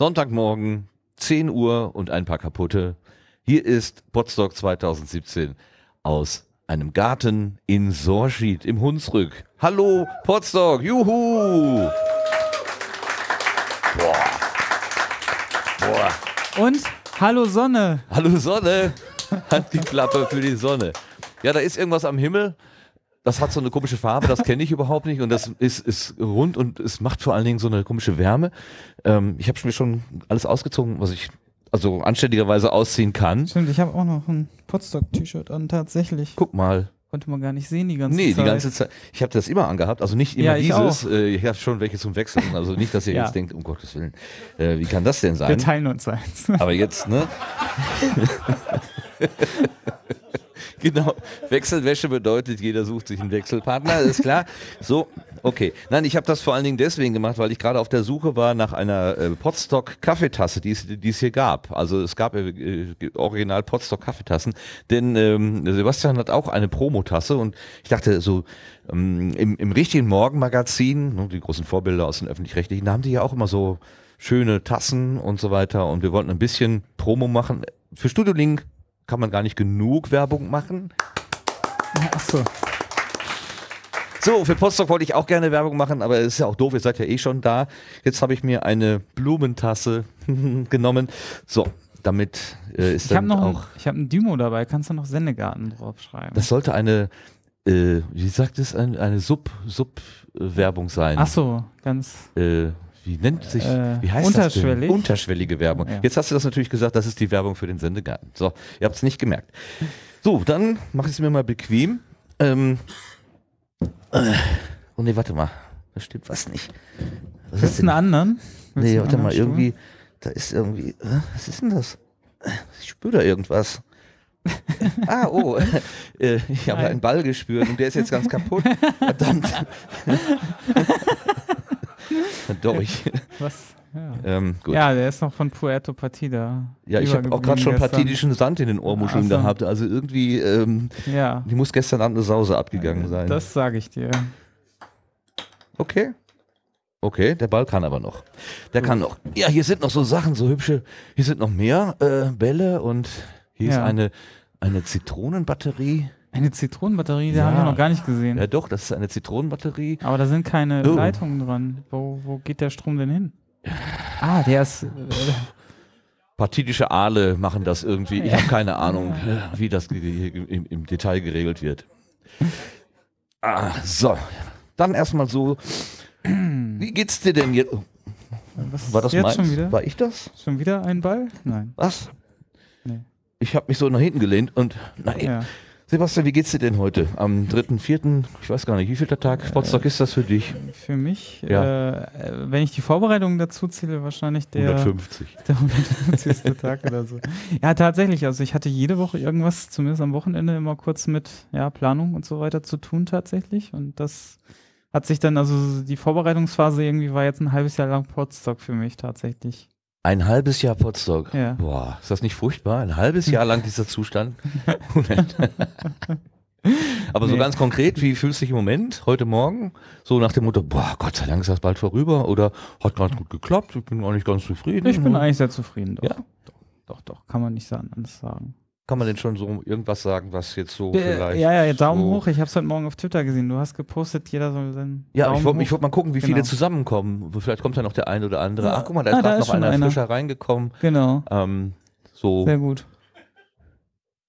Sonntagmorgen, 10 Uhr und ein paar kaputte. Hier ist Potsdok 2017 aus einem Garten in Sorschied im Hunsrück. Hallo Potsdok, juhu! Boah. Boah. Und hallo Sonne. Hallo Sonne. Hat die Klappe für die Sonne. Ja, da ist irgendwas am Himmel. Das hat so eine komische Farbe, das kenne ich überhaupt nicht. Und das ist, ist rund und es macht vor allen Dingen so eine komische Wärme. Ähm, ich habe mir schon alles ausgezogen, was ich also anständigerweise ausziehen kann. Stimmt, ich habe auch noch ein Potstock-T-Shirt an, tatsächlich. Guck mal. Konnte man gar nicht sehen die ganze Nee, Zeit. die ganze Zeit. Ich habe das immer angehabt, also nicht immer Ja, ich dieses. auch. Äh, ich habe schon welche zum Wechseln. Also nicht, dass ihr Ja. jetzt denkt, um Gottes Willen, äh, wie kann das denn Wir sein? teilen uns eins. Aber jetzt, ne? genau. Wechselwäsche bedeutet, jeder sucht sich einen Wechselpartner, ist klar. So, okay. Nein, ich habe das vor allen Dingen deswegen gemacht, weil ich gerade auf der Suche war nach einer äh, Potstock Kaffeetasse, die es, hier gab. Also es gab äh, äh, original Potstock Kaffeetassen, denn ähm, Sebastian hat auch eine Promotasse und ich dachte so, ähm, im, im richtigen Morgenmagazin, ne, die großen Vorbilder aus den öffentlich-rechtlichen, da haben die ja auch immer so schöne Tassen und so weiter und wir wollten ein bisschen Promo machen. Für Studio Link kann man gar nicht genug Werbung machen. Achso. So, für Postdoc wollte ich auch gerne Werbung machen, aber es ist ja auch doof, ihr seid ja eh schon da. Jetzt habe ich mir eine Blumentasse genommen. So, damit äh, ist Ich habe dann noch ein, auch. ich hab ein Dymo dabei, kannst du noch Sendegarten draufschreiben? Das sollte eine, äh, wie sagt es, ein, eine Sub, Sub-Werbung sein. Achso, ganz. Äh, wie nennt sich, Äh, wie heißt unterschwellig? das denn? Unterschwellige Werbung. Ja. Jetzt hast du das natürlich gesagt, das ist die Werbung für den Sendegarten. So, ihr habt es nicht gemerkt. So, dann mache ich es mir mal bequem. Ähm, äh, oh nee, warte mal. Da stimmt was nicht. Was Willst du einen anderen? Willst Nee, warte mal, Stuhl? irgendwie, da ist irgendwie, äh, was ist denn das? Ich spüre da irgendwas. ah, oh, äh, ich habe Nein. einen Ball gespürt und der ist jetzt ganz kaputt. Verdammt. Durch. Was? Ja. Ähm, gut. ja, der ist noch von Puerto Partida. Ja, ich habe auch gerade schon partidischen Sand in den Ohrmuscheln so. gehabt. Also irgendwie, ähm. Ja, die muss gestern Abend eine Sause abgegangen sein. das sage ich dir. okay. Okay, der Ball kann aber noch. Der kann noch. Ja, hier sind noch so Sachen, so hübsche. Hier sind noch mehr äh, Bälle und hier ist Ja. eine, eine Zitronenbatterie. Eine Zitronenbatterie, die Ja. haben wir noch gar nicht gesehen. Ja, doch, das ist eine Zitronenbatterie. Aber da sind keine Oh. Leitungen dran. Wo, wo geht der Strom denn hin? Ah, der ist. Äh, Partidische Aale machen das irgendwie. Ich habe keine Ahnung, wie das im, im Detail geregelt wird. Ah, so. Dann erstmal so. Wie geht's dir denn jetzt? was War das jetzt meins? schon wieder? War ich das? Schon wieder ein Ball? Nein. Was? Nee. Ich habe mich so nach hinten gelehnt und nein. Ja. Sebastian, wie geht's dir denn heute? Am 3.4., ich weiß gar nicht, wie viel der Tag Potsdok ist das für dich? Für mich, Ja. äh, äh, wenn ich die Vorbereitung dazu zähle, wahrscheinlich der, 150. der 150. Tag oder so. Ja, tatsächlich. Also ich hatte jede Woche irgendwas, zumindest am Wochenende, immer kurz mit ja, Planung und so weiter zu tun tatsächlich. Und das hat sich dann, also die Vorbereitungsphase irgendwie war jetzt ein halbes Jahr lang Podstock für mich tatsächlich. Ein halbes Jahr Potsdok. Ja. Boah, ist das nicht furchtbar? Ein halbes Jahr lang dieser Zustand. Aber so Nee. ganz konkret, wie fühlst du dich im Moment, heute Morgen? So nach dem Motto, boah, Gott sei Dank ist das bald vorüber oder hat ganz gut geklappt, ich bin auch nicht ganz zufrieden. Ich bin eigentlich sehr zufrieden. Doch. Ja? Doch, doch, doch. Kann man nicht sagen, anders sagen. Kann man denn schon so irgendwas sagen, was jetzt so Äh, vielleicht. ja, ja, Daumen so hoch. Ich habe es heute Morgen auf Twitter gesehen. Du hast gepostet, jeder soll seinen Ja, Daumen ich wollte wollt mal gucken, wie viele Genau. zusammenkommen. Vielleicht kommt ja noch der eine oder andere. Ja. Ach, guck mal, da ist Ah, da gerade noch einer, einer. frischer reingekommen. Genau. Ähm, so, Sehr gut.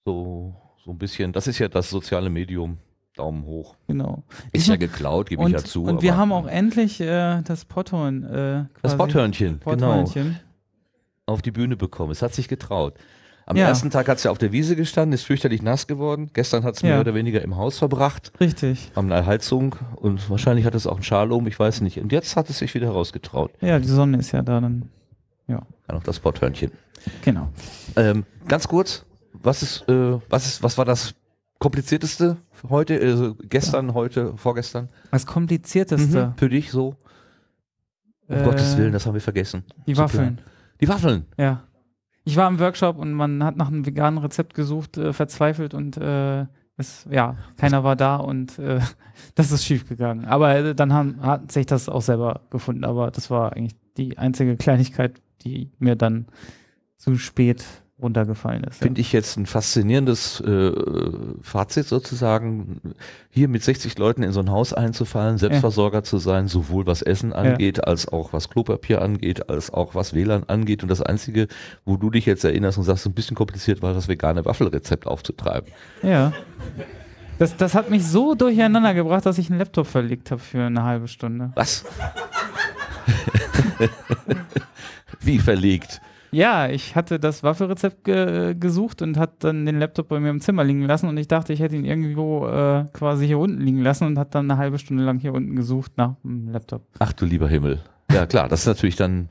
so, so ein bisschen. Das ist ja das soziale Medium. Daumen hoch. Genau. Ist ja geklaut, gebe ich ja zu. und wir haben auch endlich äh, das Potthorn. Äh, das Potthörnchen, genau, auf die Bühne bekommen. Es hat sich getraut. Am Ja. ersten Tag hat es ja auf der Wiese gestanden, ist fürchterlich nass geworden. Gestern hat es Ja. mehr oder weniger im Haus verbracht, Richtig. am Heizung. Und wahrscheinlich hat es auch einen Schal um, ich weiß nicht. Und jetzt hat es sich wieder rausgetraut. Ja, die Sonne ist ja da dann. Ja, Ja, noch das Potthörnchen. genau. Ähm, ganz kurz, was ist, äh, was ist, was war das komplizierteste heute, also gestern, heute, vorgestern? Das komplizierteste. Mhm, für dich so? Um Äh, Gottes Willen, das haben wir vergessen. Die Waffeln. planen. Die Waffeln. Ja. Ich war im Workshop und man hat nach einem veganen Rezept gesucht, äh, verzweifelt und äh, es, ja, keiner war da und äh, das ist schief gegangen. Aber äh, dann haben, hat sich das auch selber gefunden, aber das war eigentlich die einzige Kleinigkeit, die mir dann zu spät runtergefallen ist. Finde ich jetzt ein faszinierendes äh, Fazit sozusagen, hier mit 60 Leuten in so ein Haus einzufallen, Selbstversorger ja. zu sein, sowohl was Essen angeht, ja. als auch was Klopapier angeht, als auch was WLAN angeht. Und das Einzige, wo du dich jetzt erinnerst und sagst, ein bisschen kompliziert war, das vegane Waffelrezept aufzutreiben. Ja. Das, das hat mich so durcheinander gebracht, dass ich einen Laptop verlegt habe für eine halbe Stunde. Was? Wie verlegt? Ja, ich hatte das Waffelrezept ge gesucht und hat dann den Laptop bei mir im Zimmer liegen lassen und ich dachte, ich hätte ihn irgendwo äh, quasi hier unten liegen lassen und hat dann eine halbe Stunde lang hier unten gesucht nach dem Laptop. Ach du lieber Himmel. Ja klar, das ist natürlich dann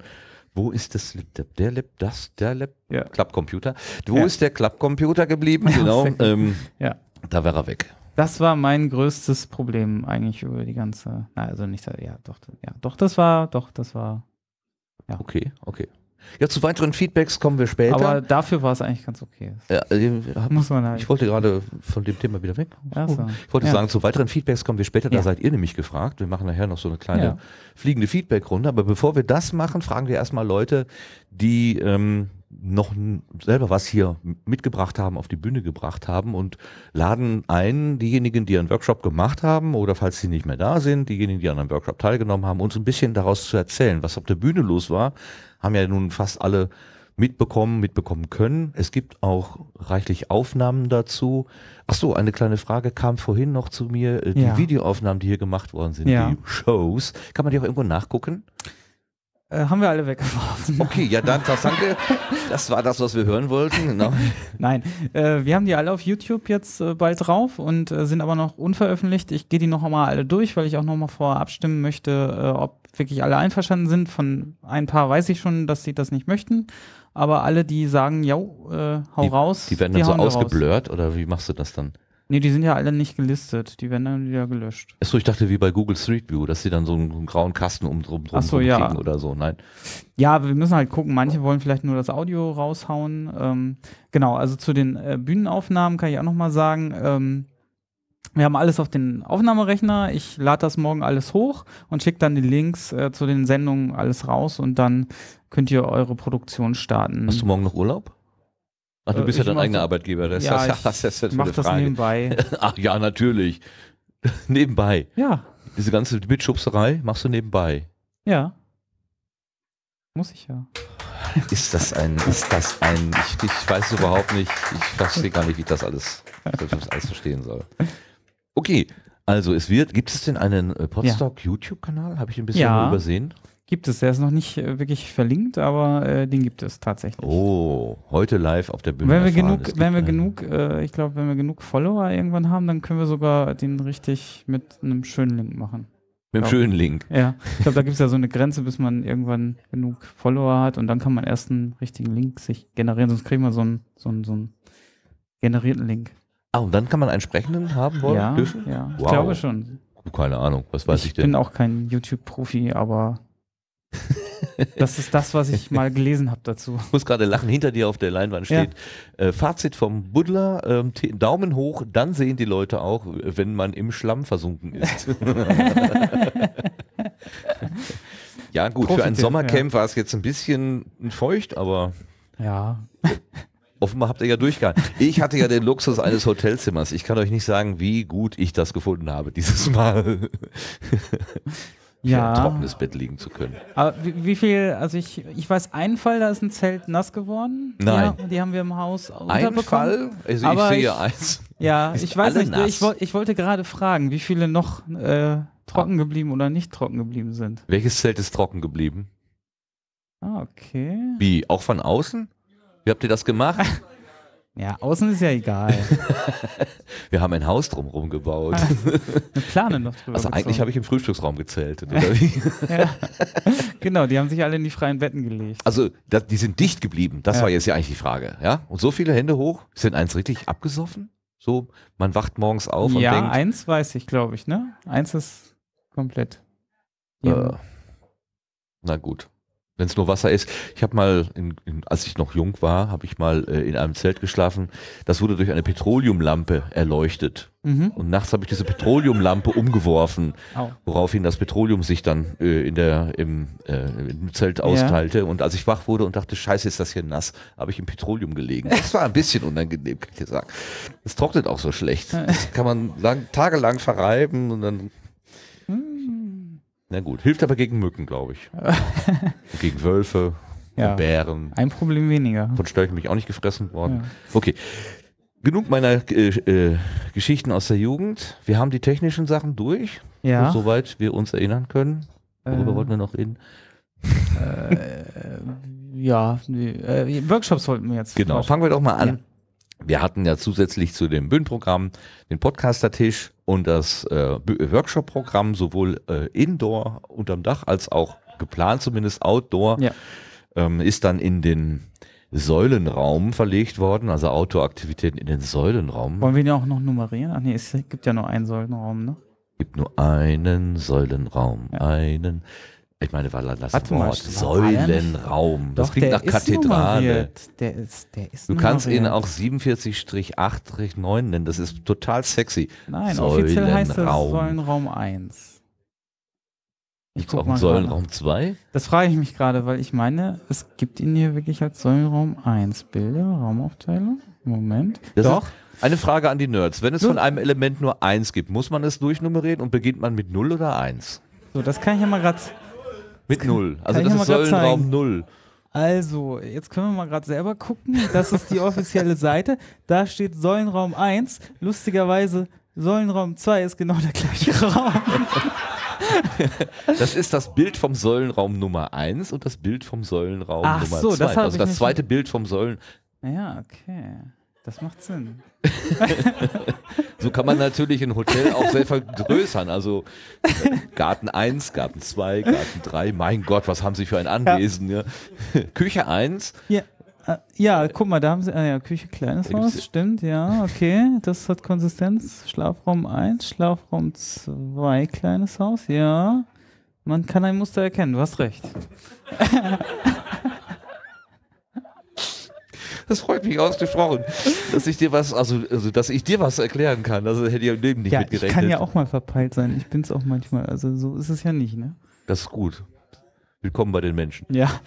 wo ist das Laptop? Der Lab, das, der Lab, ja. Klappcomputer. Wo ja. ist der Klappcomputer geblieben? Genau. Ähm, ja. Da wäre er weg. Das war mein größtes Problem eigentlich über die ganze. Na, also nicht, ja, doch, ja, doch, das war, doch, das war. Ja. Okay, okay. Ja, zu weiteren Feedbacks kommen wir später. Aber dafür war es eigentlich ganz okay. Ja, äh, Muss man halt. Ich wollte gerade von dem Thema wieder weg. So. Ich wollte ja. sagen, zu weiteren Feedbacks kommen wir später. Da ja. seid ihr nämlich gefragt. Wir machen nachher noch so eine kleine fliegende Feedback-Runde. Aber bevor wir das machen, fragen wir erstmal Leute, die ähm, noch selber was hier mitgebracht haben, auf die Bühne gebracht haben und laden ein, diejenigen, die einen Workshop gemacht haben oder falls sie nicht mehr da sind, diejenigen, die an einem Workshop teilgenommen haben, uns ein bisschen daraus zu erzählen, was auf der Bühne los war, haben ja nun fast alle mitbekommen, mitbekommen können. Es gibt auch reichlich Aufnahmen dazu. Ach so, eine kleine Frage kam vorhin noch zu mir. Äh, die ja. Videoaufnahmen, die hier gemacht worden sind, ja. die Shows, kann man die auch irgendwo nachgucken? Äh, haben wir alle weggeworfen. Okay, ja dann, das, danke. Das war das, was wir hören wollten. Genau. Nein, äh, wir haben die alle auf YouTube jetzt äh, bald drauf und äh, sind aber noch unveröffentlicht. Ich gehe die noch einmal alle durch, weil ich auch noch mal vorher abstimmen möchte, äh, ob wirklich alle einverstanden sind. Von ein paar weiß ich schon, dass sie das nicht möchten. Aber alle, die sagen, ja, hau die, raus. Die werden dann so ausgeblurrt oder wie machst du das dann? Nee, die sind ja alle nicht gelistet. Die werden dann wieder gelöscht. Achso, ich dachte wie bei Google Street View, dass sie dann so einen, einen grauen Kasten um drum, drum, so, ja. kriegen oder so. Nein. Ja, wir müssen halt gucken. Manche wollen vielleicht nur das Audio raushauen. Ähm, genau, also zu den äh, Bühnenaufnahmen kann ich auch nochmal sagen. Ähm, wir haben alles auf den Aufnahmerechner. Ich lade das morgen alles hoch und schicke dann die Links äh, zu den Sendungen alles raus und dann könnt ihr eure Produktion starten. Hast du morgen noch Urlaub? Ach, du bist ja dein eigener Arbeitgeber. Das ja, das, das, das, das mach das nebenbei. Ach ja, natürlich. nebenbei. Ja. Diese ganze Mitschubserei machst du nebenbei. Ja. Muss ich ja. Ist das ein, ist das ein, ich, ich weiß überhaupt nicht, ich verstehe gar nicht, wie das alles, das alles verstehen soll. Okay, also es wird, gibt es denn einen äh, Podstock ja. YouTube-Kanal? Habe ich ein bisschen ja. übersehen? Gibt es, der ist noch nicht äh, wirklich verlinkt, aber äh, den gibt es tatsächlich. Oh, heute live auf der Bühne. Wenn wir genug, wenn wir genug, äh, ich glaube, wenn wir genug Follower irgendwann haben, dann können wir sogar den richtig mit einem schönen Link machen. Mit einem schönen Link. Ja, ich glaube, da gibt es ja so eine Grenze, bis man irgendwann genug Follower hat und dann kann man erst einen richtigen Link sich generieren, sonst kriegen wir so einen, so einen, so einen generierten Link. Ah, und dann kann man einen entsprechenden haben wollen? Ja, dürfen? ja. Wow. ich glaube schon. Keine Ahnung, was weiß ich, ich denn? Ich bin auch kein YouTube-Profi, aber das ist das, was ich mal gelesen habe dazu. Ich muss gerade lachen, hinter dir auf der Leinwand steht. Ja. Äh, Fazit vom Buddler, ähm, Daumen hoch, dann sehen die Leute auch, wenn man im Schlamm versunken ist. ja, gut, Profitiert, für ein Sommercamp ja. war es jetzt ein bisschen feucht, aber. Ja. Offenbar habt ihr ja durchgehalten. Ich hatte ja den Luxus eines Hotelzimmers. Ich kann euch nicht sagen, wie gut ich das gefunden habe dieses Mal ja. ein trockenes Bett liegen zu können. Aber wie, wie, viel, also ich, ich weiß, ein Fall, da ist ein Zelt nass geworden. Nein. Die, die haben wir im Haus Ein Fall? Also ich sehe ich, eins. Ja, ich weiß nicht, ich, ich, wollte gerade fragen, wie viele noch äh, trocken geblieben oder nicht trocken geblieben sind. Welches Zelt ist trocken geblieben? Ah, okay. Wie, auch von außen? Wie habt ihr das gemacht? Ja, außen ist ja egal. Wir haben ein Haus drumherum gebaut. Wir planen noch drüber. Also gezogen. eigentlich habe ich im Frühstücksraum gezeltet, oder wie? ja. Genau, die haben sich alle in die freien Betten gelegt. Also das, die sind dicht geblieben. Das ja. war jetzt ja eigentlich die Frage. Ja? Und so viele Hände hoch. Sind eins richtig abgesoffen? So, man wacht morgens auf und ja, denkt. Ja, eins weiß ich, glaube ich, ne? Eins ist komplett. Äh, na gut. Wenn es nur Wasser ist. Ich habe mal, in, in, als ich noch jung war, habe ich mal äh, in einem Zelt geschlafen. Das wurde durch eine Petroleumlampe erleuchtet. Mhm. Und nachts habe ich diese Petroleumlampe umgeworfen, Au. woraufhin das Petroleum sich dann äh, in der, im, äh, im Zelt austeilte. Und als ich wach wurde und dachte, scheiße, ist das hier nass, habe ich im Petroleum gelegen. Das war ein bisschen unangenehm, kann ich dir sagen. Es trocknet auch so schlecht. Das kann man lang, tagelang verreiben und dann na gut, hilft aber gegen Mücken, glaube ich. Gegen Wölfe, Ja. und Bären. Ein Problem weniger. Von Störchen bin ich auch nicht gefressen worden. Ja. Okay. Genug meiner äh, äh, Geschichten aus der Jugend. Wir haben die technischen Sachen durch, Ja. soweit wir uns erinnern können. Worüber Äh, wollten wir noch reden? Ja, die, äh, Workshops sollten wir jetzt. Genau, fangen wir doch mal an. Wir hatten ja zusätzlich zu dem Bühnenprogramm den Podcaster-Tisch und das äh, Workshop-Programm sowohl äh, Indoor unterm Dach als auch geplant zumindest Outdoor Ja. ähm, ist dann in den Säulenraum verlegt worden, also Outdoor-Aktivitäten in den Säulenraum. Wollen wir die auch noch nummerieren? Ach nee, es gibt ja nur einen Säulenraum, ne? gibt nur einen Säulenraum, Ja. einen. Ich meine, war das Warte Wort Säulenraum. Das Doch, klingt nach Kathedrale. Der ist, der ist Du kannst ihn auch 47-8-9 nennen, das ist total sexy. Nein, offiziell heißt das Säulenraum. Säulenraum 1. Ich Gibt es auch guck einen Säulenraum 2? gerade. Das frage ich mich gerade, weil ich meine, es gibt ihn hier wirklich als Säulenraum 1. Bilder, Raumaufteilung. Moment. Das Doch. Eine Frage an die Nerds. Wenn es von einem Element nur eins gibt, muss man es durchnummerieren und beginnt man mit 0 oder 1? So, das kann ich ja mal gerade. Mit 0. Also das ist Säulenraum zeigen. 0. Also, jetzt können wir mal gerade selber gucken. Das ist die offizielle Seite. Da steht Säulenraum 1. Lustigerweise, Säulenraum 2 ist genau der gleiche Raum. Das ist das Bild vom Säulenraum Nummer 1 und das Bild vom Säulenraum Ach Nummer so, 2. das also das zweite Bild vom Säulen. Ja, okay. Das macht Sinn. So kann man natürlich ein Hotel auch sehr vergrößern. Also äh, Garten 1, Garten 2, Garten 3. Mein Gott, was haben Sie für ein Anwesen? Ja. Küche 1. Ja, äh, ja, guck mal, da haben sie, ah ja, Küche, kleines Haus, stimmt, ja, okay, das hat Konsistenz. Schlafraum 1, Schlafraum 2, kleines Haus, ja. Man kann ein Muster erkennen, du hast recht. Das freut mich ausgesprochen, dass ich dir was, also, also dass ich dir was erklären kann. Also hätte ich im Leben nicht ja, ich mitgerechnet. kann ja auch mal verpeilt sein, ich bin's auch manchmal, also so ist es ja nicht, ne? Das ist gut. Willkommen bei den Menschen. Ja.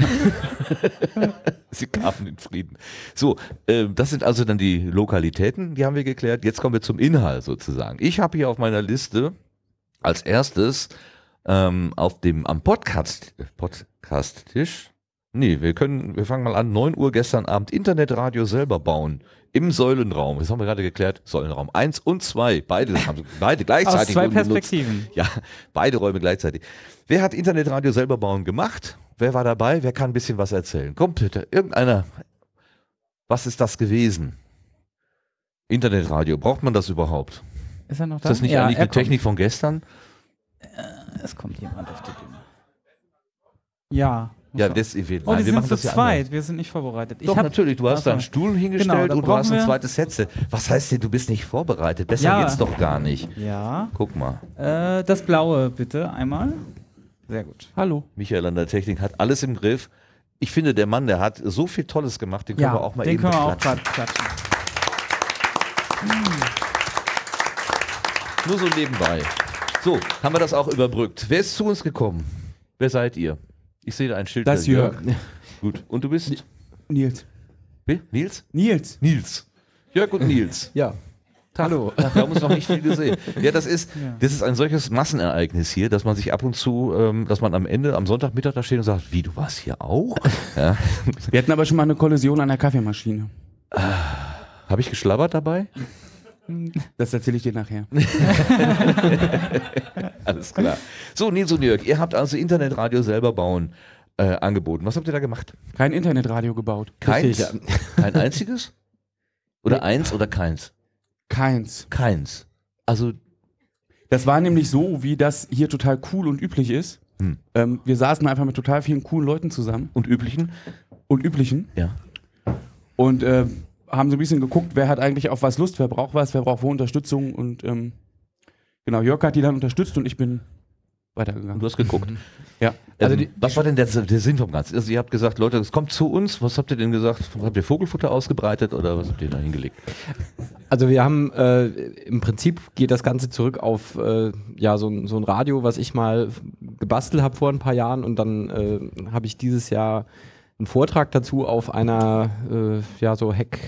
Sie kamen in Frieden. So, äh, das sind also dann die Lokalitäten, die haben wir geklärt. Jetzt kommen wir zum Inhalt sozusagen. Ich habe hier auf meiner Liste als erstes ähm, auf dem am Podcast Podcast-Tisch. Nee, wir können, wir fangen mal an. 9 Uhr gestern Abend Internetradio selber bauen. Im Säulenraum. Das haben wir gerade geklärt. Säulenraum 1 und 2. Beide haben beide Aus gleichzeitig zwei wurden benutzt. Perspektiven. Ja, beide Räume gleichzeitig. Wer hat Internetradio selber bauen gemacht? Wer war dabei? Wer kann ein bisschen was erzählen? Kommt bitte, irgendeiner. Was ist das gewesen? Internetradio, braucht man das überhaupt? Ist er noch Ist da? das nicht ja, eigentlich eine Technik von gestern? Kommt. Es kommt jemand auf die Bühne. Ja. Ja, das, wir, Oh, wir sind machen zu das ja zweit. anders. Wir sind nicht vorbereitet. Doch, hab- natürlich, du hast da einen Stuhl hingestellt Genau, und du hast ein wir- zweites Headset. Was heißt denn, du bist nicht vorbereitet? Besser Ja. geht's doch gar nicht. Ja. Guck mal, Äh, das blaue bitte einmal. Sehr gut. Hallo. Michael an der Technik hat alles im Griff. Ich finde, der Mann, der hat so viel Tolles gemacht, den können wir auch mal den eben können wir auch beklatschen. gerade klatschen. Nur so nebenbei. So, haben wir das auch überbrückt. Wer ist zu uns gekommen? Wer seid ihr? Ich sehe da ein Schild. Das ist da. Jörg. Gut. Und du bist? Nils. Wie? Nils? Nils. Nils. Jörg und Nils. Ja. Tag. Hallo. Wir haben uns noch nicht viel gesehen. Ja, das ist, Ja. das ist ein solches Massenereignis hier, dass man sich ab und zu, ähm, dass man am Ende, am Sonntagmittag da steht und sagt, wie, du warst hier auch? Ja. Wir hatten aber schon mal eine Kollision an der Kaffeemaschine. Habe ich geschlabbert dabei? Das erzähle ich dir nachher. Alles klar. So, Nils und Jörg, ihr habt also Internetradio selber bauen äh, angeboten. Was habt ihr da gemacht? Kein Internetradio gebaut. Keins? Kein einziges? Oder eins oder keins? Keins. Keins. Also, Das war nämlich so, wie das hier total cool und üblich ist. Hm. Ähm, wir saßen einfach mit total vielen coolen Leuten zusammen und üblichen? und üblichen Ja. und äh, haben so ein bisschen geguckt, wer hat eigentlich auf was Lust, wer braucht was, wer braucht wo Unterstützung und ähm, genau, Jörg hat die dann unterstützt und ich bin weitergegangen. Du hast geguckt. Ja. Also Also die- was war denn der, der Sinn vom Ganzen? Also ihr habt gesagt, Leute, es kommt zu uns. Was habt ihr denn gesagt? Habt ihr Vogelfutter ausgebreitet oder was habt ihr da hingelegt? Also wir haben äh, im Prinzip geht das Ganze zurück auf äh, ja so, ein- so ein Radio, was ich mal gebastelt habe vor ein paar Jahren und dann äh, habe ich dieses Jahr einen Vortrag dazu auf einer äh, ja so Hack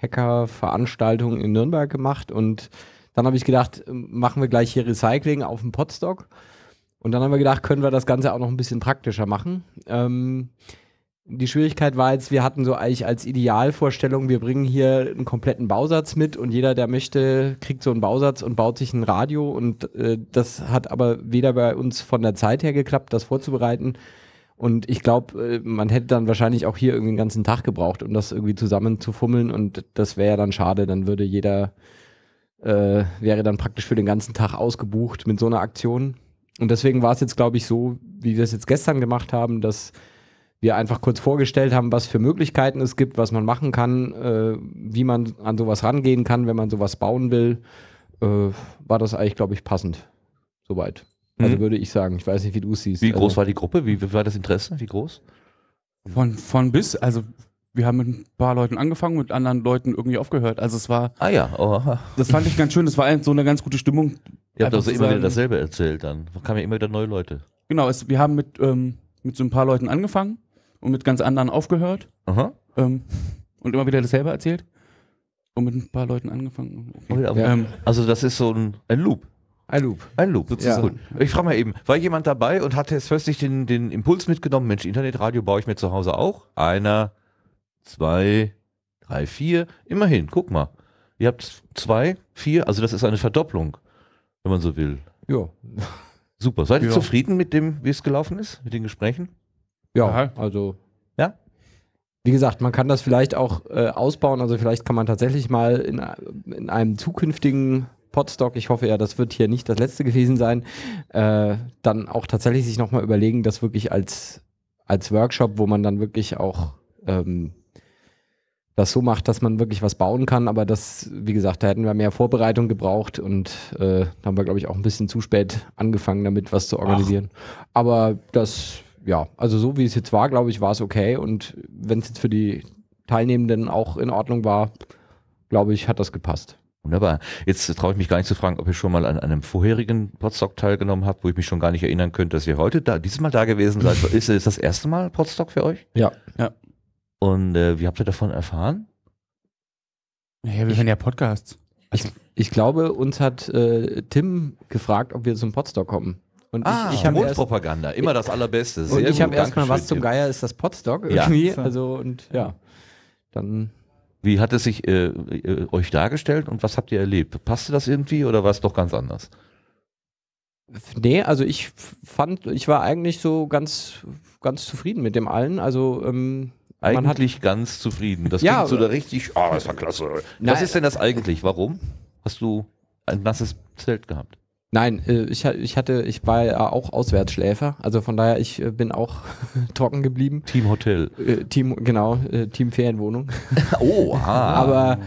Hacker-Veranstaltung in Nürnberg gemacht und dann habe ich gedacht, äh, machen wir gleich hier Recycling auf dem Podstock und dann haben wir gedacht, können wir das Ganze auch noch ein bisschen praktischer machen. Ähm, die Schwierigkeit war jetzt, wir hatten so eigentlich als Idealvorstellung, wir bringen hier einen kompletten Bausatz mit und jeder, der möchte, kriegt so einen Bausatz und baut sich ein Radio und äh, das hat aber weder bei uns von der Zeit her geklappt, das vorzubereiten und ich glaube, äh, man hätte dann wahrscheinlich auch hier irgendwie den ganzen Tag gebraucht, um das irgendwie zusammenzufummeln und das wäre ja dann schade, dann würde jeder, äh, wäre dann praktisch für den ganzen Tag ausgebucht mit so einer Aktion und deswegen war es jetzt, glaube ich, so, wie wir es jetzt gestern gemacht haben, dass wir einfach kurz vorgestellt haben, was für Möglichkeiten es gibt, was man machen kann, äh, wie man an sowas rangehen kann, wenn man sowas bauen will, äh, war das eigentlich, glaube ich, passend. Soweit. Also Mhm. würde ich sagen. Ich weiß nicht, wie du es siehst. Wie groß also, war die Gruppe? Wie, wie war das Interesse? Wie groß? Von, von bis, also wir haben mit ein paar Leuten angefangen, mit anderen Leuten irgendwie aufgehört. Also es war, Ah ja, oh, das fand ich ganz schön, das war so eine ganz gute Stimmung. ihr habt also immer wieder dasselbe erzählt dann. Da kamen ja immer wieder neue Leute. Genau, es, wir haben mit, ähm, mit so ein paar Leuten angefangen und mit ganz anderen aufgehört Aha. ähm, und immer wieder dasselbe erzählt. Und mit ein paar Leuten angefangen. Okay. Aber- Ähm, Also das ist so ein, ein Loop. Ein Loop. Ein Loop. Ja. Gut. Ich frage mal eben, war jemand dabei und hat jetzt plötzlich den, den Impuls mitgenommen, Mensch, Internetradio baue ich mir zu Hause auch? Einer, zwei, drei, vier. Immerhin, guck mal. Ihr habt zwei, vier, also das ist eine Verdopplung, wenn man so will. Ja. Super. Seid ihr Ja. zufrieden mit dem, wie es gelaufen ist, mit den Gesprächen? Ja, Ja. also. Ja? Wie gesagt, man kann das vielleicht auch äh, ausbauen. Also vielleicht kann man tatsächlich mal in, in einem zukünftigen Podstock, ich hoffe ja, das wird hier nicht das letzte gewesen sein, äh, dann auch tatsächlich sich nochmal überlegen, das wirklich als, als Workshop, wo man dann wirklich auch ähm, das so macht, dass man wirklich was bauen kann. Aber das, wie gesagt, da hätten wir mehr Vorbereitung gebraucht und äh, da haben wir, glaube ich, auch ein bisschen zu spät angefangen, damit was zu organisieren. Aber das, ja, also so wie es jetzt war, glaube ich, war es okay. Und wenn es jetzt für die Teilnehmenden auch in Ordnung war, glaube ich, hat das gepasst. Wunderbar. Jetzt traue ich mich gar nicht zu fragen, ob ihr schon mal an einem vorherigen Podstock teilgenommen habt, wo ich mich schon gar nicht erinnern könnte, dass ihr heute da, dieses Mal da gewesen seid. ist es das erste Mal Podstock für euch? Ja. Ja. Und äh, wie habt ihr davon erfahren? naja, wir hören ja Podcasts. Ich glaube, uns hat äh, Tim gefragt, ob wir zum Podstock kommen. Und Ah, ich, ich habe Mundpropaganda, immer das Allerbeste. und Sehr ich gut, hab erst mal, Dankeschön, was zum. Geier ist das Podstock Ja. irgendwie. So. Also und ja, dann Wie hat es sich äh, äh, euch dargestellt und was habt ihr erlebt? Passte das irgendwie oder war es doch ganz anders? Nee, also ich fand, ich war eigentlich so ganz, ganz zufrieden mit dem allen. Also ähm, man hat, Eigentlich ganz zufrieden. Das Ja, klingt so aber- da richtig, oh, das war klasse. Nein. Was ist denn das eigentlich? Warum? Hast du ein nasses Zelt gehabt? Nein, äh, ich, ich hatte, ich war ja auch Auswärtsschläfer. Also von daher, ich äh, bin auch trocken geblieben. Team Hotel. Äh, Team, genau, äh, Team Ferienwohnung. Oh, ah. Aber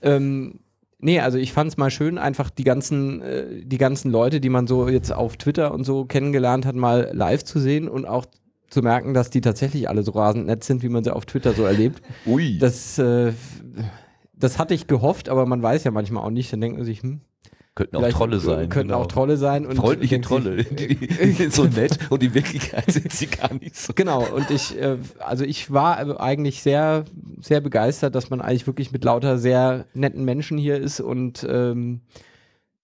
ähm, nee, also ich fand es mal schön, einfach die ganzen, äh, die ganzen Leute, die man so jetzt auf Twitter und so kennengelernt hat, mal live zu sehen und auch zu merken, dass die tatsächlich alle so rasend nett sind, wie man sie auf Twitter so erlebt. Ui. Das, äh, das hatte ich gehofft, aber man weiß ja manchmal auch nicht. Dann denkt man sich, hm, Könnten auch Trolle sein. Könnten genau. auch Trolle sein. Und Freundliche Trolle. Die, die sind so nett und in Wirklichkeit sind sie gar nicht so. Genau, und ich, äh, also ich war eigentlich sehr, sehr begeistert, dass man eigentlich wirklich mit lauter sehr netten Menschen hier ist und ähm,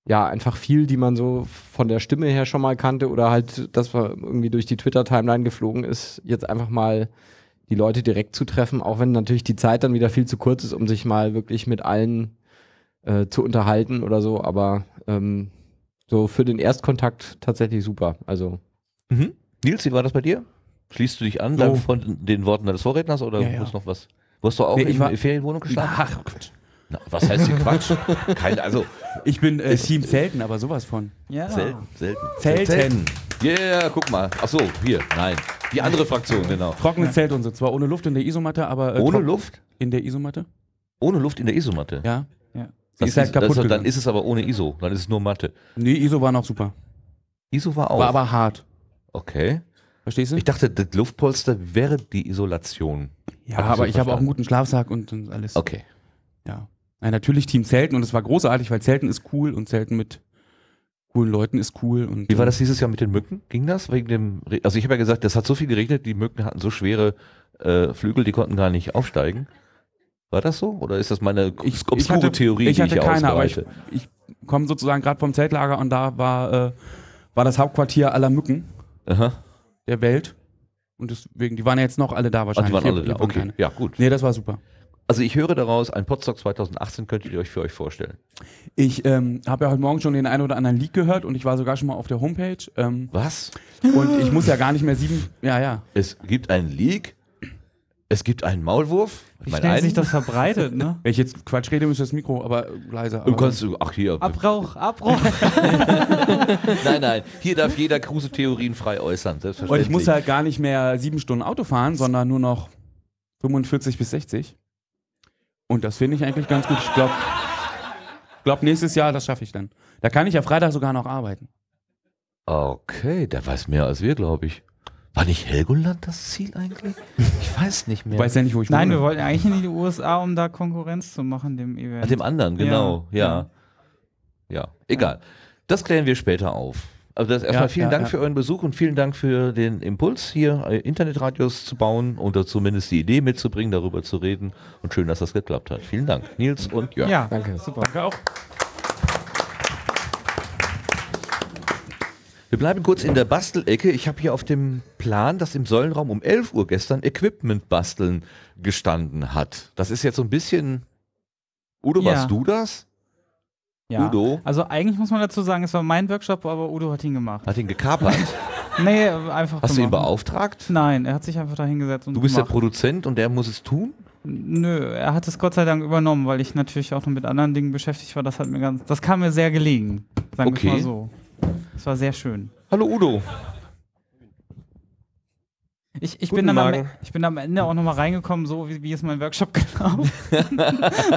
ja, einfach viel, die man so von der Stimme her schon mal kannte oder halt, dass man irgendwie durch die Twitter-Timeline geflogen ist, jetzt einfach mal die Leute direkt zu treffen, auch wenn natürlich die Zeit dann wieder viel zu kurz ist, um sich mal wirklich mit allen äh, zu unterhalten oder so, aber ähm, so für den Erstkontakt tatsächlich super. Also Mhm. Nils, wie war das bei dir? Schließt du dich an So. dann von den Worten deines Vorredners oder Ja, ja. muss noch was? Du hast doch auch Nee, in ich war- der Ferienwohnung geschlafen? Ach, Quatsch. Na, was heißt hier Quatsch? Keine, also Ich bin äh, Team Zelten, aber sowas von. Ja. selten, selten. Zelten. Ja, yeah, guck mal. Ach so, hier, nein. Die andere Fraktion, genau. Trockenes Zelt und so. Zwar ohne Luft in der Isomatte, aber. Äh, Ohne Luft? In der Isomatte? Ohne Luft in der Isomatte. Ja. Ja. Sie Das ist halt ist, kaputt. das, dann ist es aber ohne ISO, dann ist es nur Matte. nee, Iso war noch super. ISO war auch. War aber hart. okay. Verstehst du? Ich dachte, das Luftpolster wäre die Isolation. ja, hab ich so aber ich habe auch einen guten Schlafsack und, und alles. Okay. Ja. ja. Natürlich Team Zelten und es war großartig, weil Zelten ist cool und Zelten mit coolen Leuten ist cool. Und, Wie war das dieses Jahr mit den Mücken? Ging das wegen dem? Re also ich habe ja gesagt, das hat so viel geregnet, die Mücken hatten so schwere äh, Flügel, die konnten gar nicht aufsteigen. War das so? Oder ist das meine Ich, obskure ich hatte, Theorie, ich die hatte ich keine, aber ich, ich komme sozusagen gerade vom Zeltlager und da war, äh, war das Hauptquartier aller Mücken Aha. der Welt. Und deswegen, die waren ja jetzt noch alle da Ach, wahrscheinlich. die waren alle hier da. Okay, keine. ja gut. Nee, das war super. Also ich höre daraus, ein Podstock 2018 könntet ihr euch für euch vorstellen. Ich ähm, habe ja heute Morgen schon den einen oder anderen Leak gehört und ich war sogar schon mal auf der Homepage. Ähm, Was? und ich muss ja gar nicht mehr sieben. Ja, ja. Es gibt einen Leak, es gibt einen Maulwurf. Wie schnell einen- sich das verbreitet, ne? Wenn ich jetzt Quatsch rede, ist das Mikro aber leiser. Du Aber kannst, ach hier. Abbruch, Abbruch. Nein, nein. Hier darf jeder kruse Theorien frei äußern. und Selbstverständlich. ich muss halt gar nicht mehr sieben Stunden Auto fahren, sondern nur noch 45 bis 60. Und das finde ich eigentlich ganz gut. Ich glaube, glaub, nächstes Jahr, das schaffe ich dann. Da kann ich ja Freitag sogar noch arbeiten. Okay, der weiß mehr als wir, glaube ich. War nicht Helgoland das Ziel eigentlich? Ich weiß nicht mehr. Du weißt ja nicht, wo ich Nein, wir wohne. wollten eigentlich in die USA, um da Konkurrenz zu machen, dem Event. An dem anderen, genau. Ja. Ja, egal. Das klären wir später auf. Also das erstmal Ja, vielen ja, Dank ja. für euren Besuch und vielen Dank für den Impuls, hier äh, Internetradios zu bauen oder zumindest die Idee mitzubringen, darüber zu reden. Und schön, dass das geklappt hat. Vielen Dank, Nils und Jörg. Ja, Danke. super. Danke auch. Wir bleiben kurz in der Bastelecke. Ich habe hier auf dem Plan, dass im Säulenraum um 11 Uhr gestern Equipment basteln gestanden hat. Das ist jetzt so ein bisschen. Udo, Ja. warst du das? Ja. Udo Also eigentlich muss man dazu sagen, es war mein Workshop, aber Udo hat ihn gemacht. hat ihn gekapert. Nee, einfach Hast du ihn gemacht. beauftragt? Nein, er hat sich einfach da hingesetzt und Du bist der gemacht. Produzent und der muss es tun? Nö, er hat es Gott sei Dank übernommen, weil ich natürlich auch noch mit anderen Dingen beschäftigt war. Das hat mir ganz, das kam mir sehr gelegen, sagen Okay. wir mal so. Es war sehr schön. Hallo Udo. Ich, ich, bin dann am, ich bin am Ende auch nochmal reingekommen, so wie, wie ist mein Workshop gelaufen.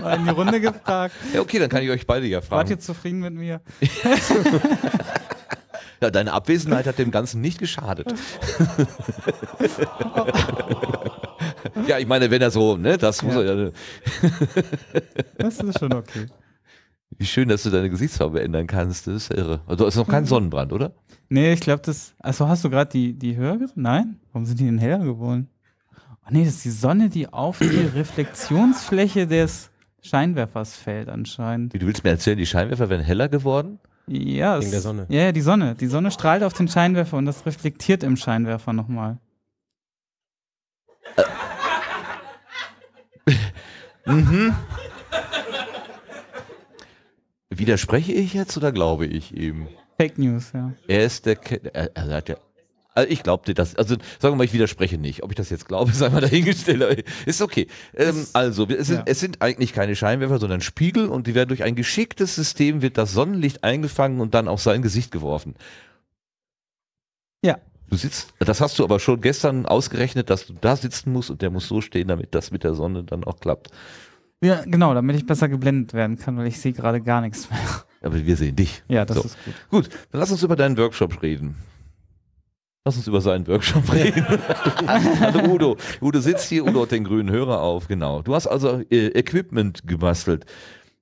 War in die Runde gefragt. Ja, okay, dann kann ich euch beide ja Wart fragen. ihr zufrieden mit mir? Ja, deine Abwesenheit hat dem Ganzen nicht geschadet. ja, ich meine, wenn er so, ne, das muss Ja. er ja. Das ist schon okay. Wie schön, dass du deine Gesichtsfarbe ändern kannst. Das ist irre. Also, ist noch kein Sonnenbrand, oder? Nee, ich glaube, das. Achso, hast du gerade die, die höher Nein? Warum sind die denn heller geworden? Oh nee, das ist die Sonne, die auf die Reflexionsfläche des Scheinwerfers fällt, anscheinend. Wie, du willst mir erzählen, die Scheinwerfer werden heller geworden? Ja, Wegen es- der Sonne. Ja, ja, die Sonne. Die Sonne strahlt auf den Scheinwerfer und das reflektiert im Scheinwerfer nochmal. Widerspreche ich jetzt oder glaube ich ihm? Fake News, ja. Er ist der. Ke er, er hat ja. Also ich glaube dir das. Also sagen wir mal, ich widerspreche nicht. Ob ich das jetzt glaube, ist einmal dahingestellt. Ist okay. Ähm, also es, sind, ja. es sind eigentlich keine Scheinwerfer, sondern Spiegel und die werden durch ein geschicktes System wird das Sonnenlicht eingefangen und dann auf sein Gesicht geworfen. Ja. Du sitzt, das hast du aber schon gestern ausgerechnet, dass du da sitzen musst und der muss so stehen, damit das mit der Sonne dann auch klappt. Ja, genau, damit ich besser geblendet werden kann, weil ich sehe gerade gar nichts mehr. Aber wir sehen dich. Ja, das So. ist gut. Gut, dann lass uns über deinen Workshop reden. Lass uns über seinen Workshop reden. also Udo, Udo sitzt hier, Udo hat den grünen Hörer auf, genau. Du hast also äh, Equipment gebastelt.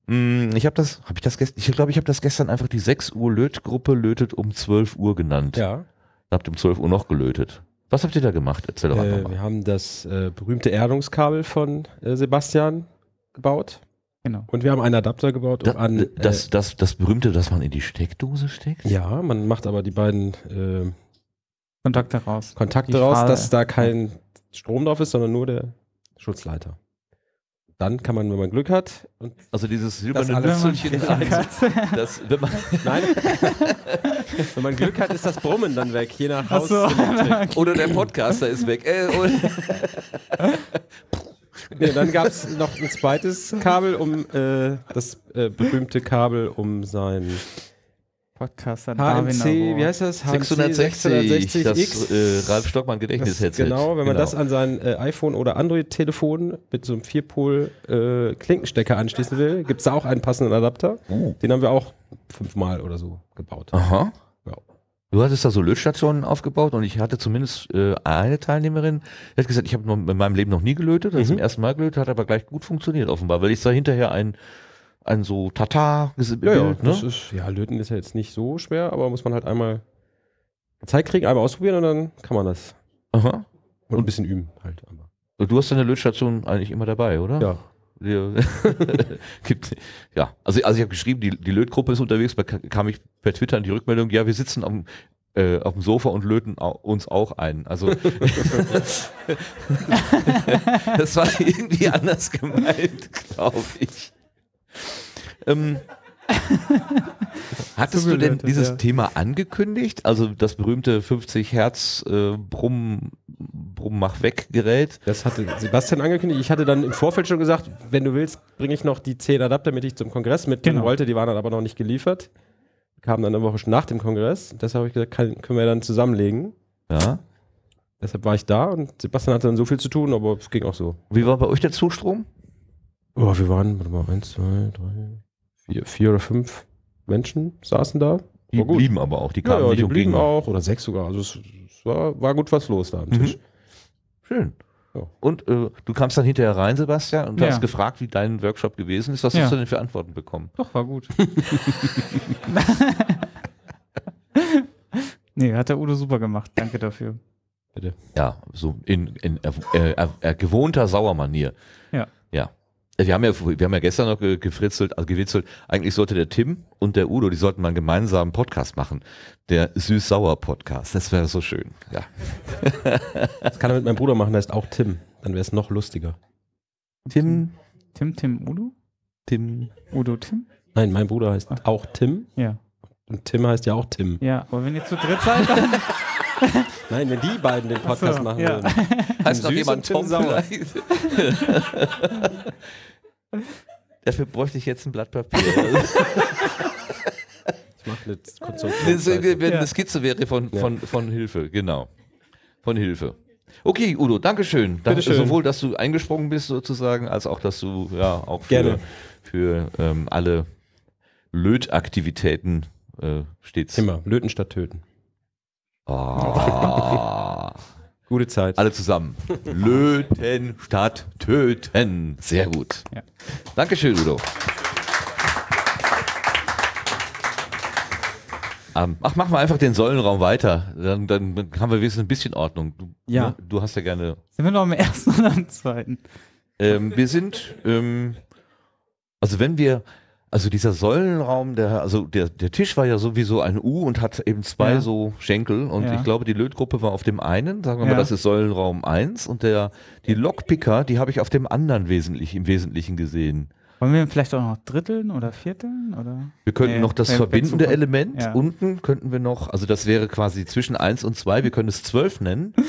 Hm, ich habe das, habe ich das gestern, ich glaube, ich habe das gestern einfach die 6 Uhr Lötgruppe lötet um 12 Uhr genannt. Ja, Habt um 12 Uhr noch gelötet. Was habt ihr da gemacht? Erzähl doch einfach äh, mal. wir haben das äh, berühmte Erdungskabel von äh, Sebastian gebaut Genau. und wir haben einen Adapter gebaut, um Da, an. das, das, das berühmte, dass man in die Steckdose steckt? Äh, ja, man macht aber die beiden äh, Kontakte raus. Kontakte Die raus, Fahle. dass da kein Strom drauf ist, sondern nur der Schutzleiter. Dann kann man, wenn man Glück hat, und Also dieses silberne alles- Nüsselchen, das, wenn man, nein, wenn man Glück hat, ist das Brummen dann weg, je nach Ach so. Oder der Podcaster ist weg. Äh, Nee, dann gab es noch ein zweites Kabel, um äh, das äh, berühmte Kabel, um sein Podcaster Darwin HMC, wie heißt das? HMC 660, das 660X. äh, Ralf Stockmann Das, Gedächtnisheadset. genau, wenn man das an sein äh, iPhone oder Android-Telefon mit so einem Vierpol äh, Klinkenstecker anschließen will, gibt es da auch einen passenden Adapter. Oh. Den haben wir auch fünfmal oder so gebaut. Aha. Ja. Du hattest da so Lötstationen aufgebaut und ich hatte zumindest äh, eine Teilnehmerin, die hat gesagt, ich habe in meinem Leben noch nie gelötet, das ist Mhm. zum ersten Mal gelötet, hat aber gleich gut funktioniert offenbar, weil ich sah hinterher ein, ein so Tata Ja, ja, Bild, das ne? ist, ja, löten ist ja jetzt nicht so schwer, aber muss man halt einmal Zeit kriegen, einmal ausprobieren und dann kann man das. Aha. Und ein bisschen üben halt. Aber. Du hast deine Lötstation eigentlich immer dabei, oder? Ja. Ja. Gibt, ja, also, also ich habe geschrieben, die, die Lötgruppe ist unterwegs, da ka- kam ich per Twitter in die Rückmeldung, ja, wir sitzen am, äh, auf dem Sofa und löten uns auch ein. Also das war irgendwie anders gemeint, glaube ich. Ähm, hattest du denn dieses ja. Thema angekündigt? Also das berühmte 50 Hertz äh, Brumm, Brumm mach weg Gerät? Das hatte Sebastian angekündigt. Ich hatte dann im Vorfeld schon gesagt, wenn du willst, bringe ich noch die 10 Adapter, damit ich zum Kongress mitbringen Genau. wollte. Die waren dann aber noch nicht geliefert. Kamen dann eine Woche nach dem Kongress. Deshalb habe ich gesagt, kann, können wir dann zusammenlegen. Ja. Deshalb war ich da und Sebastian hatte dann so viel zu tun, aber es ging auch so. Wie war bei euch der Zustrom? Oh, wir waren, warte mal, eins, zwei, drei, vier, vier oder fünf Menschen saßen da. Die blieben aber auch, die Ja, kamen ja, nicht die und blieben gingen. auch, oder sechs sogar. Also es, es war, war gut was los da am Mhm. Tisch. Schön. Ja. Und äh, du kamst dann hinterher rein, Sebastian, und Ja. hast gefragt, wie dein Workshop gewesen ist. Was Ja. hast du denn für Antworten bekommen? Doch, war gut. nee, hat der Udo super gemacht. Danke dafür. Ja, so in, in äh, äh, äh, gewohnter Sauermanier. Ja. Ja. Wir haben ja, wir haben ja gestern noch ge- gefritzelt, also gewitzelt. Eigentlich sollte der Tim und der Udo, die sollten mal einen gemeinsamen Podcast machen. Der Süß-Sauer-Podcast. Das wäre so schön. Ja. Das kann er mit meinem Bruder machen, der ist auch Tim. Dann wäre es noch lustiger. Tim, Tim, Tim, Udo? Tim. Udo, Tim? Nein, mein Bruder heißt auch Tim Ja. und Tim heißt ja auch Tim. Ja, aber wenn ihr zu dritt seid, dann. Nein, wenn die beiden den Podcast so, machen ja. würden. Heißt noch Süß jemand Tom Sauer. Dafür bräuchte ich jetzt ein Blatt Papier. Ich mache eine Das, Konstruktion. eine Skizze wäre von, Ja. von, von Hilfe, genau. Von Hilfe. Okay, Udo, Dankeschön. Danke, Bitteschön. sowohl, dass du eingesprungen bist sozusagen, als auch, dass du ja auch für, Gerne. für ähm, alle Lötaktivitäten äh, stets. Immer. Löten statt töten. Ah. Gute Zeit. Alle zusammen. Löten statt töten. Sehr gut. Ja. Dankeschön, Udo. Ähm, ach, machen wir einfach den Säulenraum weiter. Dann, dann haben wir wenigstens ein bisschen Ordnung. Du, Ja. ne? du hast ja gerne. Sind wir noch am ersten oder am zweiten? Ähm, wir sind, ähm, also wenn wir, also dieser Säulenraum, der, also der, der Tisch war ja sowieso ein U und hat eben zwei Ja. so Schenkel und Ja. ich glaube, die Lötgruppe war auf dem einen, sagen wir mal, Ja. das ist Säulenraum 1 und der, die Lockpicker, die habe ich auf dem anderen wesentlich, im Wesentlichen gesehen. Wollen wir vielleicht auch noch dritteln oder vierteln? Oder? Wir könnten Nee, noch das verbindende. Element unten könnten wir noch, also das wäre quasi zwischen 1 und 2, wir können es 12 nennen.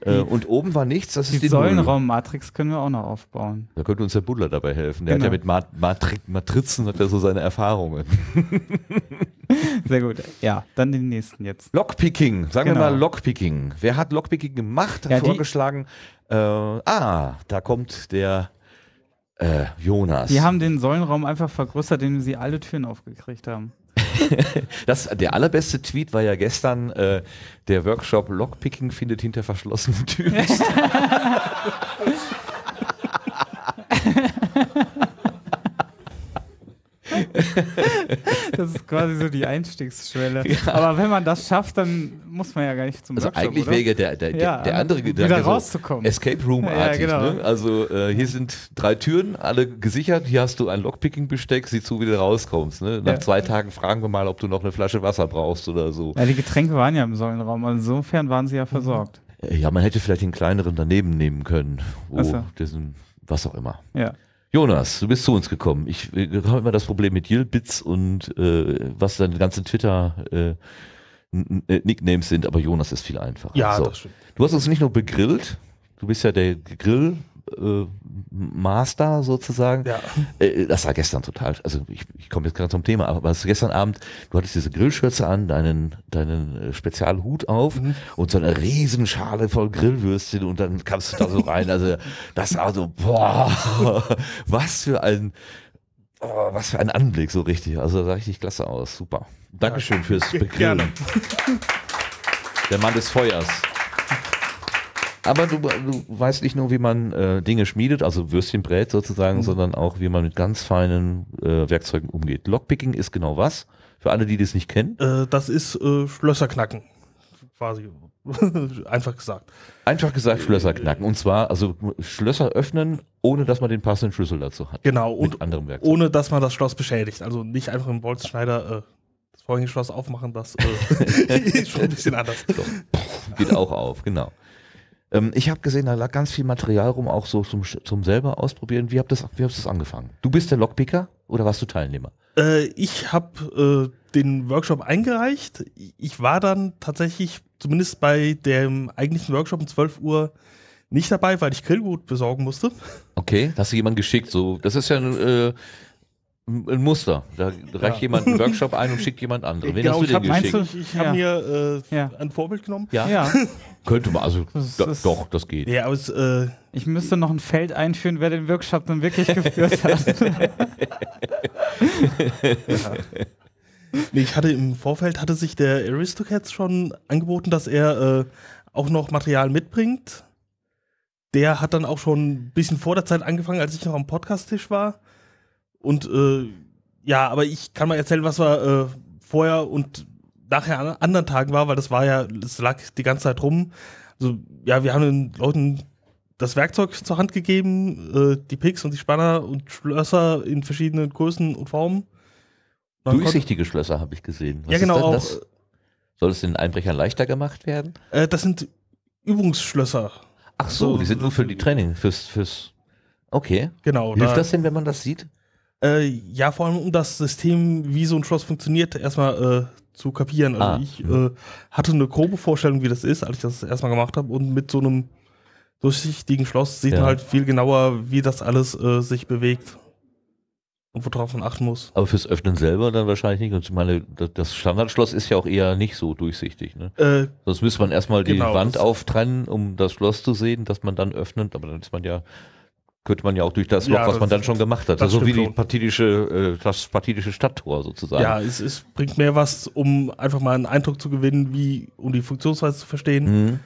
äh, und oben war nichts, das Die ist die. Säulenraummatrix können wir auch noch aufbauen. Da könnte uns der Butler dabei helfen. Der Genau. hat ja mit Mat Matri Matrizen hat er so seine Erfahrungen. Sehr gut. Ja, dann den nächsten jetzt. Lockpicking, sagen Genau. wir mal Lockpicking. Wer hat Lockpicking gemacht? Ja, die- vorgeschlagen. Äh, ah, da kommt der äh, Jonas. Die haben den Säulenraum einfach vergrößert, indem sie alle Türen aufgekriegt haben. das, der allerbeste Tweet war ja gestern, äh, der Workshop Lockpicking findet hinter verschlossenen Türen. Das ist quasi so die Einstiegsschwelle. Aber wenn man das schafft, dann muss man ja gar nicht zum Also Workshop, eigentlich wäre der, der, Ja, der andere wieder Gedanke so rauszukommen. Escape Room-artig. Ja, genau. ne? Also äh, hier sind drei Türen, alle gesichert. Hier hast du ein Lockpicking-Besteck, sieh zu, wie du rauskommst. Ne? Nach Ja. zwei Tagen fragen wir mal, ob du noch eine Flasche Wasser brauchst oder so. Ja, die Getränke waren ja im Säulenraum. Also insofern waren sie ja versorgt. Äh, Ja, man hätte vielleicht den kleineren daneben nehmen können. Ach so. diesen, was auch immer. Ja. Jonas, du bist zu uns gekommen. Ich habe immer das Problem mit Yilbits und äh, was deine ganzen Twitter äh, Nicknames sind, aber Jonas ist viel einfacher. Ja, so. das stimmt. Du hast uns nicht nur begrillt, du bist ja der Grill äh, Master sozusagen. Ja. Äh, das war gestern total, also ich, ich komme jetzt gerade zum Thema, aber was gestern Abend, du hattest diese Grillschürze an, deinen, deinen äh, Spezialhut auf Mhm. und so eine riesen Schale voll Grillwürstchen und dann kamst du da so rein, also das war so, boah, was für ein Oh, was für ein Anblick, so richtig. Also sah richtig klasse aus. Super. Dankeschön fürs Begrillen. Gerne. Der Mann des Feuers. Aber du, du weißt nicht nur, wie man äh, Dinge schmiedet, also Würstchen brät sozusagen, sondern auch, wie man mit ganz feinen äh, Werkzeugen umgeht. Lockpicking ist genau was? Für alle, die das nicht kennen. Äh, das ist äh, Schlösser knacken. Quasi. Einfach gesagt. Einfach gesagt, Schlösser knacken. Und zwar, also Schlösser öffnen, ohne dass man den passenden Schlüssel dazu hat. Genau. Und anderem Werkzeug. ohne dass man das Schloss beschädigt. Also nicht einfach im Bolzenschneider äh, das Vorhängeschloss aufmachen, das äh, ist schon ein bisschen anders. Geht auch auf, genau. Ähm, ich habe gesehen, da lag ganz viel Material rum, auch so zum, zum selber ausprobieren. Wie habt das, wie habt das angefangen? Du bist der Lockpicker oder warst du Teilnehmer? Äh, ich habe äh, den Workshop eingereicht. Ich war dann tatsächlich, zumindest bei dem eigentlichen Workshop um 12 Uhr, nicht dabei, weil ich Grillgut besorgen musste. Okay, hast du jemanden geschickt? So, das ist ja ein, äh, ein Muster. Da reicht jemand einen Workshop ein und schickt jemand anderen. Wen Genau, hast du ich denn geschickt? Ich, ich habe Ja. mir äh, Ja. ein Vorbild genommen. Ja, Ja, könnte man. Also Das ist- doch, das geht. Ja, aber es, äh, ich müsste noch ein Feld einführen, wer den Workshop dann wirklich geführt hat. nee, ich hatte im Vorfeld, hatte sich der Aristocats schon angeboten, dass er äh, auch noch Material mitbringt. Der hat dann auch schon ein bisschen vor der Zeit angefangen, als ich noch am Podcast-Tisch war. Und äh, ja, aber ich kann mal erzählen, was wir äh, vorher und nachher an anderen Tagen war, weil das war ja, es lag die ganze Zeit rum. Also, ja, wir haben den Leuten das Werkzeug zur Hand gegeben, äh, die Picks und die Spanner und Schlösser in verschiedenen Größen und Formen. Dann Durchsichtige Schlösser habe ich gesehen. Was ja, genau, auch. das? Soll es den Einbrechern leichter gemacht werden? Äh, das sind Übungsschlösser. Ach so, So, die sind nur für die Training, fürs, fürs. Okay. Genau. Hilft da- das denn, wenn man das sieht? Äh, ja, vor allem um das System, wie so ein Schloss funktioniert, erstmal äh, zu kapieren. Also Ah, ich äh, hatte eine grobe Vorstellung, wie das ist, als ich das erstmal gemacht habe. Und mit so einem durchsichtigen Schloss sieht Ja. man halt viel genauer, wie das alles äh, sich bewegt. Und worauf man achten muss. Aber fürs Öffnen selber dann wahrscheinlich nicht. Und ich meine, das- Standardschloss ist ja auch eher nicht so durchsichtig. Ne? Äh, Sonst müsste man erstmal die Genau, Wand auftrennen, um das Schloss zu sehen, das man dann öffnet. Aber dann ist man ja, könnte man ja auch durch das Ja, Loch, was das- man dann schon gemacht hat. das so wie die partidische, äh, das partidische Stadttor sozusagen. ja, es, es bringt mehr was, um einfach mal einen Eindruck zu gewinnen, wie, um die Funktionsweise zu verstehen. Mhm.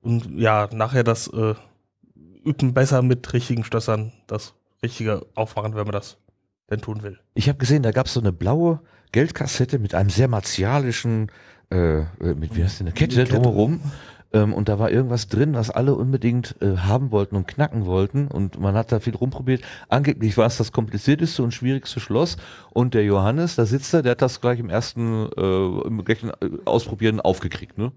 Und ja, nachher das äh, Üben besser mit richtigen Schlössern, das Richtige aufmachen, wenn man das denn tun will. Ich habe gesehen, da gab es so eine blaue Geldkassette mit einem sehr martialischen, äh, äh, mit wie heißt denn eine Kette Kette. drumherum. Ähm, und da war irgendwas drin, was alle unbedingt äh, haben wollten und knacken wollten. Und man hat da viel rumprobiert. Angeblich war es das komplizierteste und schwierigste Schloss. Und der Johannes, da sitzt er, der hat das gleich im ersten, äh, im gleichen äh, Ausprobieren aufgekriegt. Ne?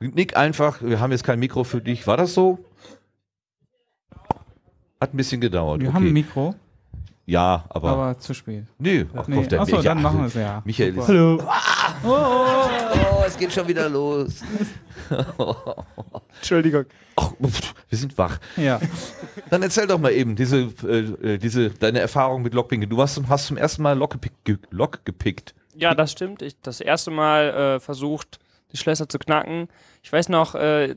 Nick einfach, wir haben jetzt kein Mikro für dich. War das so? Hat ein bisschen gedauert. Wir okay. haben ein Mikro, ja, aber, aber zu spät. nee, ach Nee. Gott, der Achso, dann machen wir es ja. Michael Super. ist Hallo. Oh, es geht schon wieder los. Entschuldigung. Pf, wir sind wach. Ja. Dann erzähl doch mal eben diese, äh, äh, diese deine Erfahrung mit Lockpicking. Du hast, hast zum ersten Mal Lock gepickt. ge- Lock gepickt. Ja, das stimmt. Ich das erste Mal äh, versucht, die Schlösser zu knacken. Ich weiß noch, äh,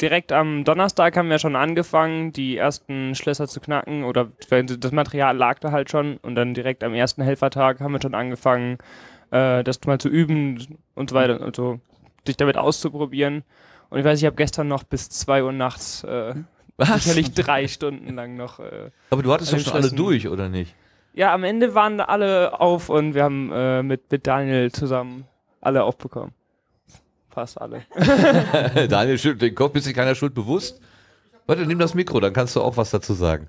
direkt am Donnerstag haben wir schon angefangen, die ersten Schlösser zu knacken. Oder wenn das Material lag da halt schon. Und dann direkt am ersten Helfertag haben wir schon angefangen, äh, das mal zu üben und so weiter. Und so, sich damit auszuprobieren. Und ich weiß, ich habe gestern noch bis 2 Uhr nachts äh, sicherlich drei Stunden lang noch. Äh, Aber du hattest doch schon alle durch, oder nicht? ja, am Ende waren alle auf und wir haben äh, mit, mit Daniel zusammen alle aufbekommen. Fast alle. Daniel schüttelt den Kopf, ist sich keiner Schuld bewusst? Warte, nimm das Mikro, dann kannst du auch was dazu sagen.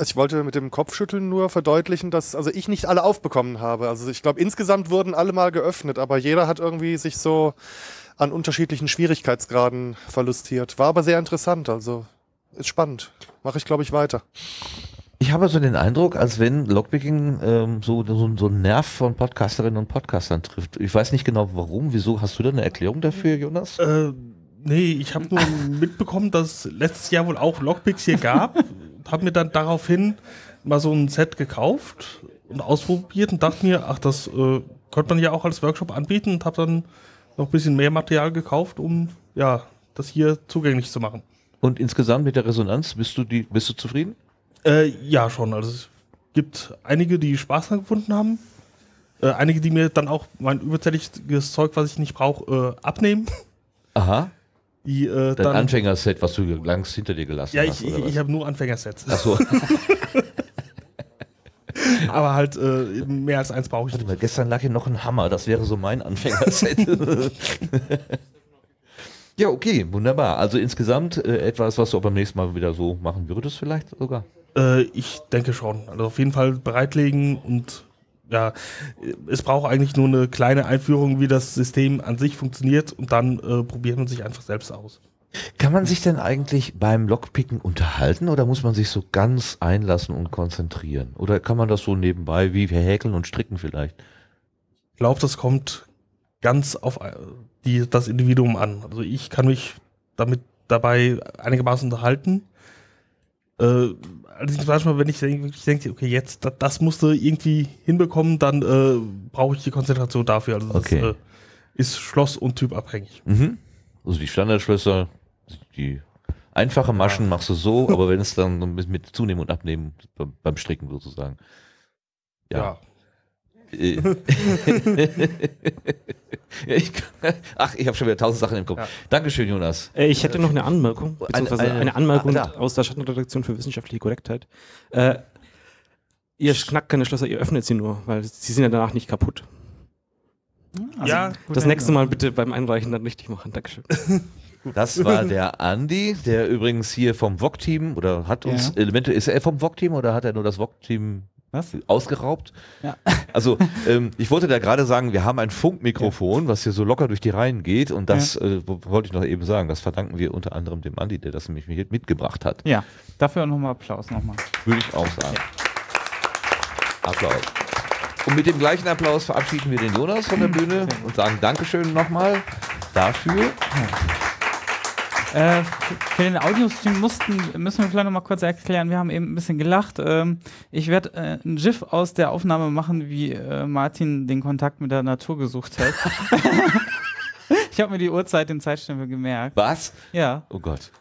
Ich wollte mit dem Kopfschütteln nur verdeutlichen, dass also ich nicht alle aufbekommen habe. Also ich glaube, insgesamt wurden alle mal geöffnet, aber jeder hat irgendwie sich so an unterschiedlichen Schwierigkeitsgraden verlustiert. War aber sehr interessant, also ist spannend. Mache ich, glaube ich, weiter. Ich habe so den Eindruck, als wenn Lockpicking ähm, so, so, so einen Nerv von Podcasterinnen und Podcastern trifft. Ich weiß nicht genau warum, wieso. Hast du da eine Erklärung dafür, Jonas? Äh, nee, ich habe nur mitbekommen, dass es letztes Jahr wohl auch Lockpicks hier gab. Habe mir dann daraufhin mal so ein Set gekauft und ausprobiert und dachte mir, ach, das äh, könnte man ja auch als Workshop anbieten und habe dann noch ein bisschen mehr Material gekauft, um ja, das hier zugänglich zu machen. Und insgesamt mit der Resonanz, bist du, die, bist du zufrieden? Äh, ja, schon. Also es gibt einige, die Spaß dran gefunden haben. Äh, einige, die mir dann auch mein überzähliges Zeug, was ich nicht brauche, äh, abnehmen. Aha. Die, äh, Dein Anfängerset, was du langs hinter dir gelassen ja, hast. ich, oder ich, was? ich habe nur Anfängersets. Achso, Aber halt äh, mehr als eins brauche ich warte nicht. mal, gestern lag hier noch ein Hammer, das wäre so mein Anfängerset. ja, okay, wunderbar. Also insgesamt äh, etwas, was du auch beim nächsten Mal wieder so machen würdest, vielleicht sogar. Äh, ich denke schon. Also auf jeden Fall bereitlegen und ja, es braucht eigentlich nur eine kleine Einführung, wie das System an sich funktioniert und dann äh, probiert man sich einfach selbst aus. Kann man sich denn eigentlich beim Lockpicken unterhalten oder muss man sich so ganz einlassen und konzentrieren? Oder kann man das so nebenbei wie häkeln und stricken vielleicht? Ich glaube, das kommt ganz auf äh, die, das Individuum an. Also ich kann mich damit dabei einigermaßen unterhalten. Äh, also manchmal, wenn ich denke, ich denke, okay, jetzt, das, das musst du irgendwie hinbekommen, dann äh, brauche ich die Konzentration dafür. Also Okay. das äh, ist Schloss- und Typabhängig. Mhm. Also die Standardschlösser, die einfache Maschen machst du so, aber wenn es dann mit, mit Zunehmen und Abnehmen beim, Stricken sozusagen. Ja. Ja, ich, ach, ich habe schon wieder tausend Sachen im Kopf. Ja. Dankeschön, Jonas. Äh, Ich hätte noch eine Anmerkung, beziehungsweise eine- eine, Anmerkung ah, aus der Schattenredaktion für wissenschaftliche Korrektheit. Äh, ihr knackt keine Schlösser, ihr öffnet sie nur, weil sie sind ja danach nicht kaputt. Also, Ja, Das nächste. Mal bitte beim Einreichen dann richtig machen. Dankeschön. Das war der Andi, der übrigens hier vom VOG-Team oder hat uns Ja. Elemente, ist er vom VOG-Team oder hat er nur das VOG-Team Was? ausgeraubt? Ja. Also ähm, ich wollte da gerade sagen, wir haben ein Funkmikrofon, was hier so locker durch die Reihen geht und das äh, wo- wollte ich noch eben sagen, das verdanken wir unter anderem dem Andi, der das nämlich mit- mitgebracht hat. Ja, dafür nochmal Applaus nochmal. Würde ich auch sagen. Applaus. Und mit dem gleichen Applaus verabschieden wir den Jonas von der Bühne und sagen Dankeschön nochmal dafür. Äh, für den Audiostream mussten, müssen wir vielleicht noch mal kurz erklären, wir haben eben ein bisschen gelacht. Ähm, ich werde äh, ein GIF aus der Aufnahme machen, wie äh, Martin den Kontakt mit der Natur gesucht hat. ich habe mir die Uhrzeit, den Zeitstempel gemerkt. Was? Ja, Oh Gott.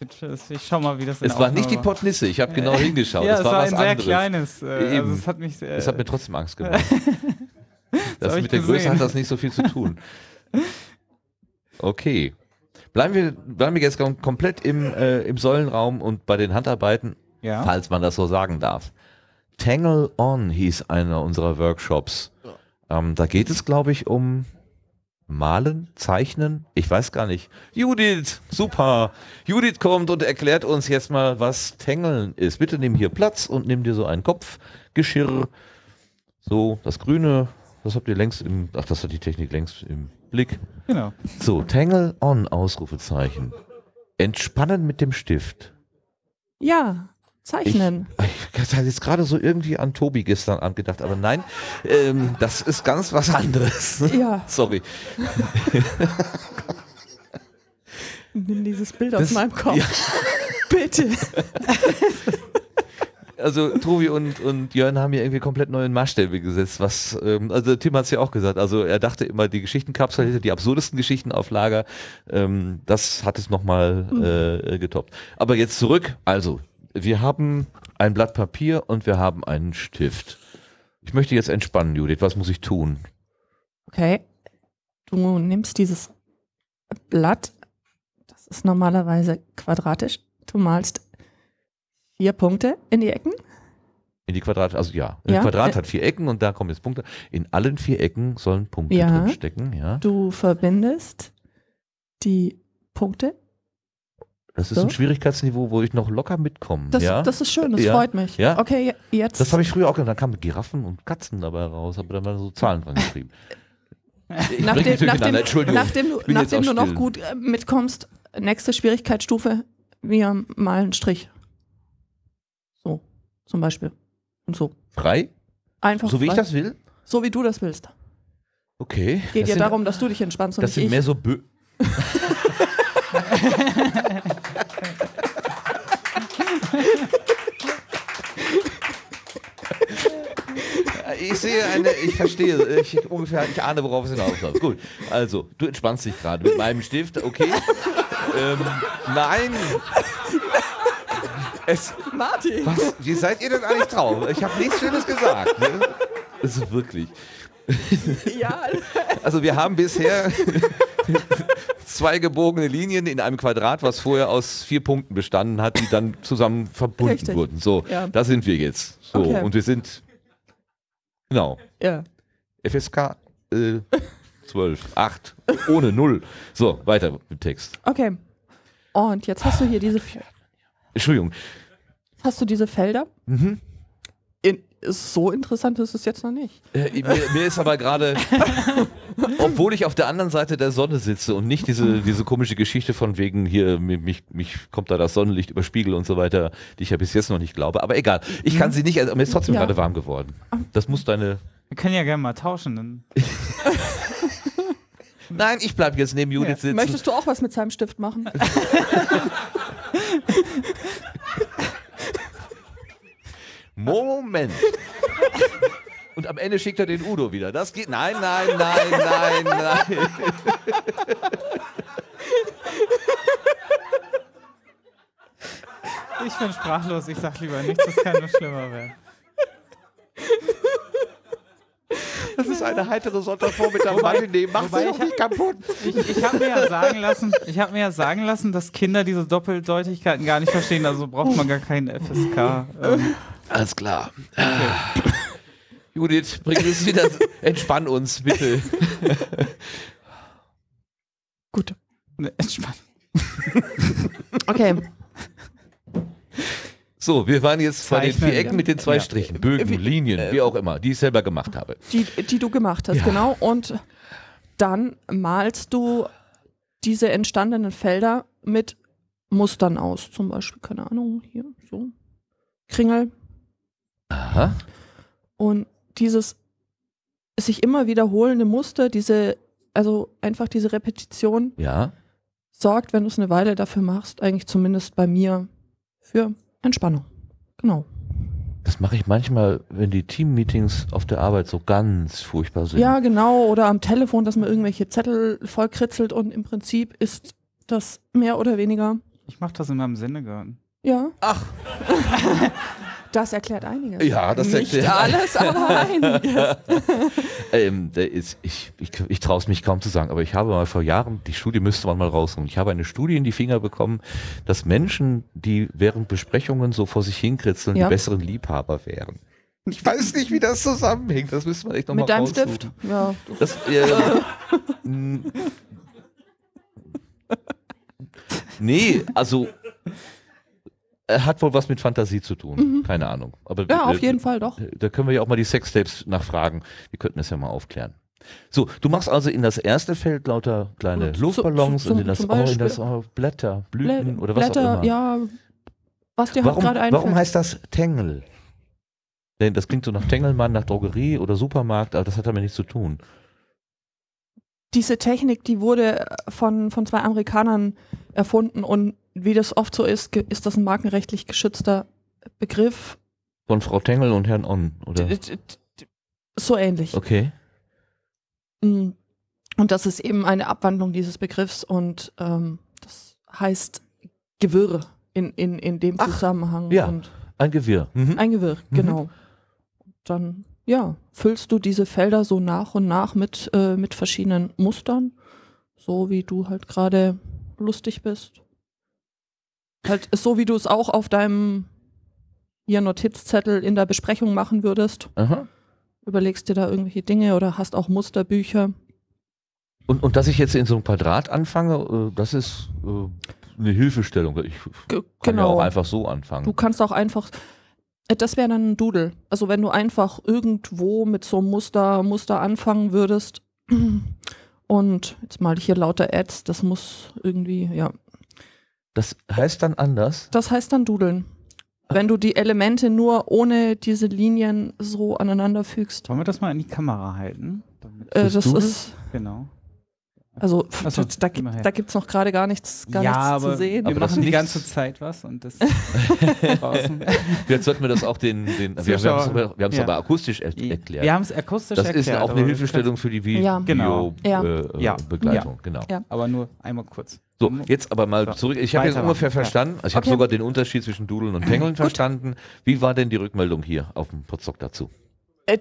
ich schau mal, wie das in Es war nicht die Potnisse, ich habe genau hingeschaut. Ja, es es war, war was ein sehr anderes. kleines. Äh, also es hat mich. Äh, Das hat mir trotzdem Angst gemacht. das ich mit der Größe gesehen. hat das nicht so viel zu tun. Okay. Bleiben wir, bleiben wir jetzt kom- komplett im, äh, im Säulenraum und bei den Handarbeiten, ja. falls man das so sagen darf. Tangle On hieß einer unserer Workshops. Ähm, da geht es, glaube ich, um Malen, Zeichnen, ich weiß gar nicht. Judith, super. Judith kommt und erklärt uns jetzt mal, was Tangeln ist. Bitte nimm hier Platz und nimm dir so ein Kopfgeschirr. So, das Grüne, das habt ihr längst im, ach, das hat die Technik längst im Blick. Genau. So, Tangle On, Ausrufezeichen. Entspannen mit dem Stift. Ja, zeichnen. Ich hatte jetzt gerade so irgendwie an Tobi gestern Abend gedacht, aber nein, ähm, das ist ganz was anderes. Ja, Sorry. nimm dieses Bild aus Das- meinem Kopf. ja. Bitte. Also Tobi und, und Jörn haben hier irgendwie komplett neuen Maßstäbe gesetzt. Was, ähm, also Tim hat es ja auch gesagt. Also er dachte immer, die Geschichtenkapsel hätte die absurdesten Geschichten auf Lager. Ähm, das hat es nochmal äh, getoppt. Aber jetzt zurück. Also, wir haben ein Blatt Papier und wir haben einen Stift. Ich möchte jetzt entspannen, Judith. Was muss ich tun? Okay. Du nimmst dieses Blatt, das ist normalerweise quadratisch. Du malst vier Punkte in die Ecken. In die Quadrat, also ja, ein Ja, Quadrat hat vier Ecken und da kommen jetzt Punkte. In allen vier Ecken sollen Punkte Ja. drin stecken, ja. Du verbindest die Punkte. Das ist So. ein Schwierigkeitsniveau, wo ich noch locker mitkomme. Das, ja? das ist schön, das Ja. freut mich. Ja. Okay, jetzt. Das habe ich früher auch gemacht. Da kamen Giraffen und Katzen dabei raus, aber da waren so Zahlen dran geschrieben. Ich nachdem, nachdem, nachdem du, nachdem du noch gut äh, mitkommst, nächste Schwierigkeitsstufe, wir malen einen Strich. Zum Beispiel. Und so. Frei? Einfach. So wie ich das will? So wie du das willst. Okay. Geht das sind, darum, dass du dich entspannst und Das nicht sind ich. mehr so Bö Ich sehe eine, ich verstehe, ich ungefähr, ich ahne, worauf es hinausläuft. Gut, also, du entspannst dich gerade mit meinem Stift, okay? ähm, nein! Es, Martin. was? Wie seid ihr denn eigentlich drauf? Ich habe nichts Schönes gesagt. Ne? Ist wirklich. Ja, Also wir haben bisher zwei gebogene Linien in einem Quadrat, was vorher aus vier Punkten bestanden hat, die dann zusammen verbunden Richtig. wurden. So, Ja. da sind wir jetzt. So, Okay. und wir sind genau ja. FSK äh, 12, 8, ohne 0. So, weiter mit Text. Okay. Und jetzt hast du hier diese, Entschuldigung. hast du diese Felder. Mhm. In, so interessant ist es jetzt noch nicht. Äh, mir, mir ist aber gerade, obwohl ich auf der anderen Seite der Sonne sitze und nicht diese, diese komische Geschichte von wegen hier, mi- mich, mich kommt da das Sonnenlicht über Spiegel und so weiter, die ich ja bis jetzt noch nicht glaube. Aber egal, ich kann sie nicht, also mir ist trotzdem Ja. gerade warm geworden. Das muss deine. Wir können ja gerne mal tauschen. Dann. Nein, ich bleib jetzt neben Judith sitzen. Möchtest du auch was mit seinem Stift machen? Moment. Und am Ende schickt er den Udo wieder. Das geht. Nein, nein, nein, nein, nein. Ich bin sprachlos, ich sag lieber nichts, das kann nur schlimmer werden. Das ist eine heitere Sonntagvormittag. Matinee. Mach wobei sie ich doch hab- nicht kaputt. Ich, ich habe mir ja sagen lassen, ich habe mir ja sagen lassen, dass Kinder diese Doppeldeutigkeiten gar nicht verstehen, also braucht man gar keinen FSK. Ähm, Alles klar. Judith, bring uns wieder. Entspann uns, bitte. Gut. ne, entspannt. Okay. So, wir waren jetzt bei den vier Ecken mit den zwei Ja. Strichen, Bögen, Wie- Linien, wie auch immer, die ich selber gemacht habe. Die, die du gemacht hast, Ja. genau. Und dann malst du diese entstandenen Felder mit Mustern aus. Zum Beispiel, keine Ahnung, hier, so. Kringel. Aha. Und dieses sich immer wiederholende Muster, diese, also einfach diese Repetition, Ja. sorgt, wenn du es eine Weile dafür machst, eigentlich zumindest bei mir, für Entspannung. Genau. Das mache ich manchmal, wenn die Team-Meetings auf der Arbeit so ganz furchtbar sind. Ja, genau. Oder am Telefon, dass man irgendwelche Zettel vollkritzelt und im Prinzip ist das mehr oder weniger. Ich mache das in meinem Sinne gehören. Ja. Ach. Das erklärt einiges. Ja, das Nicht erklärt- alles, aber einiges. Ähm, ist, ich ich, ich traue es mich kaum zu sagen, aber ich habe mal vor Jahren, die Studie müsste man mal rausholen, ich habe eine Studie in die Finger bekommen, dass Menschen, die während Besprechungen so vor sich hinkritzeln, Ja. die besseren Liebhaber wären. Ich weiß nicht, wie das zusammenhängt, das müssen wir echt nochmal Mit deinem raussuchen. Stift. Ja. Das, äh, nee, also hat wohl was mit Fantasie zu tun. Keine Ahnung. Aber Mhm. Ja, auf äh, jeden Fall doch. Da können wir ja auch mal die Sextapes nachfragen. Wir könnten das ja mal aufklären. So, du machst also in das erste Feld lauter kleine Zu- Luftballons zu- und in das, oh, in das oh, Blätter, Blüten Blä- oder was Blätter, auch immer. ja, was dir halt warum, gerade einfällt. warum heißt das Tengel? Denn das klingt so nach Tengelmann, nach Drogerie oder Supermarkt, aber das hat damit nichts zu tun. Diese Technik, die wurde von, von zwei Amerikanern erfunden und wie das oft so ist, ist das ein markenrechtlich geschützter Begriff. Von Frau Tengel und Herrn On, oder? So ähnlich. Okay. Mm. Und das ist eben eine Abwandlung dieses Begriffs und ähm, das heißt Gewirr in, in, in dem Ach, Zusammenhang. ja. Ein Gewirr. Mhm. ein Gewirr, Mhm. genau. Dann, ja, füllst du diese Felder so nach und nach mit, äh, mit verschiedenen Mustern, so wie du halt gerade lustig bist. Halt so, wie du es auch auf deinem hier Notizzettel in der Besprechung machen würdest. Aha. Überlegst dir da irgendwelche Dinge oder hast auch Musterbücher. Und, und dass ich jetzt in so einem Quadrat anfange, äh, das ist äh, eine Hilfestellung. Ich kann ja genau. auch einfach so anfangen. Du kannst auch einfach, das wäre dann ein Doodle. Also wenn du einfach irgendwo mit so einem Muster, Muster anfangen würdest und jetzt mal hier lauter Ads, das muss irgendwie, ja. Das heißt dann anders. Das heißt dann Dudeln. Wenn du die Elemente nur ohne diese Linien so aneinander fügst. Wollen wir das mal in die Kamera halten? Damit Äh, Das das Doodle? ist, genau. Also so, da, da, gibt es noch gerade gar nichts, gar ja, nichts aber zu sehen. wir Aber das machen die ganze Zeit was und das draußen. Jetzt sollten wir das auch den, den wir, haben es Ja. aber akustisch er erklärt. Wir haben es akustisch das erklärt. ist auch eine Hilfestellung für die Vi Ja. Genau. Ja. äh, Ja. Begleitung. Genau. Aber nur einmal kurz. So, jetzt aber mal zurück. Ich habe jetzt ungefähr verstanden. Also ich habe Okay. sogar den Unterschied zwischen Dudeln und Tengeln verstanden. Wie war denn die Rückmeldung hier auf dem Potsdok dazu? Äh,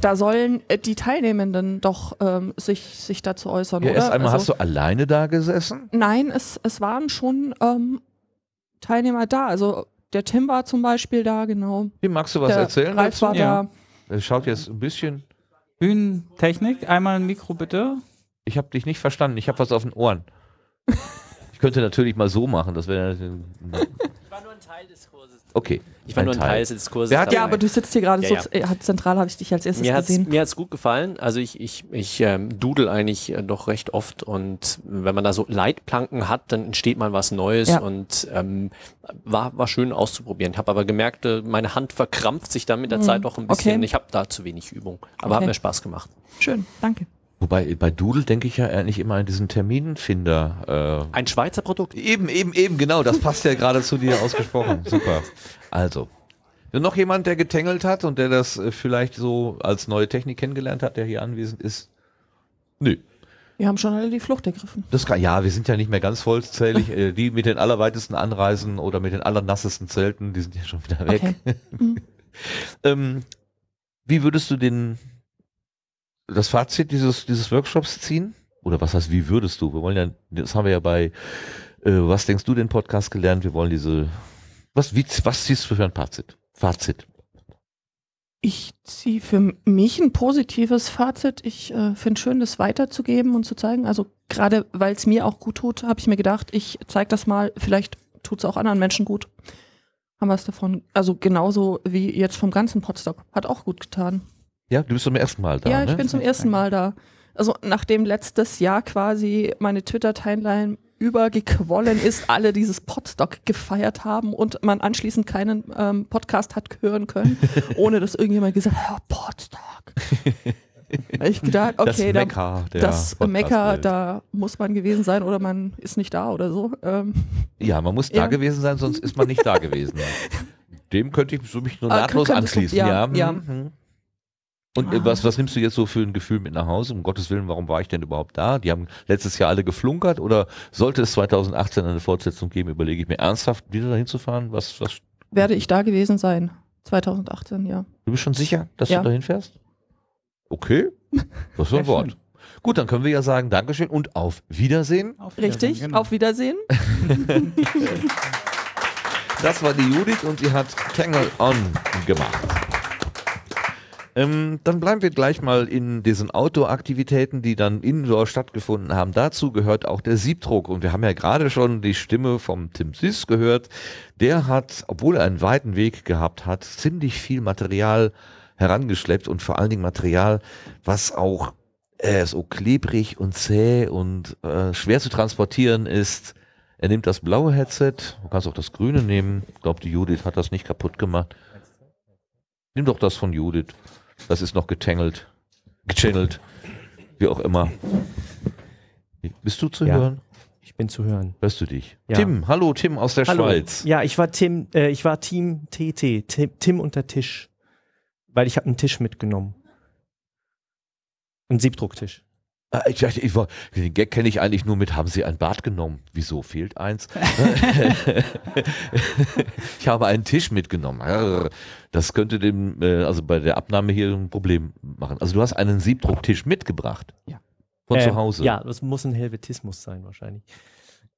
da sollen äh, die Teilnehmenden doch ähm, sich, sich dazu äußern, Ja, oder? erst einmal Also- hast du alleine da gesessen? Nein, es, es waren schon ähm, Teilnehmer da. Also der Tim war zum Beispiel da, genau. Wie magst du was der erzählen Ralf dazu? war Ja. da. Das schaut jetzt ein bisschen. Bühnentechnik, einmal ein Mikro bitte. Ich habe dich nicht verstanden. Ich habe was auf den Ohren. Ich könnte natürlich mal so machen. Das wäre. Ich war nur ein Teil des Kurses. Okay. Ich war nur ein Teil des Kurses. Hat. Ja, aber du sitzt hier gerade Ja, so ja. äh, hat- zentral, habe ich dich als erstes mir hat's, gesehen. mir hat's gut gefallen. Also ich, ich, ich ähm, dudel eigentlich äh, doch recht oft und wenn man da so Leitplanken hat, dann entsteht mal was Neues Ja. und ähm, war, war schön auszuprobieren. Habe aber gemerkt, äh, meine Hand verkrampft sich dann mit der Mhm. Zeit auch ein bisschen. Okay. Ich habe da zu wenig Übung. Aber hat Okay. mir Spaß gemacht. Schön, danke. Wobei bei Doodle denke ich ja eigentlich immer an diesen Terminfinder. Ein Schweizer Produkt. Äh, eben, eben, eben, genau. Das passt ja gerade zu dir ausgesprochen. Super. Also. Noch jemand, der getängelt hat und der das äh, vielleicht so als neue Technik kennengelernt hat, der hier anwesend ist? Nö. Wir haben schon alle die Flucht ergriffen. Das kann, ja, wir sind ja nicht mehr ganz vollzählig. Äh, Die mit den allerweitesten Anreisen oder mit den allernassesten Zelten, die sind ja schon wieder weg. Okay. Mhm. ähm, wie würdest du den, das Fazit dieses, dieses Workshops ziehen? Oder was heißt, wie würdest du? Wir wollen ja, das haben wir ja bei, äh, was denkst du den Podcast gelernt? Wir wollen diese, was, wie, was ziehst du für ein Fazit? Fazit. Ich ziehe für mich ein positives Fazit. Ich äh, finde schön, das weiterzugeben und zu zeigen. Also gerade weil es mir auch gut tut, habe ich mir gedacht, ich zeige das mal. Vielleicht tut es auch anderen Menschen gut. Haben wir es davon. Also genauso wie jetzt vom ganzen Podstock. Hat auch gut getan. Ja, du bist zum ersten Mal da. ja, ich ne? bin zum ersten Mal da. Also nachdem letztes Jahr quasi meine Twitter-Timeline übergequollen ist, alle dieses Podstock gefeiert haben und man anschließend keinen ähm, Podcast hat hören können, ohne dass irgendjemand gesagt hat, oh, Podstock. Ich gedacht, Das okay, da, Mekka der das Mecker, da muss man gewesen sein oder man ist nicht da oder so. Ähm, Ja, man muss Ja. da gewesen sein, sonst ist man nicht da gewesen. Dem könnte ich so mich nur Ah, nahtlos du- anschließen. ja, Ja, ja. mhm. Und äh, Ah. was, was nimmst du jetzt so für ein Gefühl mit nach Hause? Um Gottes Willen, warum war ich denn überhaupt da? Die haben letztes Jahr alle geflunkert oder sollte es 2018 eine Fortsetzung geben, überlege ich mir ernsthaft, wieder dahin zu fahren? Was, was, werde ich da gewesen sein. 2018, ja. du bist schon sicher, dass Ja. du dahin fährst? Okay, das war ein Wort. schön. Gut, dann können wir ja sagen Dankeschön und auf Wiedersehen. Auf Wiedersehen, Richtig, genau. auf Wiedersehen. Das war die Judith und sie hat Tangle On gemacht. Ähm, dann bleiben wir gleich mal in diesen Outdoor-Aktivitäten, die dann indoor stattgefunden haben. Dazu gehört auch der Siebdruck. Und wir haben ja gerade schon die Stimme vom Tim Süß gehört. Der hat, obwohl er einen weiten Weg gehabt hat, ziemlich viel Material herangeschleppt und vor allen Dingen Material, was auch äh, so klebrig und zäh und äh, schwer zu transportieren ist. Er nimmt das blaue Headset, du kannst auch das grüne nehmen. Ich glaube, die Judith hat das nicht kaputt gemacht. Nimm doch das von Judith. Das ist noch getangelt, gechannelt, wie auch immer. Bist du zu Ja. hören? Ich bin zu hören. Hörst du dich? Ja. Tim, hallo Tim aus der Hallo. Schweiz. Ja, ich war Tim, äh, ich war Team TT, Tim, Tim unter Tisch. Weil ich habe einen Tisch mitgenommen. Einen Siebdrucktisch. Ah, Ich, ich, ich war, den Gag kenne ich eigentlich nur mit, haben Sie ein Bad genommen? Wieso fehlt eins? ich habe einen Tisch mitgenommen. Das könnte dem, äh, also bei der Abnahme hier ein Problem machen. Also du hast einen Siebdrucktisch mitgebracht. Ja. Von Ähm, zu Hause. Ja, das muss ein Helvetismus sein wahrscheinlich.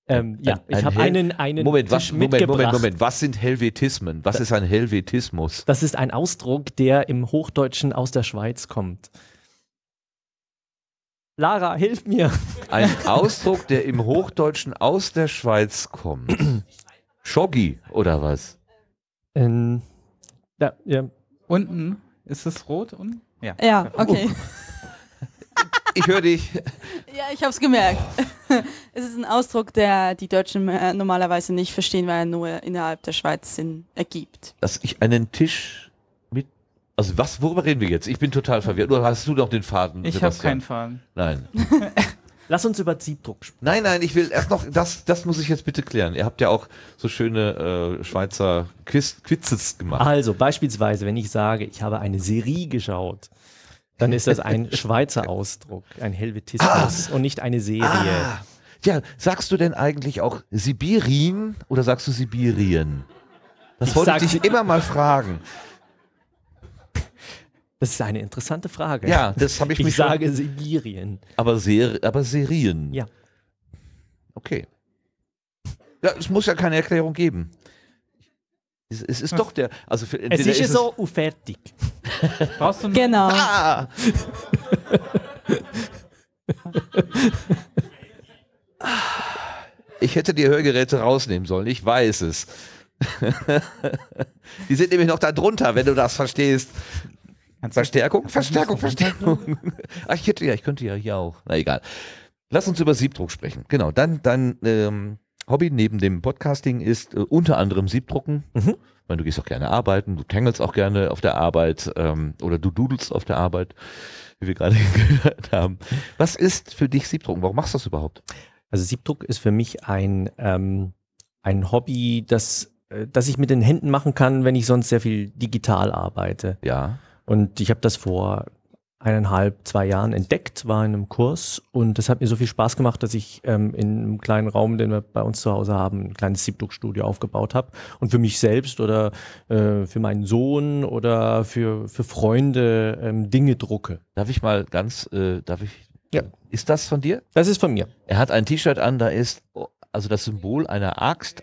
Ähm, ja, Ein- ich ein habe einen, einen Moment, was, Tisch Moment. Moment, Moment. Was sind Helvetismen? Was ist ein Helvetismus? Das ist ein Ausdruck, der im Hochdeutschen aus der Schweiz kommt. Lara, hilf mir. Ein Ausdruck, der im Hochdeutschen aus der Schweiz kommt. Schoggi oder was? Ähm, ja, ja. Unten ist es rot unten? Ja. Ja, okay. Ich höre dich. Ja, ich habe es gemerkt. es ist ein Ausdruck, der die Deutschen äh, normalerweise nicht verstehen, weil er nur innerhalb der Schweiz Sinn ergibt. Dass ich einen Tisch. Also was, worüber reden wir jetzt? Ich bin total verwirrt. Oder hast du noch den Faden? Ich habe keinen Faden. Nein. Lass uns über Siebdruck sprechen. Nein, nein, ich will erst noch, das, das muss ich jetzt bitte klären. Ihr habt ja auch so schöne äh, Schweizer Quiz, Quizzes gemacht. Also beispielsweise, wenn ich sage, ich habe eine Serie geschaut, dann ist das ein Schweizer Ausdruck, ein Helvetismus und nicht eine Serie. Ah, Ja, sagst du denn eigentlich auch Sibirien oder sagst du Sibirien? Das Ich wollte ich dich immer mal fragen. Das ist eine interessante Frage. Ja, das habe ich, Ich mich schon- sage Sibirien. Aber, Ser aber Serien. Ja. Okay. Ja, es muss ja keine Erklärung geben. Es, es ist doch der. Also für, Es ist ja so und fertig. Brauchst du Genau. Ah! Ich hätte die Hörgeräte rausnehmen sollen, ich weiß es. die sind nämlich noch da drunter, wenn du das verstehst. Verstärkung, Verstärkung, Verstärkung. Ach, ich hätte ja, ich könnte ja hier auch. Na egal. Lass uns über Siebdruck sprechen. Genau, dann dein ähm, Hobby neben dem Podcasting ist äh, unter anderem Siebdrucken. Mhm. Ich meine, du gehst auch gerne arbeiten, du tangelst auch gerne auf der Arbeit ähm, oder du dudelst auf der Arbeit, wie wir gerade gehört haben. Was ist für dich Siebdrucken? Warum machst du das überhaupt? Also Siebdruck ist für mich ein, ähm, ein Hobby, das, äh, das ich mit den Händen machen kann, wenn ich sonst sehr viel digital arbeite. Ja. Und ich habe das vor eineinhalb, zwei Jahren entdeckt, war in einem Kurs und das hat mir so viel Spaß gemacht, dass ich ähm, in einem kleinen Raum, den wir bei uns zu Hause haben, ein kleines Siebdruckstudio aufgebaut habe und für mich selbst oder äh, für meinen Sohn oder für, für Freunde ähm, Dinge drucke. Darf ich mal ganz, äh, darf ich? Ja. Ist das von dir? Das ist von mir. Er hat ein T-Shirt an, da ist oh, also das Symbol einer Axt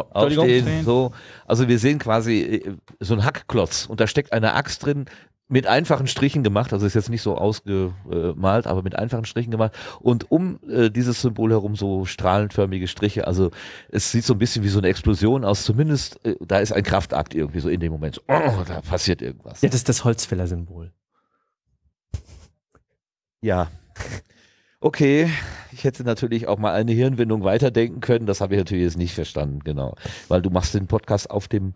Auf Entschuldigung. den, so. Also wir sehen quasi äh, so ein Hackklotz und da steckt eine Axt drin, mit einfachen Strichen gemacht, also ist jetzt nicht so ausgemalt, aber mit einfachen Strichen gemacht und um äh, dieses Symbol herum so strahlenförmige Striche, also es sieht so ein bisschen wie so eine Explosion aus, zumindest äh, da ist ein Kraftakt irgendwie so in dem Moment, so, oh, da passiert irgendwas. Ja, das ist das Holzfäller-Symbol. Ja. Okay, ich hätte natürlich auch mal eine Hirnwindung weiterdenken können. Das habe ich natürlich jetzt nicht verstanden, genau. Weil du machst den Podcast auf dem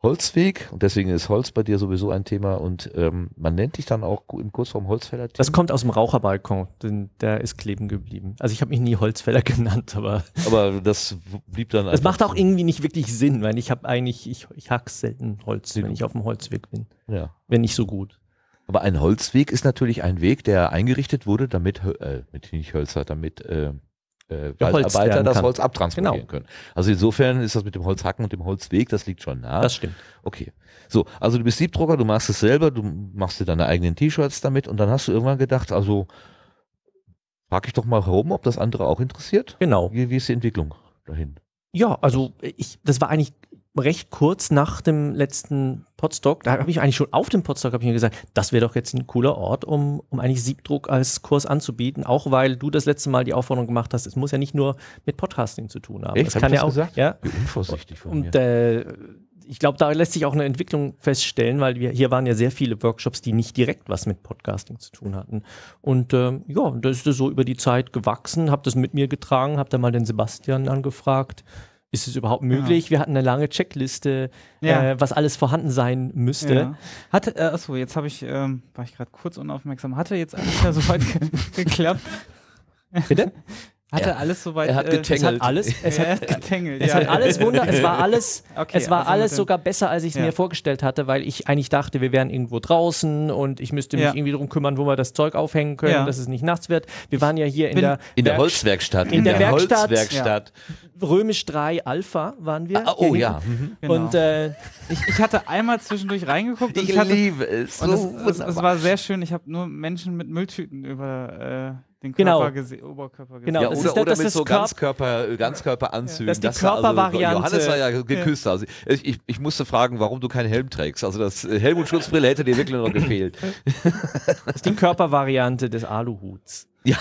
Holzweg und deswegen ist Holz bei dir sowieso ein Thema und ähm, man nennt dich dann auch im Kurzform Holzfäller. Das kommt aus dem Raucherbalkon, denn der ist kleben geblieben. Also ich habe mich nie Holzfäller genannt, aber Aber das blieb dann das macht auch irgendwie nicht wirklich Sinn, weil ich habe eigentlich, ich, ich hack selten Holz, wenn ich auf dem Holzweg bin. Ja. Wenn nicht so gut. Aber ein Holzweg ist natürlich ein Weg, der eingerichtet wurde, damit, äh, mit nicht Hölzer, damit äh, äh, Waldarbeiter das. Holz abtransportieren Genau. können. Also insofern ist das mit dem Holzhacken und dem Holzweg, das liegt schon nah. Das stimmt. Okay. So, also du bist Siebdrucker, du machst es selber, du machst dir deine eigenen T-Shirts damit und dann hast du irgendwann gedacht, also frag ich doch mal herum, ob das andere auch interessiert. Genau. Wie, wie ist die Entwicklung dahin? Ja, also ich, das war eigentlich recht kurz nach dem letzten Podstock. Da habe ich eigentlich schon auf dem Podstock habe ich mir gesagt, das wäre doch jetzt ein cooler Ort, um, um eigentlich Siebdruck als Kurs anzubieten, auch weil du das letzte Mal die Aufforderung gemacht hast, es muss ja nicht nur mit Podcasting zu tun haben. Echt? Es Hab kann ich ja das auch, gesagt? ja. Wie unvorsichtig von Und mir. äh, ich glaube, da lässt sich auch eine Entwicklung feststellen, weil wir hier waren ja sehr viele Workshops, die nicht direkt was mit Podcasting zu tun hatten. Und ähm, ja, da ist das so über die Zeit gewachsen, habe das mit mir getragen, habe dann mal den Sebastian angefragt. Ist es überhaupt möglich? Wir hatten eine lange Checkliste, Ja. äh, was alles vorhanden sein müsste. Ja. Hatte, äh, achso, jetzt habe ich, ähm, war ich gerade kurz unaufmerksam. Hatte jetzt alles ja soweit ge geklappt? Bitte? Hatte Er- alles soweit. er hat äh, getängelt. Es hat alles, es Er hat, getängelt. es ja. hat alles Wunder, es war alles, Okay, es war also alles sogar besser, als ich es Ja. mir vorgestellt hatte, weil ich eigentlich dachte, wir wären irgendwo draußen und ich müsste mich Ja. irgendwie darum kümmern, wo wir das Zeug aufhängen können, Ja. dass es nicht nachts wird. Wir waren ja hier in der, In der Werk- Holzwerkstatt. in der Werkstatt. Holzwerkstatt. Römisch 3 Alpha waren wir. Ah, oh ja. Mhm. Genau. Und äh, ich, ich hatte einmal zwischendurch reingeguckt und Ich ich hatte, liebe es. Und So es, es, es war sehr schön. Ich habe nur Menschen mit Mülltüten über äh, den Genau. Körper gese- Oberkörper gesehen. Genau, Ja, das oder, ist das- oder das mit so Körp- Ganzkörper, Ganzkörperanzügen. Das ist die war also- Körpervariante. Johannes war ja geküsst. Also ich, ich, ich musste fragen, warum du keinen Helm trägst. Also das äh, Helmut-Schutzbrille hätte dir wirklich noch gefehlt. das ist die Körpervariante des Aluhuts. Ja.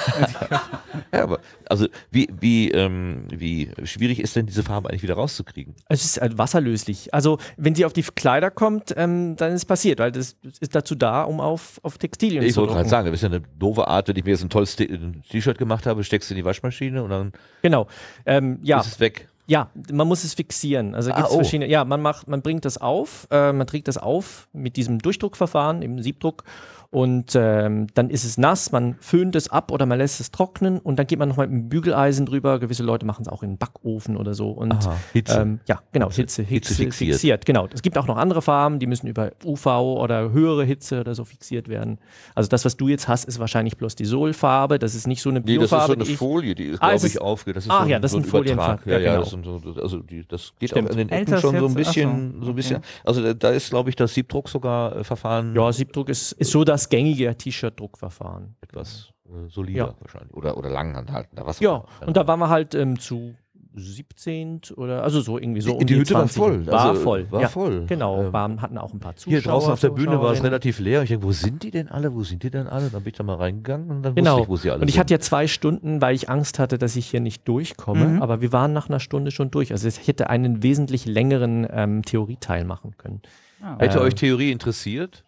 ja, aber also wie, wie, ähm, wie schwierig ist denn diese Farbe eigentlich wieder rauszukriegen? Es ist halt wasserlöslich. Also, wenn sie auf die Kleider kommt, ähm, dann ist es passiert, weil das ist dazu da, um auf, auf Textilien Ich zu wollte gerade sagen, das ist ja eine doofe Art, wenn ich mir jetzt ein tolles T-Shirt gemacht habe, steckst du in die Waschmaschine und dann Genau. Ähm, ja, ist es weg. Ja, man muss es fixieren. Also Ah, gibt es oh. verschiedene. Ja, man macht, man bringt das auf, äh, man trägt das auf mit diesem Durchdruckverfahren, im Siebdruck. Und ähm, dann ist es nass, man föhnt es ab oder man lässt es trocknen und dann geht man nochmal mit dem Bügeleisen drüber. Gewisse Leute machen es auch in den Backofen oder so. Und Aha, Hitze. Ähm, ja, genau, Hitze, Hitze, Hitze fixiert. fixiert. Genau. Es gibt auch noch andere Farben, die müssen über UV oder höhere Hitze oder so fixiert werden. Also das, was du jetzt hast, ist wahrscheinlich bloß die Solfarbe. Das ist nicht so eine Nee, das ist so Biofarbe. eine die Folie, die ist, Ah, glaube ich, aufgeht. Das ist Ach so ja, ein, das so ist ein. Übertrag. Ja, ja, genau. das, so, also die, das geht Stimmt. auch in den Ecken das schon so ein bisschen. So, so ein bisschen okay. Also da, da ist, glaube ich, das Siebdruck-Sogar-Verfahren Ja, Siebdruck ist, ist so das gängige T-Shirt-Druckverfahren. etwas äh, solider Ja. wahrscheinlich. Oder, oder langanhaltender. Was auch Ja, immer. und da waren wir halt ähm, zu 17 oder also so irgendwie so. Die- um die Hütte war 20. voll, War also, voll. war ja, voll. Genau, Ähm, waren, hatten auch ein paar Zuschauer. Hier draußen auf der Bühne war es relativ leer. Ich denke, wo sind die denn alle? Wo sind die denn alle? Dann bin ich da mal reingegangen und dann Genau. wusste ich, wo sie alle und ich sind. hatte ja zwei Stunden, weil ich Angst hatte, dass ich hier nicht durchkomme. Mhm. Aber wir waren nach einer Stunde schon durch. Also ich hätte einen wesentlich längeren ähm, Theorieteil machen können. Ah, Hätte Ähm, euch Theorie interessiert?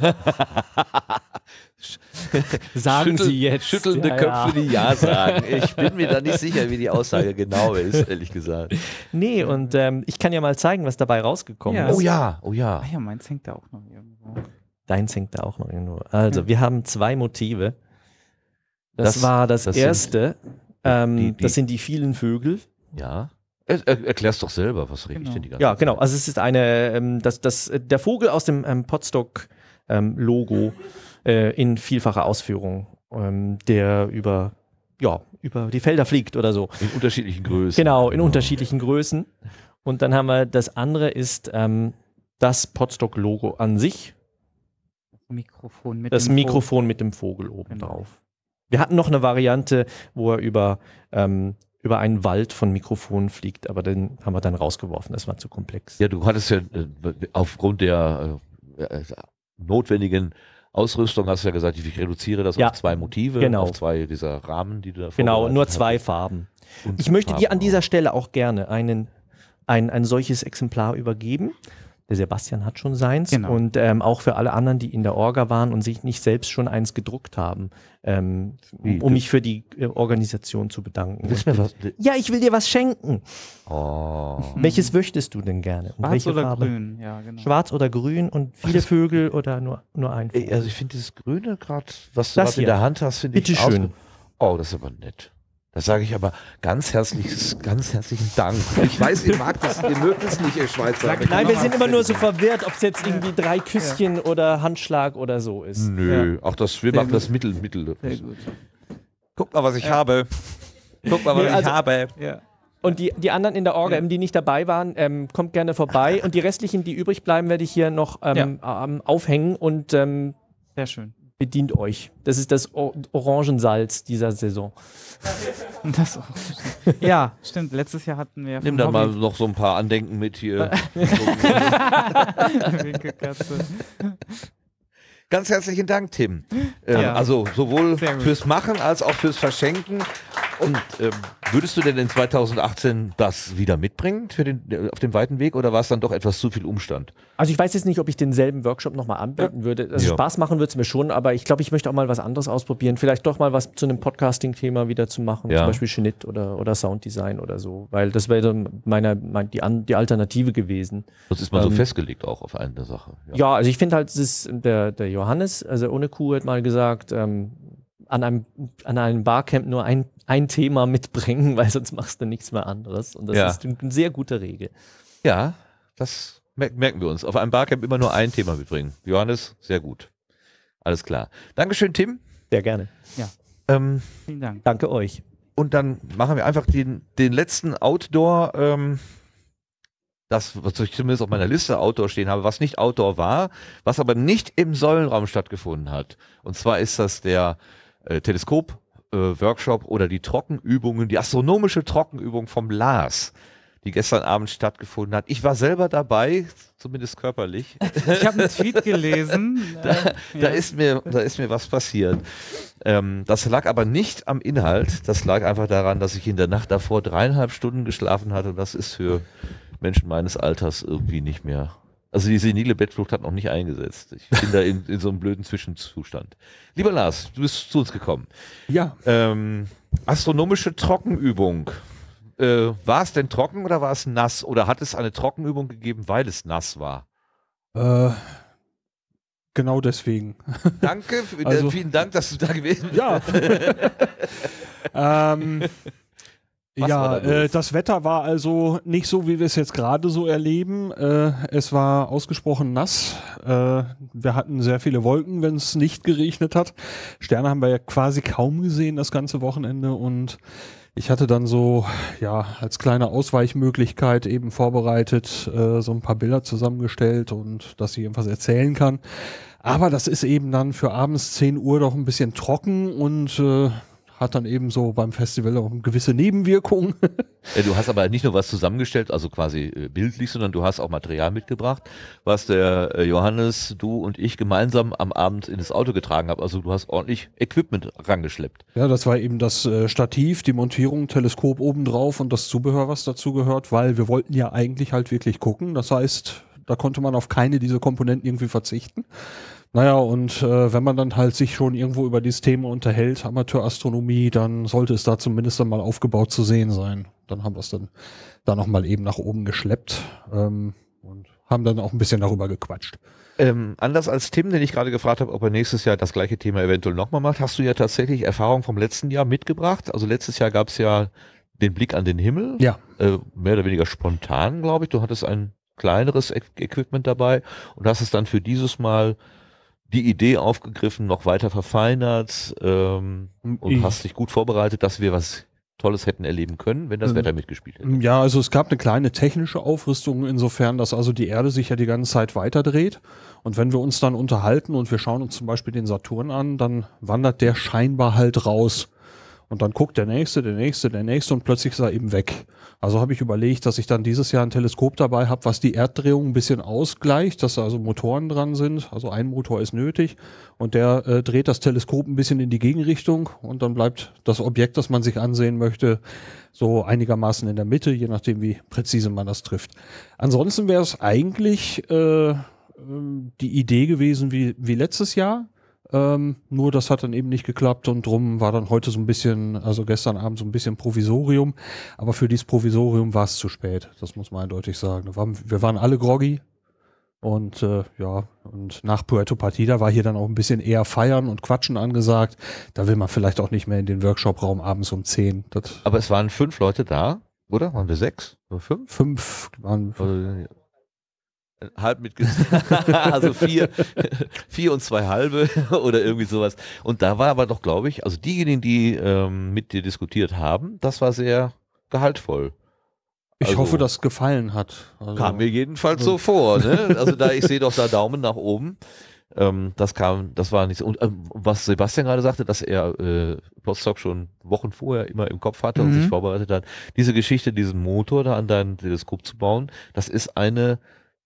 Sagen Schüttel- Sie jetzt. Schüttelnde Ja, Köpfe, ja. die Ja sagen. Ich bin mir da nicht sicher, wie die Aussage genau ist, ehrlich gesagt. Nee, und ähm, ich kann ja mal zeigen, was dabei rausgekommen Ja. ist. Oh ja, oh ja. Ah ja, meins hängt da auch noch irgendwo. Deins hängt da auch noch irgendwo. Also, wir haben zwei Motive. Das, Das- war das, das sind erste. ähm, die- die- das sind die vielen Vögel. Ja. Er, er, erklär's doch selber, was rede ich Genau. denn die ganze Ja, Zeit? genau. Also es ist eine, ähm, das, das, der Vogel aus dem ähm, Podstock-Logo äh, in vielfacher Ausführung, ähm, der über, ja, über die Felder fliegt oder so. In unterschiedlichen Größen. Genau, in unterschiedlichen Größen. Und dann haben wir, das andere ist ähm, das Podstock-Logo an sich, Mikrofon mit das dem Mikrofon mit dem Vogel oben Genau. drauf. Wir hatten noch eine Variante, wo er über, ähm, über einen Wald von Mikrofonen fliegt, aber den haben wir dann rausgeworfen. Das war zu komplex. Ja, du hattest ja äh, aufgrund der äh, notwendigen Ausrüstung, hast du ja gesagt, ich reduziere das Ja, auf zwei Motive, genau. auf zwei dieser Rahmen, die du da Genau, nur hast. zwei Farben. Und Ich möchte dir an Farben dieser. Stelle auch gerne einen, ein, ein solches Exemplar übergeben. Der Sebastian hat schon seins. Genau. Und ähm, auch für alle anderen, die in der Orga waren und sich nicht selbst schon eins gedruckt haben, ähm, Wie, um mich für die äh, Organisation zu bedanken. Willst du mir was? Ja, ich will dir was schenken. Oh. Welches möchtest du denn gerne? Und Schwarz welche oder Farbe? grün, ja, genau. Schwarz oder grün und viele Vögel oder nur, nur ein Vogel? Also ich finde dieses Grüne gerade, was du gerade in der Hand hast, finde ich ausge- Oh, das ist aber nett. Das sage ich aber ganz herzliches, ganz herzlichen Dank. Ich weiß, ihr mag das, ihr mögt es nicht, ihr Schweizer. ich Nein, wir sind immer nur so verwirrt, ob es jetzt irgendwie drei Küsschen oder Handschlag oder so ist. Nö, auch das, wir Sehr machen das gut. Mittel, Mittel. Sehr gut. Guck mal, was ich habe. Guck mal, was Nee, ich also- habe. Ja. Und die, die anderen in der Orga, eben, die nicht dabei waren, ähm, kommt gerne vorbei. Und die restlichen, die übrig bleiben, werde ich hier noch ähm, ähm, aufhängen und ähm, Sehr schön. Bedient euch. Das ist das Orangensalz dieser Saison. Das ja, stimmt. Letztes Jahr hatten wir Nimm dann mal noch so ein paar Andenken mit hier. Ganz herzlichen Dank, Tim. Ähm, Ja. Also sowohl fürs Machen als auch fürs Verschenken. Und ähm, würdest du denn in 2018 das wieder mitbringen für den, äh, auf dem weiten Weg oder war es dann doch etwas zu viel Umstand? Also ich weiß jetzt nicht, ob ich denselben Workshop nochmal anbieten würde. Also Ja. Spaß machen würde es mir schon, aber ich glaube, ich möchte auch mal was anderes ausprobieren. Vielleicht doch mal was zu einem Podcasting-Thema wieder zu machen, Ja. zum Beispiel Schnitt oder, oder Sounddesign oder so. Weil das wäre dann meine, mein, die, An die Alternative gewesen. Das ist mal so Ähm, festgelegt auch auf eine Sache. Ja, also ich finde halt, es ist der, der Johannes, also ohne Kuh hat mal gesagt, ähm, an einem, an einem Barcamp nur ein, ein Thema mitbringen, weil sonst machst du nichts mehr anderes. Und das Ja. ist eine sehr gute Regel. Ja, das mer- merken wir uns. Auf einem Barcamp immer nur ein Thema mitbringen. Johannes, sehr gut. Alles klar. Dankeschön, Tim. Sehr gerne. Ähm, Vielen Dank. Danke euch. und dann machen wir einfach den, den letzten Outdoor, ähm, das, was ich zumindest auf meiner Liste Outdoor stehen habe, was nicht Outdoor war, was aber nicht im Säulenraum stattgefunden hat. Und zwar ist das der äh, Teleskop. Äh, Workshop oder die Trockenübungen, die astronomische Trockenübung vom Lars, die gestern Abend stattgefunden hat. Ich war selber dabei, zumindest körperlich. Ich habe einen Tweet gelesen. Da, da, ist mir, da ist mir was passiert. Ähm, das lag aber nicht am Inhalt. Das lag einfach daran, dass ich in der Nacht davor dreieinhalb Stunden geschlafen hatte. Und das ist für Menschen meines Alters irgendwie nicht mehr. Also die senile Bettflucht hat noch nicht eingesetzt. Ich bin da in, in so einem blöden Zwischenzustand. Lieber Lars, du bist zu uns gekommen. Ja. Ähm, astronomische Trockenübung. Äh, war es denn trocken oder war es nass? Oder hat es eine Trockenübung gegeben, weil es nass war? Äh, genau deswegen. Danke, Also- vielen Dank, dass du da gewesen bist. Ja. ähm, Was ja, da äh, das Wetter war also nicht so, wie wir es jetzt gerade so erleben. Äh, es war ausgesprochen nass. Äh, wir hatten sehr viele Wolken, wenn es nicht geregnet hat. Sterne haben wir ja quasi kaum gesehen das ganze Wochenende und ich hatte dann so, ja, als kleine Ausweichmöglichkeit eben vorbereitet, äh, so ein paar Bilder zusammengestellt und dass ich irgendwas erzählen kann. Aber das ist eben dann für abends 10 Uhr doch ein bisschen trocken und äh, hat dann eben so beim Festival auch eine gewisse Nebenwirkung. Ja, du hast aber nicht nur was zusammengestellt, also quasi äh, bildlich, sondern du hast auch Material mitgebracht, was der äh, Johannes, du und ich gemeinsam am Abend in das Auto getragen haben. Also du hast ordentlich Equipment rangeschleppt. Ja, das war eben das äh, Stativ, die Montierung, Teleskop obendrauf und das Zubehör, was dazu gehört, weil wir wollten ja eigentlich halt wirklich gucken. Das heißt, da konnte man auf keine dieser Komponenten irgendwie verzichten. Naja, und äh, wenn man dann halt sich schon irgendwo über dieses Thema unterhält, Amateurastronomie, dann sollte es da zumindest einmal aufgebaut zu sehen sein. Dann haben wir es dann da nochmal eben nach oben geschleppt ähm, und haben dann auch ein bisschen darüber gequatscht. Ähm, anders als Tim, den ich gerade gefragt habe, ob er nächstes Jahr das gleiche Thema eventuell nochmal macht, hast du ja tatsächlich Erfahrung vom letzten Jahr mitgebracht. Also letztes Jahr gab es ja den Blick an den Himmel. Ja. Äh, mehr oder weniger spontan, glaube ich. Du hattest ein kleineres E Equipment dabei und hast es dann für dieses Mal die Idee aufgegriffen, noch weiter verfeinert ähm, und Ich- hast dich gut vorbereitet, dass wir was Tolles hätten erleben können, wenn das Ähm, Wetter mitgespielt hätte. Ja, also es gab eine kleine technische Aufrüstung insofern, dass also die Erde sich ja die ganze Zeit weiterdreht. Und wenn wir uns dann unterhalten und wir schauen uns zum Beispiel den Saturn an, dann wandert der scheinbar halt raus. Und dann guckt der nächste, der nächste, der nächste und plötzlich ist er eben weg. Also habe ich überlegt, dass ich dann dieses Jahr ein Teleskop dabei habe, was die Erddrehung ein bisschen ausgleicht, dass da also Motoren dran sind. Also ein Motor ist nötig und der äh, dreht das Teleskop ein bisschen in die Gegenrichtung und dann bleibt das Objekt, das man sich ansehen möchte, so einigermaßen in der Mitte, je nachdem, wie präzise man das trifft. Ansonsten wäre es eigentlich äh, ähm, die Idee gewesen wie, wie letztes Jahr. Ähm, nur das hat dann eben nicht geklappt und drum war dann heute so ein bisschen, also gestern Abend so ein bisschen Provisorium. Aber für dieses Provisorium war es zu spät. Das muss man eindeutig sagen. Da waren, wir waren alle groggy. Und äh, ja, und nach Puerto Partida war hier dann auch ein bisschen eher feiern und quatschen angesagt. Da will man vielleicht auch nicht mehr in den Workshop-Raum abends um 10. Das Aber es waren fünf Leute da, oder? Waren wir sechs? Oder fünf? fünf waren Oder, äh, halb mit also vier, vier und zwei halbe oder irgendwie sowas. Und da war aber doch, glaube ich, also diejenigen, die ähm, mit dir diskutiert haben, das war sehr gehaltvoll. Ich Also- hoffe, das gefallen hat. Also, Kam mir jedenfalls so vor. Ne? Also da, ich sehe doch da Daumen nach oben. Ähm, das kam, das war nicht so. Und ähm, was Sebastian gerade sagte, dass er äh, Potsdok schon Wochen vorher immer im Kopf hatte und Mhm. sich vorbereitet hat, diese Geschichte, diesen Motor da an dein Teleskop zu bauen, das ist eine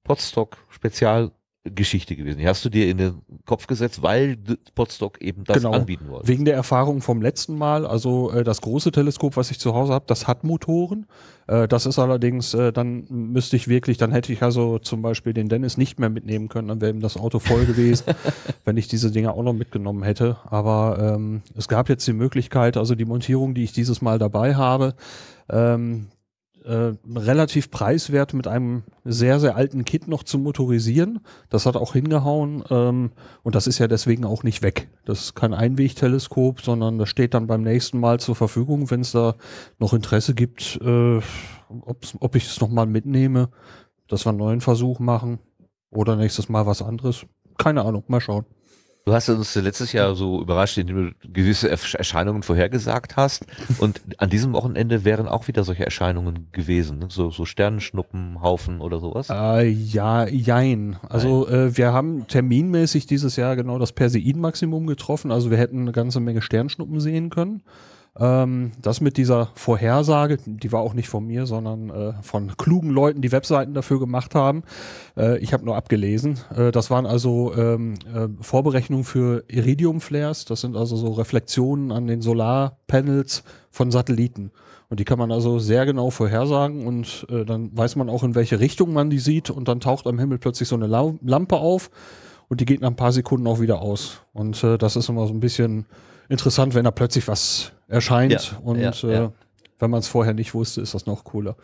Potsdok Spezialgeschichte gewesen. Die hast du dir in den Kopf gesetzt, weil Potsdok eben das genau, anbieten wollte. Wegen der Erfahrung vom letzten Mal, also äh, das große Teleskop, was ich zu Hause habe, das hat Motoren. Äh, das ist allerdings, äh, dann müsste ich wirklich, dann hätte ich also zum Beispiel den Dennis nicht mehr mitnehmen können, dann wäre ihm das Auto voll gewesen, wenn ich diese Dinger auch noch mitgenommen hätte. Aber ähm, es gab jetzt die Möglichkeit, also die Montierung, die ich dieses Mal dabei habe, ähm, äh, relativ preiswert mit einem sehr, sehr alten Kit noch zu motorisieren. Das hat auch hingehauen ähm, und das ist ja deswegen auch nicht weg. Das ist kein Einwegteleskop, sondern das steht dann beim nächsten Mal zur Verfügung, wenn es da noch Interesse gibt, äh, ob ich es nochmal mitnehme, dass wir einen neuen Versuch machen oder nächstes Mal was anderes. Keine Ahnung, mal schauen. Du hast uns letztes Jahr so überrascht, indem du gewisse Ersch- Erscheinungen vorhergesagt hast. Und an diesem Wochenende wären auch wieder solche Erscheinungen gewesen. Ne? So, so Sternenschnuppenhaufen oder sowas. Äh, ja, jein. Also äh, wir haben terminmäßig dieses Jahr genau das Perseid-Maximum getroffen. Also wir hätten eine ganze Menge Sternschnuppen sehen können. Ähm, das mit dieser Vorhersage, die war auch nicht von mir, sondern äh, von klugen Leuten, die Webseiten dafür gemacht haben. Äh, ich habe nur abgelesen. Äh, das waren also ähm, äh, Vorberechnungen für Iridium-Flares. Das sind also so Reflexionen an den Solarpanels von Satelliten. Und die kann man also sehr genau vorhersagen und äh, dann weiß man auch, in welche Richtung man die sieht und dann taucht am Himmel plötzlich so eine Lampe auf und die geht nach ein paar Sekunden auch wieder aus. Und äh, das ist immer so ein bisschen interessant, wenn da plötzlich was erscheint Ja, und ja, äh, ja. Wenn man es vorher nicht wusste, ist das noch cooler.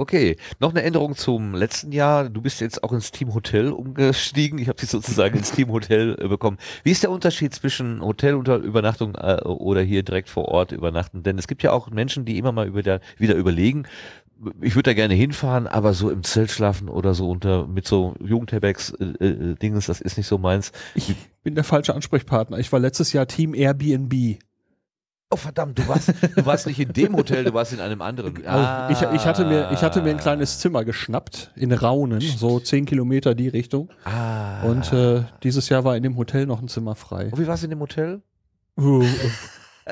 Okay, noch eine Änderung zum letzten Jahr. Du bist jetzt auch ins Team Hotel umgestiegen. Ich habe dich sozusagen ins Team Hotel äh, bekommen. Wie ist der Unterschied zwischen Hotelübernachtung äh, oder hier direkt vor Ort übernachten? Denn es gibt ja auch Menschen, die immer mal über der, wieder überlegen, ich würde da gerne hinfahren, aber so im Zelt schlafen oder so unter mit so Jugendherbergs äh, äh, Dingens, das ist nicht so meins. Ich bin der falsche Ansprechpartner. Ich war letztes Jahr Team Airbnb. Oh verdammt, du warst, du warst nicht in dem Hotel, du warst in einem anderen. Ah. Ich, ich, hatte mir, ich hatte mir ein kleines Zimmer geschnappt in Raunen, so zehn Kilometer die Richtung. Ah. Und äh, dieses Jahr war in dem Hotel noch ein Zimmer frei. Und wie war es in dem Hotel?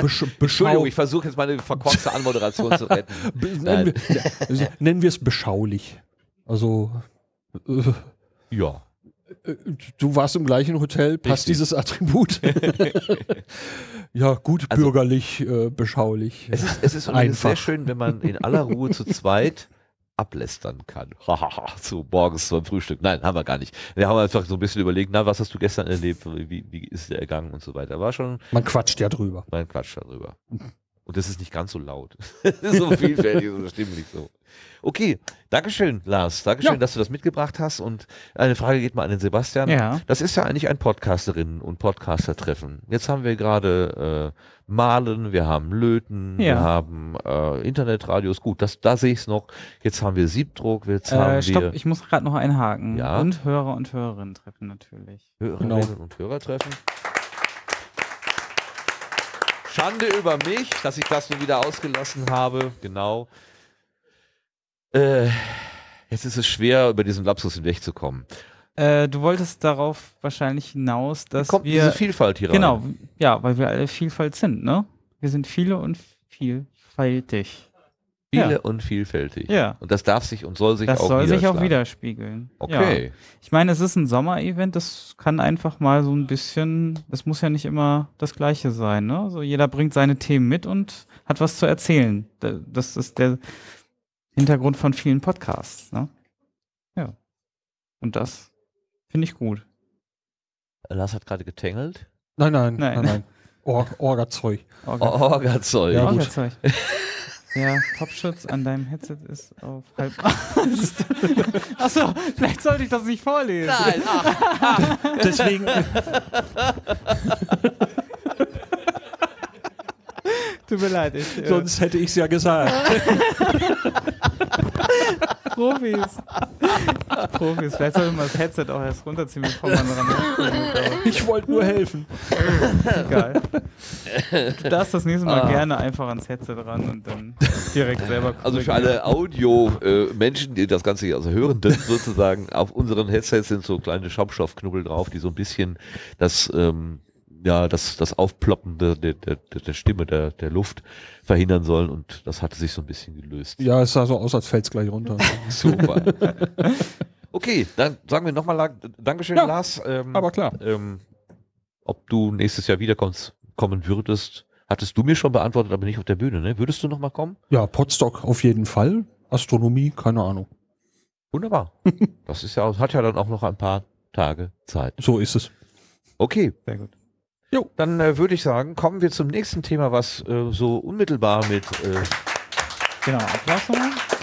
Besch Entschuldigung, ich versuche jetzt meine verkorkste Anmoderation zu retten. nennen, wir, nennen wir es beschaulich. Also äh, ja. Du warst im gleichen Hotel, passt Richtig. dieses Attribut? ja, gut Also- bürgerlich, äh, beschaulich. Es ist, es ist einfach. sehr schön, wenn man in aller Ruhe zu zweit ablästern kann. Hahaha, so morgens zum Frühstück. Nein, haben wir gar nicht. Wir haben einfach so ein bisschen überlegt, na, was hast du gestern erlebt? Wie, wie ist der ergangen und so weiter. War schon. Man quatscht ja drüber. Man quatscht darüber. Und das ist nicht ganz so laut. so vielfältig, so stimmlich so. Okay, Dankeschön, Lars. Dankeschön, Ja. dass du das mitgebracht hast. Und eine Frage geht mal an den Sebastian. Ja. Das ist ja eigentlich ein Podcasterinnen- und Podcaster-Treffen. Jetzt haben wir gerade äh, Malen, wir haben Löten, wir Ja. haben äh, Internetradios. Gut, das, da sehe ich es noch. Jetzt haben wir Siebdruck, jetzt Äh, haben stopp, wir ich muss gerade noch einhaken. Ja. Und Hörer und Hörerinnen treffen natürlich. Hörerinnen Genau. und Hörertreffen. Schande über mich, dass ich das nun wieder ausgelassen habe. Genau. Äh, jetzt ist es schwer, über diesen Lapsus hinwegzukommen. Äh, du wolltest darauf wahrscheinlich hinaus, dass kommt wir diese Vielfalt hier rein? Genau, ja, weil wir alle Vielfalt sind, ne? Wir sind viele und vielfältig. Viele Ja. und vielfältig. Ja. Und das darf sich und soll sich Das auch soll sich auch widerspiegeln. Okay. Ja. Ich meine, es ist ein Sommerevent, das kann einfach mal so ein bisschen, es muss ja nicht immer das Gleiche sein, ne? Also jeder bringt seine Themen mit und hat was zu erzählen. Da- Das ist der Hintergrund von vielen Podcasts, ne? Ja. Und das finde ich gut. Lars hat gerade getängelt. Nein, nein, Nein. nein, nein. Or Orga-Zeug. Orga- Orga-Zeug. Ja, gut. Der Popschutz an deinem Headset ist auf halb. Achso, vielleicht sollte ich das nicht vorlesen. Nein, ach, Deswegen. Tut mir leid. Ich, äh, Sonst hätte ich es ja gesagt. Profis. Profis. Vielleicht sollte man das Headset auch erst runterziehen, bevor man dran ist. Ich wollte nur helfen. Egal. Du darfst das nächste Mal Ah. gerne einfach ans Headset ran und dann direkt selber Also für alle Audio-Menschen, die das Ganze hier also hören, sozusagen, auf unseren Headsets sind so kleine Schaumstoffknubbel drauf, die so ein bisschen das, ähm, ja, das, das Aufploppen der, der, der, der Stimme, der, der Luft verhindern sollen und das hatte sich so ein bisschen gelöst. Ja, es sah so aus, als fällt es gleich runter. Super. Okay, dann sagen wir nochmal Dankeschön, Ja, Lars. Ähm, aber klar. Ähm, ob du nächstes Jahr wiederkommst, kommen würdest, hattest du mir schon beantwortet, aber nicht auf der Bühne, ne? Würdest du nochmal kommen? Ja, Potsdok auf jeden Fall. Astronomie, keine Ahnung. Wunderbar. Das ist ja, hat ja dann auch noch ein paar Tage Zeit. So ist es. Okay. Sehr gut. Jo. Dann äh, würde ich sagen, kommen wir zum nächsten Thema, was äh, so unmittelbar mit äh, Genau.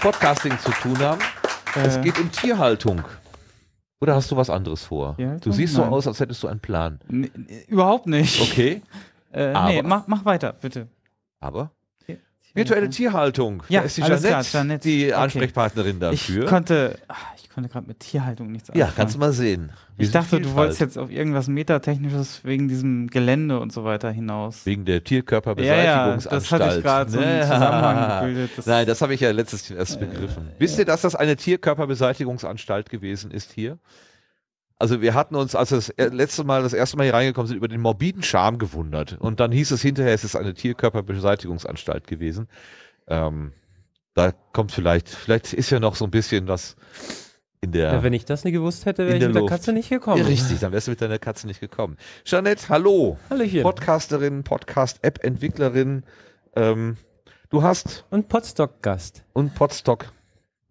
Podcasting zu tun haben. Es Äh. geht um Tierhaltung. Oder hast du was anderes vor? Du siehst so Nein. aus, als hättest du einen Plan. Nee, überhaupt nicht. Okay. Äh, Aber- nee, mach, mach weiter, bitte. Aber virtuelle Tierhaltung. Ja, da ist die alles Jeanette, klar, Jeanette. die Okay. Ansprechpartnerin Ich dafür. ich konnte gerade mit Tierhaltung nichts ja, anfangen. kannst du mal sehen. Wir Ich dachte, du Vielfalt. wolltest jetzt auf irgendwas Metatechnisches wegen diesem Gelände und so weiter hinaus. Wegen der Ja, ja, Tierkörperbeseitigungsanstalt. das hatte ich gerade so einen Zusammenhang gebildet. Das Nein, das habe ich ja letztes erst begriffen. Wisst ihr, dass das eine Tierkörperbeseitigungsanstalt gewesen ist hier? Also wir hatten uns, als wir das letzte Mal, das erste Mal hier reingekommen sind, über den morbiden Charme gewundert. Und dann hieß es hinterher, es ist eine Tierkörperbeseitigungsanstalt gewesen. Ähm, da kommt vielleicht, vielleicht ist ja noch so ein bisschen was in der. Ja, wenn ich das nicht gewusst hätte, wäre ich der mit der Luft. Katze nicht gekommen. Ja, richtig, dann wärst du mit deiner Katze nicht gekommen. Jeanette, hallo. Hallöchen. Podcasterin, Podcast-App-Entwicklerin. Ähm, du hast. Und Podstock-Gast. Und Podstock.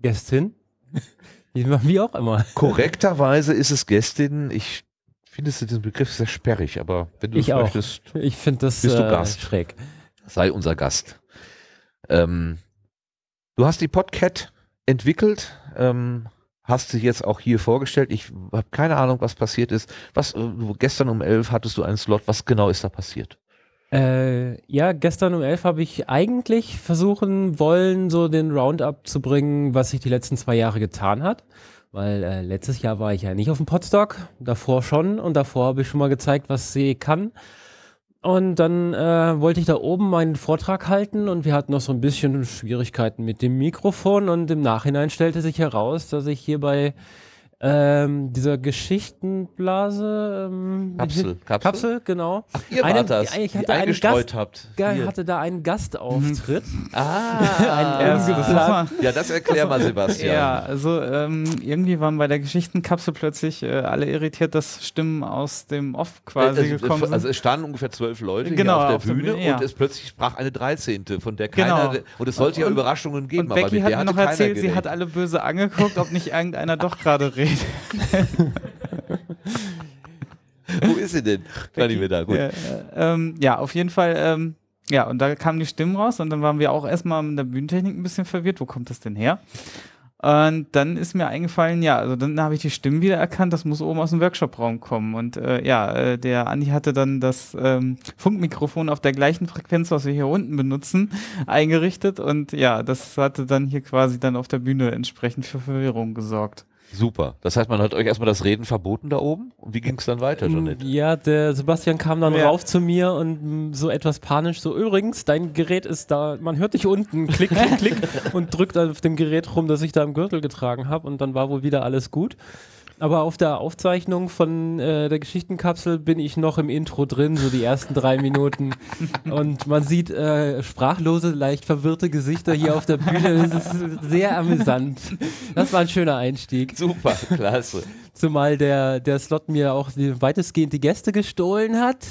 Gästin. Wie auch immer. Korrekterweise ist es Gästin. Ich finde diesen Begriff sehr sperrig, aber wenn du Ich es auch. möchtest, Ich finde das bist du äh, Gast. schräg. Sei unser Gast. Ähm, du hast die Podcat entwickelt, ähm, hast sie jetzt auch hier vorgestellt. Ich habe keine Ahnung, was passiert ist. Was, äh, gestern um elf hattest du einen Slot. Was genau ist da passiert? Äh, ja, gestern um elf habe ich eigentlich versuchen wollen, so den Roundup zu bringen, was sich die letzten zwei Jahre getan hat. Weil äh, letztes Jahr war ich ja nicht auf dem Podstock, davor schon und davor habe ich schon mal gezeigt, was sie kann. Und dann äh, wollte ich da oben meinen Vortrag halten und wir hatten noch so ein bisschen Schwierigkeiten mit dem Mikrofon und im Nachhinein stellte sich heraus, dass ich hier bei ähm, dieser Geschichtenblase ähm, Kapsel, Kapsel, Kapsel? genau. Ach, ihr wart das, ich die hatte einen eingestreut Gast, habt. Hier. hatte da einen Gastauftritt. Ah, Ein ungeplant- ja, das erklär mal, Sebastian. Ja, also ähm, irgendwie waren bei der Geschichtenkapsel plötzlich äh, alle irritiert, dass Stimmen aus dem Off quasi also, gekommen sind. also es standen ungefähr zwölf Leute Genau, hier auf auf der der Bühne Bühne, ja. und es plötzlich sprach eine Dreizehnte, von der keiner, Genau. und es sollte ja Und- Überraschungen geben, Und aber Becky mit hat der mir noch erzählt, sie hat alle böse angeguckt, ob nicht irgendeiner doch gerade redet. Wo ist sie denn? Ich mir da, gut. Ja, äh, ähm, ja, auf jeden Fall. Ähm, ja, und da kamen die Stimmen raus und dann waren wir auch erstmal mit der Bühnentechnik ein bisschen verwirrt. Wo kommt das denn her? Und dann ist mir eingefallen, ja, also dann habe ich die Stimmen wieder erkannt, das muss oben aus dem Workshop-Raum kommen. Und äh, ja, äh, der Andi hatte dann das ähm, Funkmikrofon auf der gleichen Frequenz, was wir hier unten benutzen, eingerichtet. Und ja, das hatte dann hier quasi dann auf der Bühne entsprechend für Verwirrung gesorgt. Super. Das heißt, man hat euch erstmal das Reden verboten da oben? Und wie ging es dann weiter, Jeanette? Ja, der Sebastian kam dann Ja. rauf zu mir und mm, so etwas panisch so, übrigens, dein Gerät ist da, man hört dich unten, klick, klick, klick und drückt auf dem Gerät rum, das ich da im Gürtel getragen habe und dann war wohl wieder alles gut. Aber auf der Aufzeichnung von äh, der Geschichtenkapsel bin ich noch im Intro drin, so die ersten drei Minuten. Und man sieht äh, sprachlose, leicht verwirrte Gesichter hier auf der Bühne. Das ist sehr amüsant. Das war ein schöner Einstieg. Super, klasse. Zumal der, der Slot mir auch weitestgehend die Gäste gestohlen hat.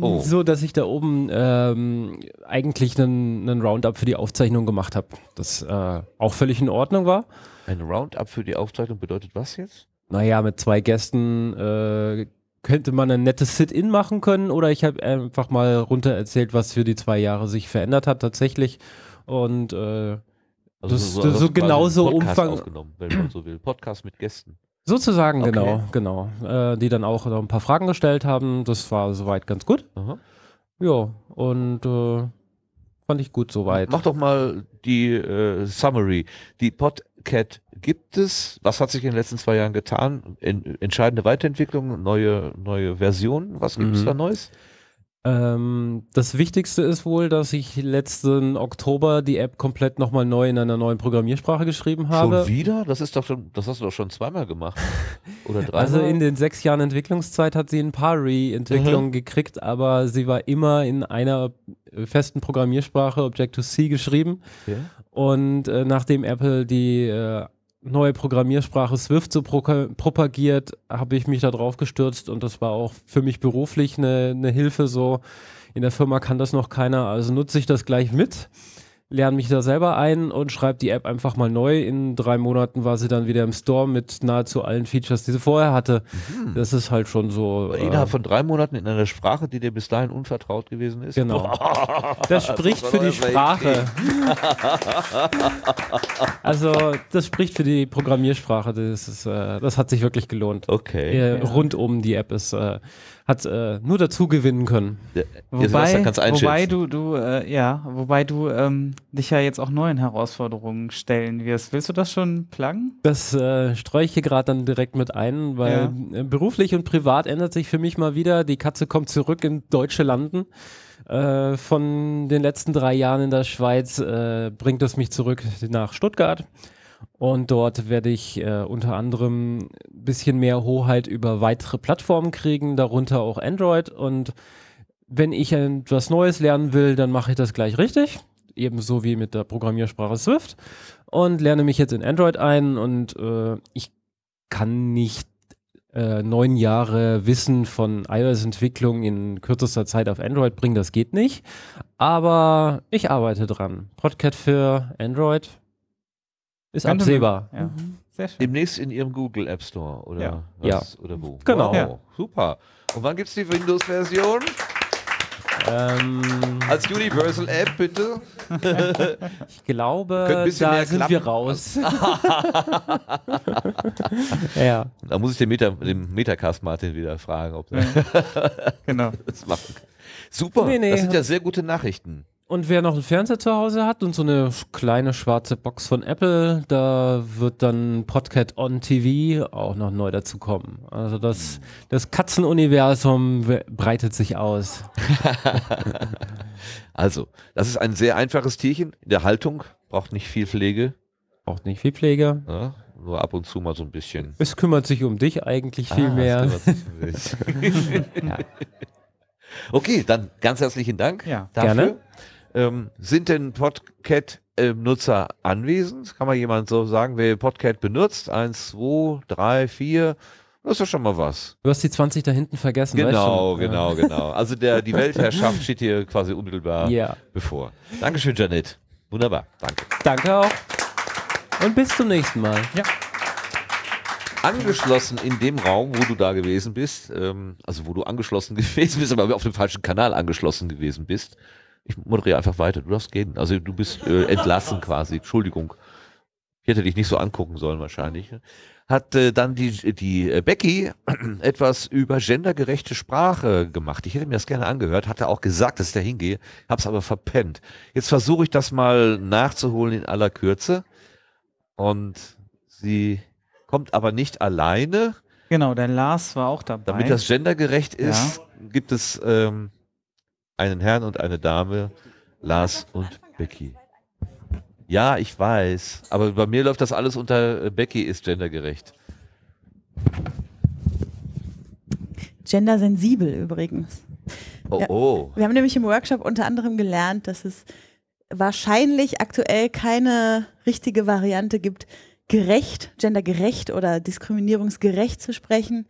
Oh. So, dass ich da oben ähm, eigentlich einen, einen Roundup für die Aufzeichnung gemacht habe. Das äh, auch völlig in Ordnung war. Ein Roundup für die Aufzeichnung bedeutet was jetzt? Naja, mit zwei Gästen äh, könnte man ein nettes Sit-In machen können oder ich habe einfach mal runter erzählt, was für die zwei Jahre sich verändert hat tatsächlich. Und äh, Also das, so- also so genauso Umfang. aufgenommen, wenn man so will. Podcast mit Gästen. Sozusagen, Okay. genau, genau. Äh, die dann auch noch ein paar Fragen gestellt haben. Das war soweit ganz gut. Aha. Ja, und äh, fand ich gut soweit. Mach doch mal die äh, Summary. Die Podcat gibt es. Was hat sich in den letzten zwei Jahren getan? En entscheidende Weiterentwicklung, neue, neue Version. Was gibt es Mhm. da Neues? Ähm, das Wichtigste ist wohl, dass ich letzten Oktober die App komplett nochmal neu in einer neuen Programmiersprache geschrieben habe. Schon wieder? Das ist doch schon, das hast du doch schon zweimal gemacht. Oder dreimal? Also in den sechs Jahren Entwicklungszeit hat sie ein paar Re-Entwicklungen Mhm. gekriegt, aber sie war immer in einer festen Programmiersprache, Objective-C, geschrieben. Ja. Und äh, nachdem Apple die äh, neue Programmiersprache Swift so proka- propagiert, habe ich mich da drauf gestürzt und das war auch für mich beruflich eine, eine Hilfe. So in der Firma kann das noch keiner, also nutze ich das gleich mit. Lerne mich da selber ein und schreibe die App einfach mal neu. In drei Monaten war sie dann wieder im Store mit nahezu allen Features, die sie vorher hatte. Das ist halt schon so. Äh, Innerhalb von drei Monaten in einer Sprache, die dir bis dahin unvertraut gewesen ist. Genau. Boah, Das spricht muss für die Sprache. Also, das spricht für die Programmiersprache. Das, ist, äh, das hat sich wirklich gelohnt. Okay. Äh, Ja. Rundum die App ist, äh, hat äh, nur dazu gewinnen können. Wobei, wobei du, du, äh, ja, wobei du ähm, dich ja jetzt auch neuen Herausforderungen stellen wirst. Willst du das schon pluggen? Das äh, streue ich hier gerade dann direkt mit ein, weil äh, beruflich und privat ändert sich für mich mal wieder. Die Katze kommt zurück in deutsche Landen. Äh, von den letzten drei Jahren in der Schweiz äh, bringt es mich zurück nach Stuttgart. Und dort werde ich äh, unter anderem ein bisschen mehr Hoheit über weitere Plattformen kriegen, darunter auch Android. Und wenn ich etwas Neues lernen will, dann mache ich das gleich richtig. Ebenso wie mit der Programmiersprache Swift. Und lerne mich jetzt in Android ein. Und äh, ich kann nicht äh, neun Jahre Wissen von iOS-Entwicklung in kürzester Zeit auf Android bringen. Das geht nicht. Aber ich arbeite dran. Podcat für Android ist Könnte absehbar. man- ja. Sehr schön. Demnächst in ihrem Google App Store oder Ja. was? Ja. Oder wo? Genau. Wow, Ja. Super. Und wann gibt es die Windows-Version? Ähm, Als Universal App, bitte. ich glaube, Könnte ein bisschen da mehr sind klappen. wir raus. ja. Da muss ich den, Meta, den Metacast Martin wieder fragen, ob er genau. das machen kann. Super, Nee, nee. das sind ja sehr gute Nachrichten. Und wer noch einen Fernseher zu Hause hat und so eine kleine schwarze Box von Apple, da wird dann Podcat on TV auch noch neu dazu kommen. Also das, das Katzenuniversum breitet sich aus. Also, das ist ein sehr einfaches Tierchen. In der Haltung braucht nicht viel Pflege. Braucht nicht viel Pflege. Ja, nur ab und zu mal so ein bisschen. Es kümmert sich um dich eigentlich viel Ah, es mehr. kümmert sich um dich. ja. Okay, dann ganz herzlichen Dank Ja, dafür. gerne. Ähm, sind denn Podcat-Nutzer anwesend? Kann mal jemand so sagen, wer Podcat benutzt? Eins, zwei, drei, vier. Das ist ja schon mal was. Du hast die 20 da hinten vergessen. Genau, genau, genau. Also der, die Weltherrschaft steht hier quasi unmittelbar Ja. bevor. Dankeschön, Janet. Wunderbar, danke. Danke auch. Und bis zum nächsten Mal. Ja. Angeschlossen in dem Raum, wo du da gewesen bist, ähm, also wo du angeschlossen gewesen bist, aber auf dem falschen Kanal angeschlossen gewesen bist. Ich moderiere einfach weiter, du darfst gehen. Also du bist äh, entlassen quasi, Entschuldigung. Ich hätte dich nicht so angucken sollen wahrscheinlich. Hat äh, dann die, die äh, Becky etwas über gendergerechte Sprache gemacht. Ich hätte mir das gerne angehört, hatte auch gesagt, dass ich da hingehe, hab's aber verpennt. Jetzt versuche ich das mal nachzuholen in aller Kürze. Und sie kommt aber nicht alleine. Genau, der Lars war auch dabei. Damit das gendergerecht ist, gibt es ähm, einen Herrn und eine Dame, Lars und Becky. Ja, ich weiß, aber bei mir läuft das alles unter äh, Becky ist gendergerecht. Gendersensibel übrigens. Oh, oh. Wir haben nämlich im Workshop unter anderem gelernt, dass es wahrscheinlich aktuell keine richtige Variante gibt, gerecht, gendergerecht oder diskriminierungsgerecht zu sprechen.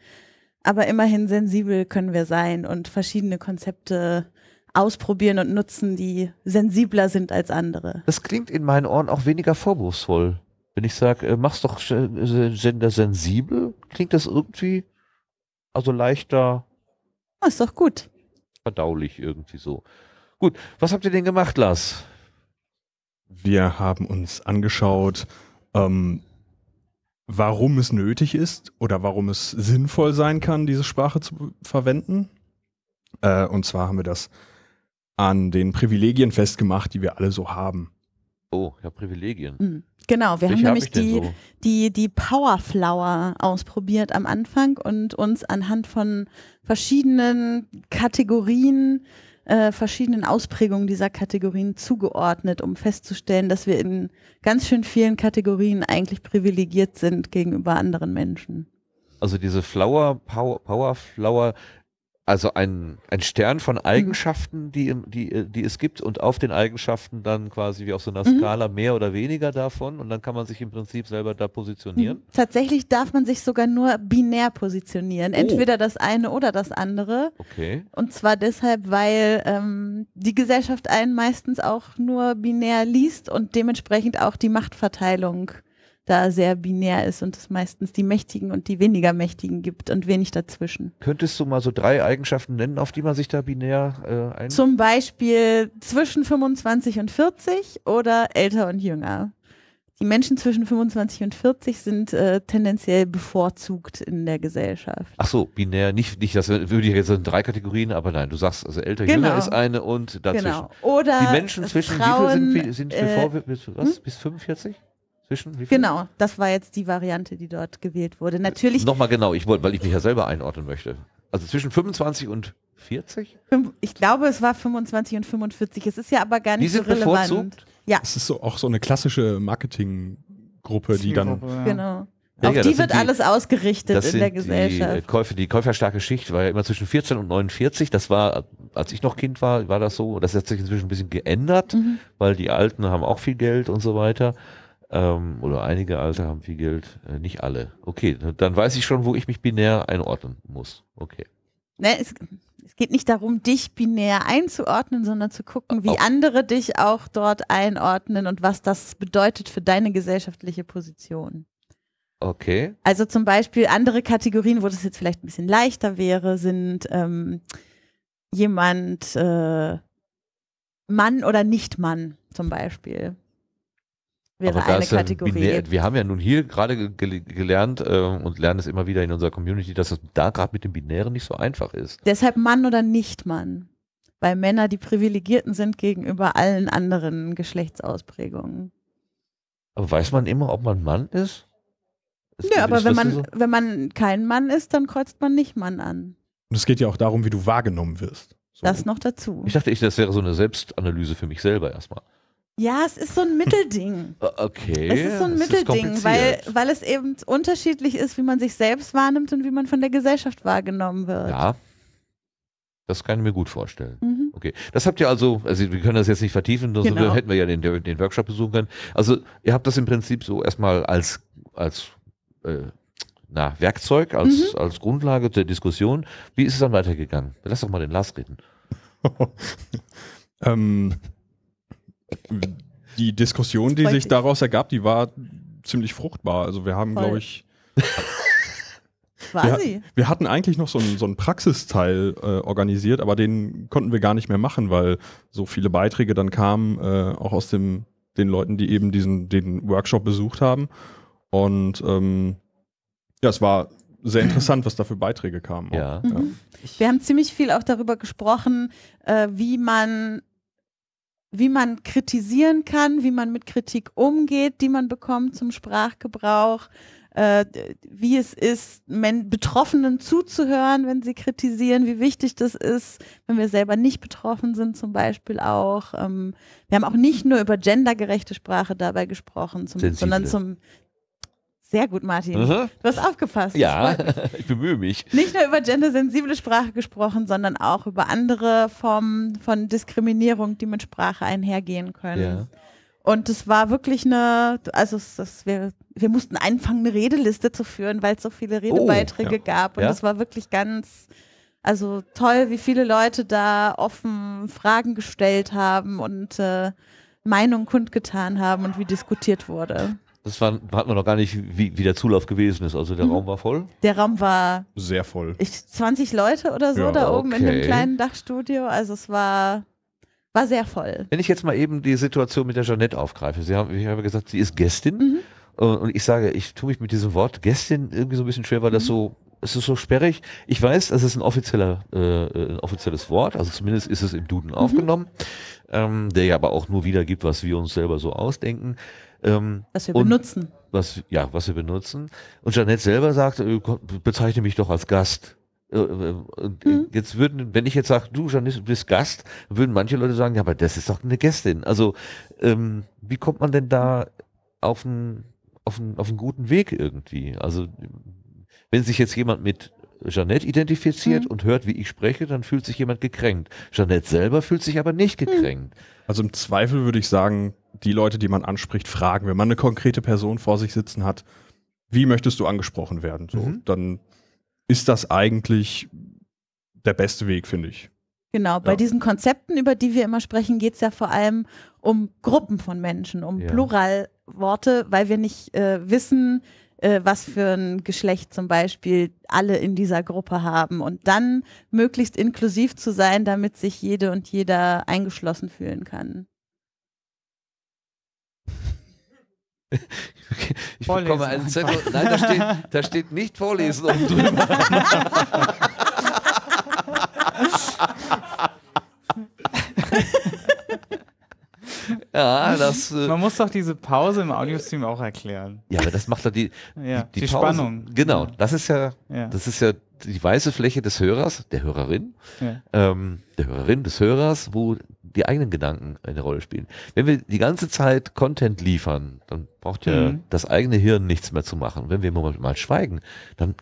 Aber immerhin sensibel können wir sein und verschiedene Konzepte ausprobieren und nutzen, die sensibler sind als andere. Das klingt in meinen Ohren auch weniger vorwurfsvoll. Wenn ich sage, äh, mach's doch äh, gendersensibel, klingt das irgendwie also leichter Oh, ist doch gut. verdaulich irgendwie so. Gut, was habt ihr denn gemacht, Lars? Wir haben uns angeschaut, ähm, warum es nötig ist oder warum es sinnvoll sein kann, diese Sprache zu verwenden. Äh, und zwar haben wir das an den Privilegien festgemacht, die wir alle so haben. Oh, ja, Privilegien. Mhm. Genau, wir Welche haben hab nämlich ich denn die, so? die, die Powerflower ausprobiert am Anfang und uns anhand von verschiedenen Kategorien, äh, verschiedenen Ausprägungen dieser Kategorien zugeordnet, um festzustellen, dass wir in ganz schön vielen Kategorien eigentlich privilegiert sind gegenüber anderen Menschen. Also diese Flower, Power, Power Flower, also ein, ein Stern von Eigenschaften, die, im- die, äh, die es gibt und auf den Eigenschaften dann quasi wie auf so einer Mhm. Skala mehr oder weniger davon und dann kann man sich im Prinzip selber da positionieren. Tatsächlich darf man sich sogar nur binär positionieren, Oh. entweder das eine oder das andere. Okay. Und zwar deshalb, weil ähm, die Gesellschaft einen meistens auch nur binär liest und dementsprechend auch die Machtverteilung da sehr binär ist und es meistens die Mächtigen und die weniger Mächtigen gibt und wenig dazwischen. Könntest du mal so drei Eigenschaften nennen, auf die man sich da binär äh, ein... Zum Beispiel zwischen 25 und 40 oder älter und jünger. Die Menschen zwischen 25 und 40 sind äh, tendenziell bevorzugt in der Gesellschaft. Ach so, binär, nicht, nicht das würde ich jetzt in drei Kategorien, aber nein, du sagst, also älter, Genau. jünger ist eine und dazwischen. Genau. Oder Die Menschen zwischen, Frauen, wie viel sind, sind äh, bevor wir, bis, was, bis 45? Zwischen, wie viel? Genau, das war jetzt die Variante, die dort gewählt wurde. Natürlich, Nochmal genau, ich wollte, weil ich mich ja selber einordnen möchte. Also zwischen 25 und 40? fünf- ich glaube, es war 25 und 45. Es ist ja aber gar Die nicht so sind relevant. bevorzugt? Ja, Es ist so, auch so eine klassische Marketinggruppe, die dann. genau. Ja, Auf ja, die wird die- alles ausgerichtet das in der sind Die, Gesellschaft. Käufe, die käuferstarke Schicht war ja immer zwischen 14 und 49. Das war, als ich noch Kind war, war das so. Das hat sich inzwischen ein bisschen geändert, Mhm. weil die Alten haben auch viel Geld und so weiter. Ähm, oder einige Alte haben viel Geld, äh, nicht alle. Okay, dann weiß ich schon, wo ich mich binär einordnen muss. Okay. Ne, es, es geht nicht darum, dich binär einzuordnen, sondern zu gucken, wie andere dich auch dort einordnen und was das bedeutet für deine gesellschaftliche Position. Okay. Also zum Beispiel andere Kategorien, wo das jetzt vielleicht ein bisschen leichter wäre, sind ähm, jemand äh, Mann oder nicht Mann zum Beispiel. Wäre eine ist ja Kategorie. binär, wir haben ja nun hier gerade ge ge gelernt äh, und lernen es immer wieder in unserer Community, dass es da gerade mit dem Binären nicht so einfach ist. Deshalb Mann oder nicht Mann. Weil Männer die Privilegierten sind gegenüber allen anderen Geschlechtsausprägungen. Aber weiß man immer, ob man Mann ist? Ist Nö, aber wenn man, so? wenn man kein Mann ist, dann kreuzt man nicht Mann an. Und es geht ja auch darum, wie du wahrgenommen wirst. Das noch dazu. Ich dachte, ich, das wäre so eine Selbstanalyse für mich selber erstmal. Ja, es ist so ein Mittelding. Okay. Es ist so ein das Mittelding, weil, weil es eben unterschiedlich ist, wie man sich selbst wahrnimmt und wie man von der Gesellschaft wahrgenommen wird. Ja. Das kann ich mir gut vorstellen. Mhm. Okay. Das habt ihr also, also wir können das jetzt nicht vertiefen, sonst Genau. hätten wir ja den, den Workshop besuchen können. Also ihr habt das im Prinzip so erstmal als, als äh, na, Werkzeug, als, Mhm. als Grundlage der Diskussion. Wie ist es dann weitergegangen? Lass doch mal den Lars reden. ähm, die Diskussion, die sich daraus ergab, die war ziemlich fruchtbar. Also wir haben, glaube ich, War wir, wir hatten eigentlich noch so einen, so einen Praxisteil äh, organisiert, aber den konnten wir gar nicht mehr machen, weil so viele Beiträge dann kamen, äh, auch aus dem, den Leuten, die eben diesen den Workshop besucht haben. Und ähm, ja, es war sehr interessant, was da für Beiträge kamen. Ja. Mhm. Wir haben ziemlich viel auch darüber gesprochen, äh, wie man wie man kritisieren kann, wie man mit Kritik umgeht, die man bekommt zum Sprachgebrauch, äh, wie es ist, Betroffenen zuzuhören, wenn sie kritisieren, wie wichtig das ist, wenn wir selber nicht betroffen sind, zum Beispiel auch. Ähm, wir haben auch nicht nur über gendergerechte Sprache dabei gesprochen, zum, sondern zum sehr gut, Martin. Mhm. Du hast aufgepasst. Ja, ich bemühe mich. nicht nur über gendersensible Sprache gesprochen, sondern auch über andere Formen von Diskriminierung, die mit Sprache einhergehen können. Ja. Und es war wirklich eine, also es, das, wir, wir mussten anfangen, eine Redeliste zu führen, weil es so viele Redebeiträge ja. gab. Und Ja. das war wirklich ganz, also toll, wie viele Leute da offen Fragen gestellt haben und äh, Meinungen kundgetan haben und wie diskutiert wurde. Das war, hat man noch gar nicht, wie, wie der Zulauf gewesen ist. Also der Mhm. Raum war voll. Der Raum war Sehr voll. ich, 20 Leute oder so Ja, da oben in dem okay. kleinen Dachstudio. Also es war, war sehr voll. Wenn ich jetzt mal eben die Situation mit der Jeanette aufgreife. Sie haben, ich habe gesagt, sie ist Gästin. Mhm. Und ich sage, ich tue mich mit diesem Wort Gästin irgendwie so ein bisschen schwer, weil das Mhm. so, es ist so sperrig. Ich weiß, es ist ein offizieller, äh, ein offizielles Wort. Also zumindest ist es im Duden Mhm. aufgenommen. Ähm, der ja aber auch nur wiedergibt, was wir uns selber so ausdenken. Ähm, Was wir benutzen. Was, ja, was wir benutzen. Und Jeanette selber sagt, äh, bezeichne mich doch als Gast. Äh, äh, Mhm. Jetzt würden, wenn ich jetzt sage, du Jeanette, du bist Gast, würden manche Leute sagen, ja, aber das ist doch eine Gästin. Also, ähm, wie kommt man denn da auf einen, auf einen, auf einen guten Weg irgendwie? Also, wenn sich jetzt jemand mit Jeanette identifiziert Mhm. und hört, wie ich spreche, dann fühlt sich jemand gekränkt. Jeanette selber fühlt sich aber nicht gekränkt. Also im Zweifel würde ich sagen, die Leute, die man anspricht, fragen, wenn man eine konkrete Person vor sich sitzen hat, wie möchtest du angesprochen werden? So, Mhm. dann ist das eigentlich der beste Weg, finde ich. Genau, bei Ja. diesen Konzepten, über die wir immer sprechen, geht es ja vor allem um Gruppen von Menschen, um Ja. Pluralworte, weil wir nicht äh, wissen, äh, was für ein Geschlecht zum Beispiel alle in dieser Gruppe haben. Und dann möglichst inklusiv zu sein, damit sich jede und jeder eingeschlossen fühlen kann. Ich Vorlesen bekomme einen. Zettel. Nein, da steht, da steht nicht vorlesen oben drüber. ja, das. Äh, Man muss doch diese Pause im Audiostream auch erklären. ja, aber das macht doch die, Ja, die, die Pause. Spannung. Genau, das ist ja, Ja. das ist ja die weiße Fläche des Hörers, der Hörerin, Ja. ähm, der Hörerin, des Hörers, wo die eigenen Gedanken eine Rolle spielen. Wenn wir die ganze Zeit Content liefern, dann braucht ja Mhm. das eigene Hirn nichts mehr zu machen. Wenn wir mal, mal schweigen, dann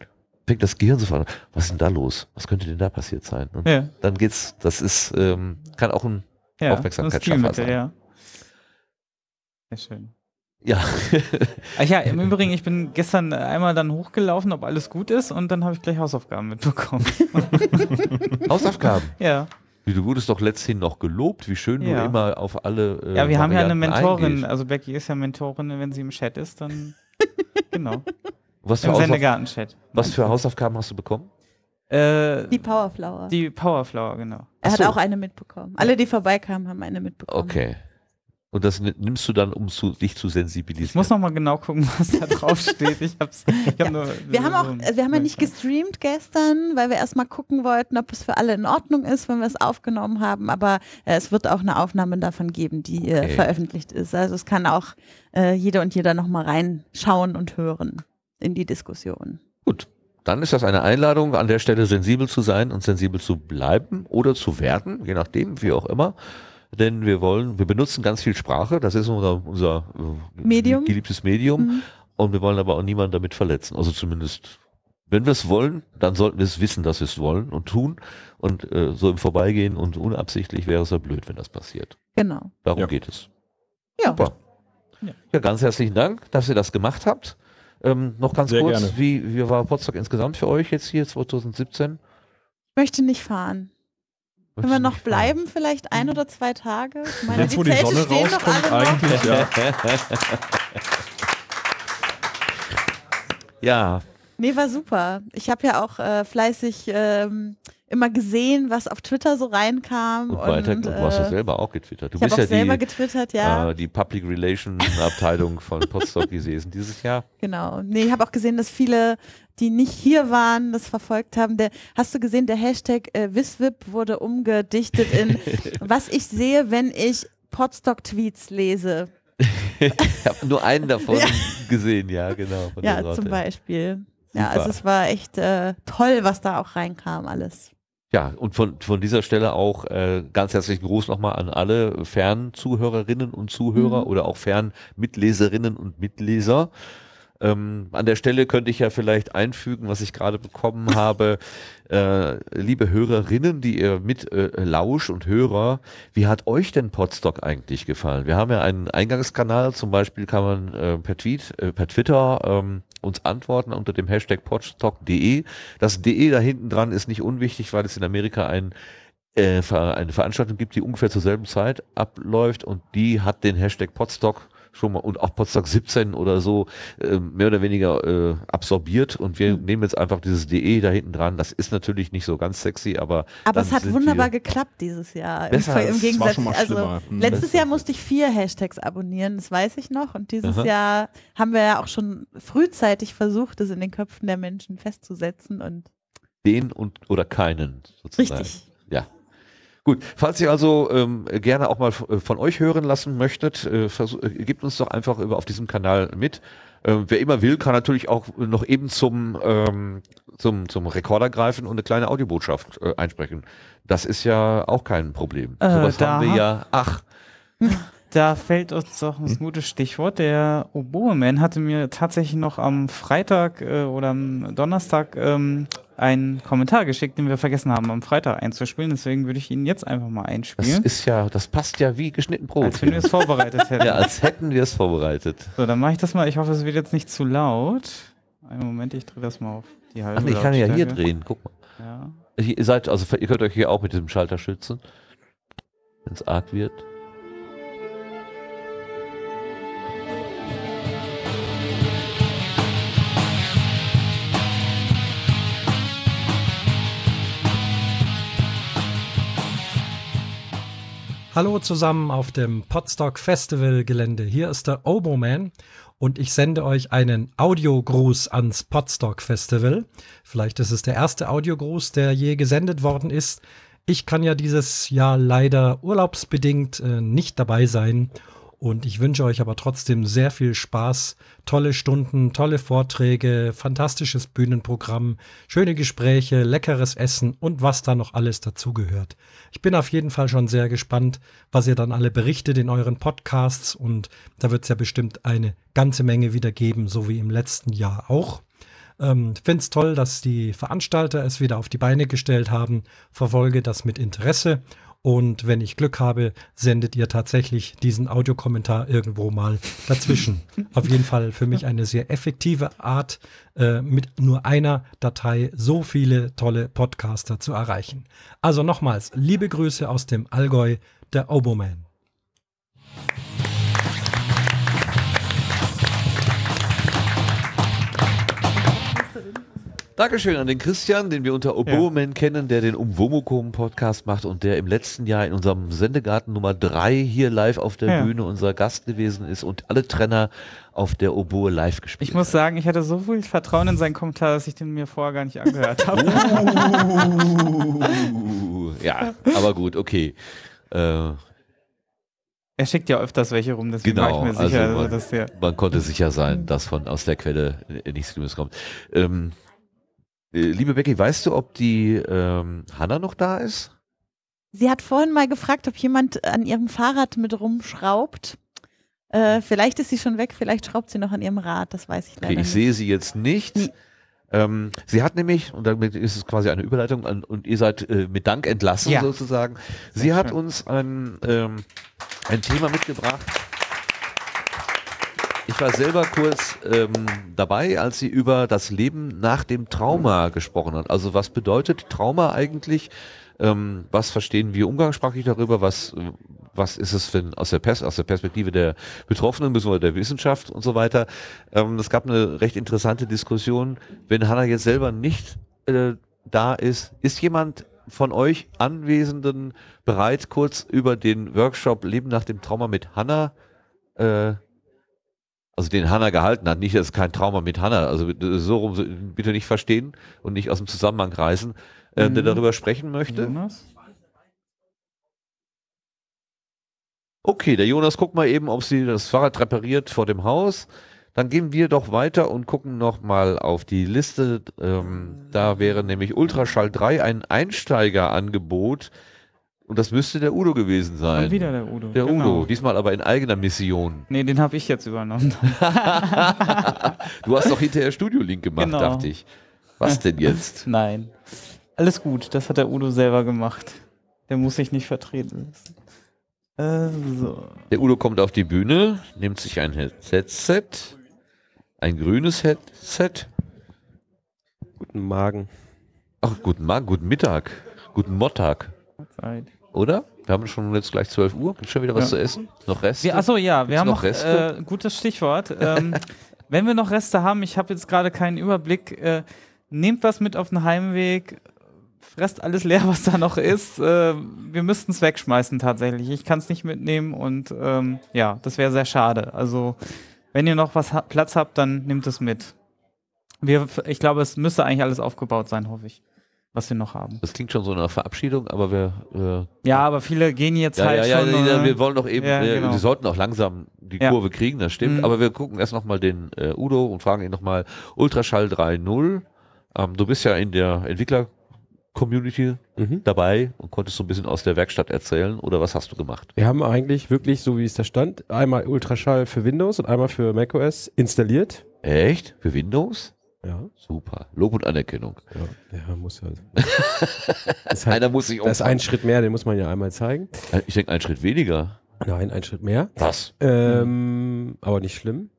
fängt das Gehirn sofort an, was ist denn da los? Was könnte denn da passiert sein? Und Ja. dann geht's, das ist, ähm, kann auch ein Ja, Aufmerksamkeitsschaffer sein. ja. Sehr schön. Ja. Ach ja, im Übrigen, ich bin gestern einmal dann hochgelaufen, ob alles gut ist und dann habe ich gleich Hausaufgaben mitbekommen. Hausaufgaben? Ja. Wie, Du wurdest doch letzthin noch gelobt, wie schön Ja. du immer auf alle. Äh, ja, wir haben ja eine Varianten Mentorin, eingehst. also Becky ist ja Mentorin, wenn sie im Chat ist, dann genau. Was für, Im Sendegarten-Chat. was für Hausaufgaben hast du bekommen? Äh, Die Powerflower. Die Powerflower, genau. Er hat Ach so. auch eine mitbekommen. Alle, die vorbeikamen, haben eine mitbekommen. Okay. Und das ni- nimmst du dann, um zu, dich zu sensibilisieren. Ich muss noch mal genau gucken, was da drauf steht. Ich hab's, ich hab nur, Wir haben auch, so- äh, wir haben ja nicht gestreamt gestern, weil wir erstmal gucken wollten, ob es für alle in Ordnung ist, wenn wir es aufgenommen haben. Aber äh, es wird auch eine Aufnahme davon geben, die äh, Okay. veröffentlicht ist. Also es kann auch äh, jeder und jeder nochmal reinschauen und hören in die Diskussion. Dann ist das eine Einladung, an der Stelle sensibel zu sein und sensibel zu bleiben oder zu werden, je nachdem, wie auch immer. Denn wir wollen, wir benutzen ganz viel Sprache, das ist unser, unser äh, Medium. geliebtes Medium. Mhm. Und wir wollen aber auch niemanden damit verletzen. Also zumindest, wenn wir es wollen, dann sollten wir es wissen, dass wir es wollen und tun. Und äh, so im Vorbeigehen und unabsichtlich wäre es ja blöd, wenn das passiert. Genau. Darum Ja. geht es. Ja. Super. Ja. ganz herzlichen Dank, dass ihr das gemacht habt. Ähm, noch ganz Sehr kurz, gerne. wie, wie war Potsdok insgesamt für euch jetzt hier 2017? Ich möchte nicht fahren. Können wir noch bleiben, vielleicht ein oder zwei Tage? Ich meine, Jetzt, wo die Zelte Sonne stehen doch rauskommt, alle noch. eigentlich, ja. ja, Nee, war super. Ich habe ja auch äh, fleißig ähm, immer gesehen, was auf Twitter so reinkam. und weiter, und, du hast ja äh, selber auch getwittert. Du ich bist auch ja selber die, getwittert, ja. äh, die Public Relation Abteilung von Potsdok gewesen dieses Jahr. Genau. Nee, ich habe auch gesehen, dass viele, die nicht hier waren, das verfolgt haben. Der, hast du gesehen, der Hashtag äh, Wiswip wurde umgedichtet in was ich sehe, wenn ich Podstock-Tweets lese. ich habe nur einen davon Ja. gesehen, ja, genau. Ja, zum Beispiel. Ja, Super. also es war echt äh, toll, was da auch reinkam, alles. Ja, und von, von dieser Stelle auch äh, ganz herzlichen Gruß nochmal an alle Fernzuhörerinnen und Zuhörer Mhm. oder auch Fernmitleserinnen und Mitleser. Ähm, an der Stelle könnte ich ja vielleicht einfügen, was ich gerade bekommen habe. Äh, liebe Hörerinnen, die ihr mit äh, Lausch und Hörer, wie hat euch denn Podstock eigentlich gefallen? Wir haben ja einen Eingangskanal, zum Beispiel kann man äh, per Tweet, äh, per Twitter ähm, uns antworten unter dem Hashtag podstock.de. Das DE da hinten dran ist nicht unwichtig, weil es in Amerika ein äh, eine Veranstaltung gibt, die ungefähr zur selben Zeit abläuft und die hat den Hashtag Podstock schon mal und auch Podstock 17 oder so äh, mehr oder weniger äh, absorbiert und wir Mhm. nehmen jetzt einfach dieses DE da hinten dran. Das ist natürlich nicht so ganz sexy, aber Aber es hat wunderbar geklappt dieses Jahr. Im, Besser im war Gegensatz, mal also schlimmer. Hm. letztes Jahr musste ich vier Hashtags abonnieren, das weiß ich noch. Und dieses Aha. Jahr haben wir ja auch schon frühzeitig versucht, das in den Köpfen der Menschen festzusetzen. Und den und oder keinen sozusagen. Richtig. Gut, falls ihr also ähm, gerne auch mal äh, von euch hören lassen möchtet, äh, äh, gebt uns doch einfach über auf diesem Kanal mit. Ähm, wer immer will, kann natürlich auch noch eben zum, ähm, zum, zum Rekorder greifen und eine kleine Audiobotschaft äh, einsprechen. Das ist ja auch kein Problem. Äh, Sowas da haben wir ja. Ach, Da fällt uns doch ein gutes Stichwort. Der Oboe-Man hatte mir tatsächlich noch am Freitag äh, oder am Donnerstag ähm, einen Kommentar geschickt, den wir vergessen haben, am Freitag einzuspielen. Deswegen würde ich ihn jetzt einfach mal das einspielen. ist ja, das passt ja wie geschnitten Brot. Als wenn wir es vorbereitet hätten. ja, als hätten wir es vorbereitet. So, dann mache ich das mal. Ich hoffe, es wird jetzt nicht zu laut. Einen Moment, ich drehe das mal auf die halbe Ach nee, ich kann ja hier drehen, guck mal. Ja. Ihr seid, also ihr könnt euch hier auch mit diesem Schalter schützen, wenn es arg wird. Hallo zusammen auf dem Podstock Festival Gelände. Hier ist der Oboman und ich sende euch einen Audiogruß ans Podstock Festival. Vielleicht ist es der erste Audiogruß, der je gesendet worden ist. Ich kann ja dieses Jahr leider urlaubsbedingt äh, nicht dabei sein und ich wünsche euch aber trotzdem sehr viel Spaß, tolle Stunden, tolle Vorträge, fantastisches Bühnenprogramm, schöne Gespräche, leckeres Essen und was da noch alles dazugehört. Ich bin auf jeden Fall schon sehr gespannt, was ihr dann alle berichtet in euren Podcasts und da wird es ja bestimmt eine ganze Menge wieder geben, so wie im letzten Jahr auch. Ähm, Finde es toll, dass die Veranstalter es wieder auf die Beine gestellt haben. Verfolge das mit Interesse. Und wenn ich Glück habe, sendet ihr tatsächlich diesen Audiokommentar irgendwo mal dazwischen. auf jeden Fall für mich eine sehr effektive Art, äh, mit nur einer Datei so viele tolle Podcaster zu erreichen. Also nochmals, liebe Grüße aus dem Allgäu, der Oboman. Dankeschön an den Christian, den wir unter Oboeman kennen, der den Umwomukum Podcast macht und der im letzten Jahr in unserem Sendegarten Nummer 3 hier live auf der Ja. Bühne unser Gast gewesen ist und alle Trenner auf der Oboe live gespielt Ich muss sagen, ich hatte so viel Vertrauen in seinen Kommentar, dass ich den mir vorher gar nicht angehört habe. Uh, ja, aber gut, okay. Äh, er schickt ja öfters welche rum, deswegen genau, war ich mir sicher, also also, man, dass der. man konnte sicher sein, dass von aus der Quelle nichts Schlimmes kommt. Ähm, äh, liebe Becky, weißt du, ob die ähm, Hanna noch da ist? Sie hat vorhin mal gefragt, ob jemand an ihrem Fahrrad mit rumschraubt. Äh, vielleicht ist sie schon weg, vielleicht schraubt sie noch an ihrem Rad, das weiß ich leider Okay, ich nicht. sehe sie jetzt nicht. Ähm, sie hat nämlich, und damit ist es quasi eine Überleitung, an, und ihr seid äh, mit Dank entlassen Ja. sozusagen. Sie hat uns ein, ähm, ein Thema mitgebracht. Ich war selber kurz ähm, dabei, als sie über das Leben nach dem Trauma gesprochen hat. Also was bedeutet Trauma eigentlich? Ähm, was verstehen wir umgangssprachlich darüber? Was, was ist es denn aus der, Pers aus der Perspektive der Betroffenen bzw. der Wissenschaft und so weiter? Ähm, es gab eine recht interessante Diskussion. Wenn Hanna jetzt selber nicht äh, da ist, ist jemand von euch Anwesenden bereit, kurz über den Workshop Leben nach dem Trauma mit Hanna äh, also den Hanna gehalten hat, nicht, dass es kein Trauma mit Hanna, also so rum bitte nicht verstehen und nicht aus dem Zusammenhang reißen, äh, der Mhm. darüber sprechen möchte. Jonas? Okay, der Jonas guckt mal eben, ob sie das Fahrrad repariert vor dem Haus. Dann gehen wir doch weiter und gucken noch mal auf die Liste. Ähm, da wäre nämlich Ultraschall 3 ein Einsteigerangebot. Und das müsste der Udo gewesen sein. Und wieder der Udo, Der genau. Udo, diesmal aber in eigener Mission. Nee, den habe ich jetzt übernommen. Du hast doch hinterher Studio-Link gemacht, Genau. dachte ich. Was denn jetzt? Nein. Alles gut, das hat der Udo selber gemacht. Der muss sich nicht vertreten lassen. Äh, so. Der Udo kommt auf die Bühne, nimmt sich ein Headset, ein grünes Headset. Guten Magen. Ach, guten Morgen, guten Mittag, guten Mottag. Zeit. Oder? Wir haben schon jetzt gleich 12 Uhr. Gibt schon wieder was Ja. zu essen? Noch Reste? Wir, achso, ja, wir Gibt's haben noch noch, Reste? äh, gutes Stichwort. Ähm, wenn wir noch Reste haben, ich habe jetzt gerade keinen Überblick, äh, nehmt was mit auf den Heimweg, fresst alles leer, was da noch ist. Äh, wir müssten es wegschmeißen tatsächlich. Ich kann es nicht mitnehmen und ähm, ja, das wäre sehr schade. Also, wenn ihr noch was ha Platz habt, dann nehmt es mit. Wir, ich glaube, es müsste eigentlich alles aufgebaut sein, hoffe ich, was wir noch haben. Das klingt schon so nach Verabschiedung, aber wir. Äh, Ja, aber viele gehen jetzt ja, halt ja, ja, schon. ja, äh, wir wollen doch eben, ja, äh, genau. wir sollten auch langsam die Ja. Kurve kriegen, das stimmt. Mhm. Aber wir gucken erst nochmal den äh, Udo und fragen ihn nochmal Ultraschall 3.0. Ähm, du bist ja in der Entwickler-Community Mhm. dabei und konntest so ein bisschen aus der Werkstatt erzählen oder was hast du gemacht? Wir haben eigentlich wirklich, so wie es da stand, einmal Ultraschall für Windows und einmal für macOS installiert. Echt? Für Windows? Ja. Super. Lob und Anerkennung. Ja, ja muss ja. Das ist halt- Einer muss sich Das ist ein Schritt mehr, den muss man ja einmal zeigen. Äh, Ich denke, ein Schritt weniger. Nein, ein Schritt mehr. Was? Ähm, aber nicht schlimm.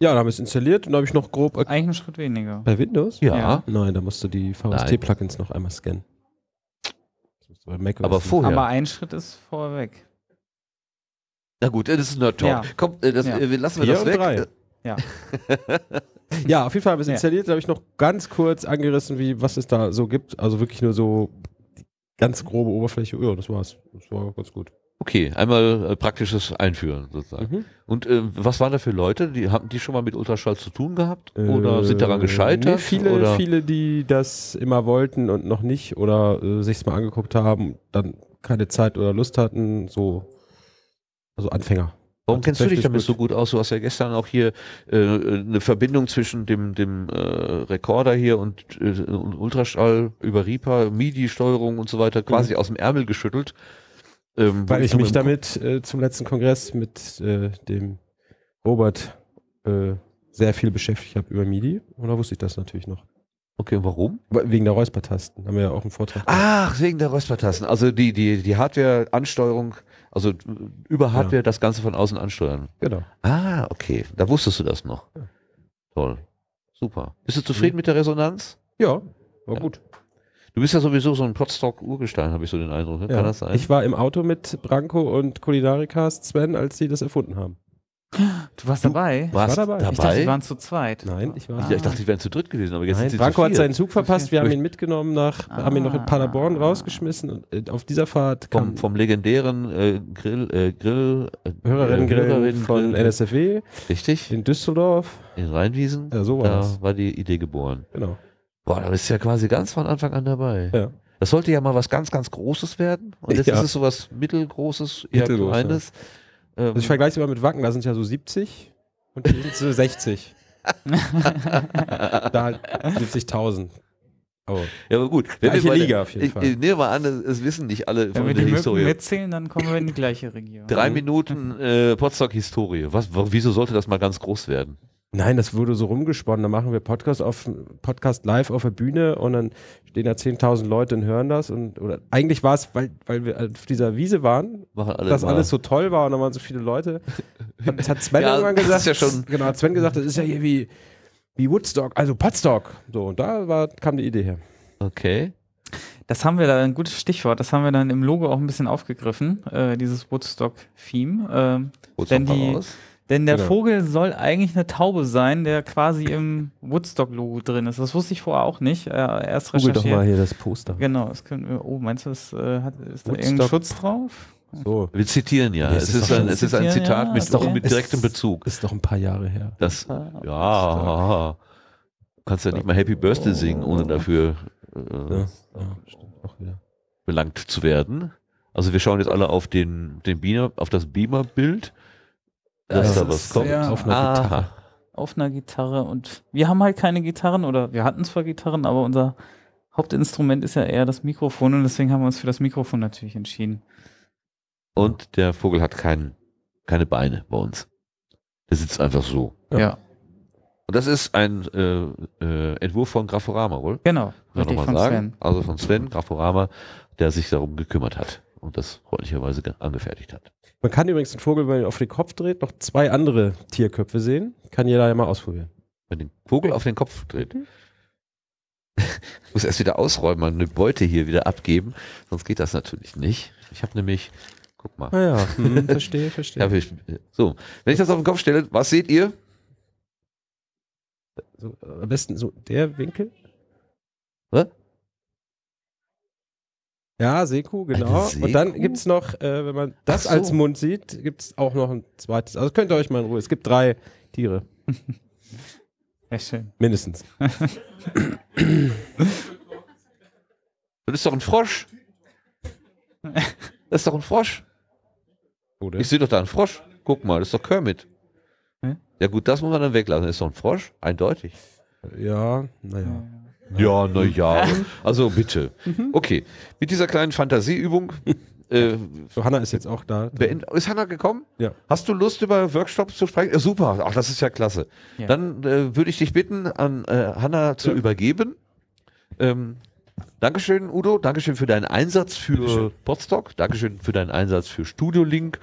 Ja, dann haben wir es installiert und da habe ich noch grob. Eigentlich einen Schritt weniger. Bei Windows? Ja. Ja. Nein, da musst du die VST-Plugins noch einmal scannen. Das musst du bei macOS Aber vorher. Aber ein Schritt ist vorweg. Na gut, äh, das ist Nerd Talk. Ja. Komm, äh, das, Ja. äh, wir lassen wir Vier das und weg. drei. Ja. Ja, auf jeden Fall haben wir es installiert. Da habe ich noch ganz kurz angerissen, wie was es da so gibt. Also wirklich nur so die ganz grobe Oberfläche. Ja, das war's. Das war ganz gut. Okay, einmal äh, praktisches Einführen sozusagen. Mhm. Und äh, was waren da für Leute? Die haben die schon mal mit Ultraschall zu tun gehabt? Oder Äh, sind daran gescheitert? Nee, viele, oder? viele, die das immer wollten und noch nicht oder äh, sich's mal angeguckt haben, dann keine Zeit oder Lust hatten, so also Anfänger. Warum War kennst du dich damit so gut aus? Du hast ja gestern auch hier äh, eine Verbindung zwischen dem, dem äh, Rekorder hier und, äh, und Ultraschall über Reaper, MIDI-Steuerung und so weiter quasi aus dem Ärmel geschüttelt. Ähm, Weil ich mich damit äh, zum letzten Kongress mit äh, dem Robert äh, sehr viel beschäftigt habe über MIDI. Und da wusste ich das natürlich noch. Okay, warum? Wegen der Räuspertasten. Haben wir ja auch einen Vortrag. Ach, wegen der Räuspertasten. Also die, die, die Hardware-Ansteuerung, also äh, über Hardware das Ganze von außen ansteuern. Genau. Ah, okay. Da wusstest du das noch. Toll. Super. Bist du zufrieden mit der Resonanz? Ja, war gut. Du bist ja sowieso so ein Potstock-Urgestein, habe ich so den Eindruck. ne? Ja. Kann das sein? Ich war im Auto mit Branko und Kulinarikas Sven, als sie das erfunden haben. Du warst dabei? Warst war dabei. dabei? Ich dachte, wir waren zu zweit. Nein, ich war. Ich, ich dachte, die wären zu dritt gewesen, aber jetzt Nein, sind sie Branko zu hat seinen Zug verpasst. Wir haben ihn mitgenommen nach, haben ihn noch in Paderborn rausgeschmissen. Und äh, auf dieser Fahrt kam vom, vom legendären äh, Grill, äh, Grill, äh, Hörerinnen Grill von Grill- NSFW Richtig. in Düsseldorf. In Rheinwiesen. Ja, so war da das. war die Idee geboren. Genau. Boah, da bist du ja quasi ganz von Anfang an dabei. Ja. Das sollte ja mal was ganz, ganz Großes werden. Und jetzt Ja. ist es sowas mittelgroßes, eher Mittelgroß, kleines. Ähm, Also ich vergleiche es immer mit Wacken, da sind ja so 70 und hier sind so 60. da halt 70.000. Oh. ja, aber gut. Wenn Gleiche wir bei der- Liga auf jeden ich, Fall. Ich nehme mal an, es wissen nicht alle Wenn von wir der die Historie. mitzählen, dann kommen wir in die gleiche Region. Drei Minuten äh, Potsdok-Historie. Was, wieso sollte das mal ganz groß werden? Nein, das wurde so rumgesponnen. Da machen wir Podcast auf Podcast live auf der Bühne und dann stehen da 10.000 Leute und hören das. Und, oder eigentlich war es, weil, weil wir auf dieser Wiese waren, alle dass mal. alles so toll war und dann waren so viele Leute. Hat, hat Sven Ja, irgendwann das gesagt, ist ja schon- genau, hat Sven gesagt, das ist ja hier wie, wie Woodstock, also Potstock. So, und da war, kam die Idee her. Okay. Das haben wir da, ein gutes Stichwort, das haben wir dann im Logo auch ein bisschen aufgegriffen, äh, dieses Woodstock-Theme. Ähm, Hol's denn, die, raus. Denn der Genau. Vogel soll eigentlich eine Taube sein, der quasi im Woodstock-Logo drin ist. Das wusste ich vorher auch nicht. Äh, erst Google doch recherchiert. mal hier das Poster. Genau, das können wir, oh, meinst du, das, äh, hat, ist da Woodstock. irgendein Schutz drauf? So. Wir zitieren ja. Ja, es, es ist ist doch ein, es ist ein Zitat ja, mit, doch- mit direktem Bezug. Ist doch ein paar Jahre her. Das, Ah, ja, du kannst ja nicht mal Happy Birthday singen, ohne dafür äh, Ja, belangt zu werden. Also wir schauen jetzt alle auf den, den Beamer, auf das Beamer-Bild, dass Das da ist was kommt. Auf einer Aha. Gitarre. Auf einer Gitarre und wir haben halt keine Gitarren oder wir hatten zwar Gitarren, aber unser Hauptinstrument ist ja eher das Mikrofon und deswegen haben wir uns für das Mikrofon natürlich entschieden. Und der Vogel hat kein, keine Beine bei uns. Der sitzt einfach so. Ja, Und das ist ein äh, äh, Entwurf von Graforama, wohl? genau. Richtig von sagen. Sven. Also von Sven Graforama, der sich darum gekümmert hat und das freundlicherweise ge- angefertigt hat. Man kann übrigens den Vogel, wenn man ihn auf den Kopf dreht, noch zwei andere Tierköpfe sehen. Kann jeder ja mal ausprobieren. Wenn den Vogel auf den Kopf dreht. Ich muss erst wieder ausräumen, meine Beute hier wieder abgeben, sonst geht das natürlich nicht. Ich habe nämlich, guck mal. Ah ja, hm, verstehe, verstehe. Ich, so, wenn ich das auf den Kopf stelle, was seht ihr? So, äh, am besten so der Winkel. Was? Ja, Seku, genau. Eine Und dann Seku? gibt es noch, äh, wenn man das so. als Mund sieht, gibt es auch noch ein zweites. Also könnt ihr euch mal in Ruhe. Es gibt drei Tiere. Sehr schön. Mindestens. Das ist doch ein Frosch. Das ist doch ein Frosch. Oder? Ich sehe doch da einen Frosch. Guck mal, das ist doch Kermit. Ja gut, das muss man dann weglassen. Das ist doch ein Frosch, eindeutig. Ja, naja. Ja, na ja. Also bitte. Okay, mit dieser kleinen Fantasieübung. Äh, So, Hanna ist jetzt auch da. beend- ist Hanna gekommen? Ja. Hast du Lust, über Workshops zu sprechen? Ja, super. Ach, das ist ja klasse. Ja. Dann äh, würde ich dich bitten, an äh, Hanna zu übergeben. Ähm, Dankeschön, Udo. Dankeschön für deinen Einsatz für Podstock. Dankeschön für deinen Einsatz für Studio Link.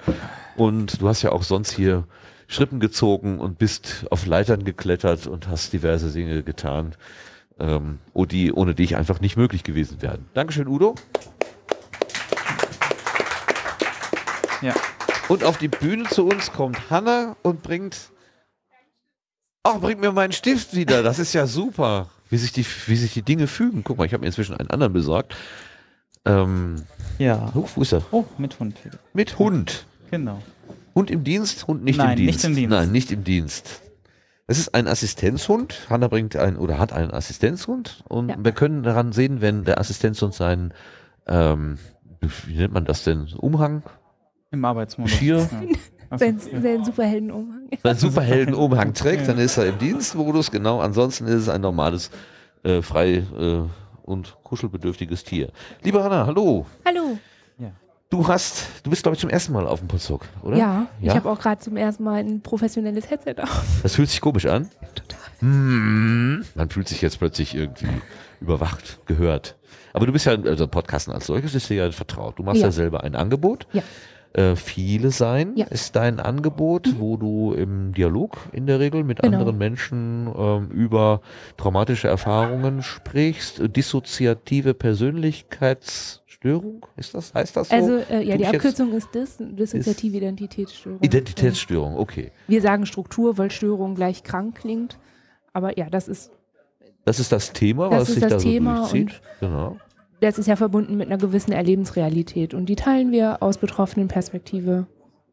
Und du hast ja auch sonst hier Schrippen gezogen und bist auf Leitern geklettert und hast diverse Dinge getan, ähm, oh, die ohne dich einfach nicht möglich gewesen wären. Dankeschön, Udo. Ja. Und auf die Bühne zu uns kommt Hanna und bringt. Ach, bringt mir meinen Stift wieder. Das ist ja super. Wie sich die, wie sich die Dinge fügen. Guck mal, ich habe mir inzwischen einen anderen besorgt. Ähm, Ja. oh, wo ist er? Oh, mit Hund. Mit Hund. Genau. Hund im Dienst, Hund nicht Nein, im nicht Dienst. im Dienst. Nein, nicht im Dienst. Es ist ein Assistenzhund. Hanna bringt einen oder hat einen Assistenzhund und Ja. wir können daran sehen, wenn der Assistenzhund seinen, ähm, wie nennt man das denn, Umhang, Im Arbeitsmodus. Schier, Ja. Sein, sein Superheldenumhang. seinen Superhelden-Umhang trägt, dann ist er im Dienstmodus. Genau, ansonsten ist es ein normales, äh, frei äh, und kuschelbedürftiges Tier. Liebe Hanna, hallo. Hallo. Du hast, du bist glaube ich zum ersten Mal auf dem Potsdok, oder? Ja, ich habe auch gerade zum ersten Mal ein professionelles Headset auf. Das fühlt sich komisch an. Total. Man fühlt sich jetzt plötzlich irgendwie überwacht, gehört. Aber du bist ja, also Podcasten als solches ist dir ja vertraut. Du machst ja, Ja. selber ein Angebot. Ja. Äh, viele sein Ja. ist dein Angebot, wo du im Dialog in der Regel mit Genau. anderen Menschen ähm, über traumatische Erfahrungen sprichst. Dissoziative Persönlichkeitsstörung, ist das? Heißt das so? Also äh, ja, Tu die Abkürzung ist DIS, dissoziative Identitätsstörung. Identitätsstörung, okay. Wir sagen Struktur, weil Störung gleich krank klingt. Aber ja, das ist, Das ist das Thema, Das was sich das da so Thema durchzieht. Genau. Das ist ja verbunden mit einer gewissen Erlebensrealität. Und die teilen wir aus betroffenen Perspektive.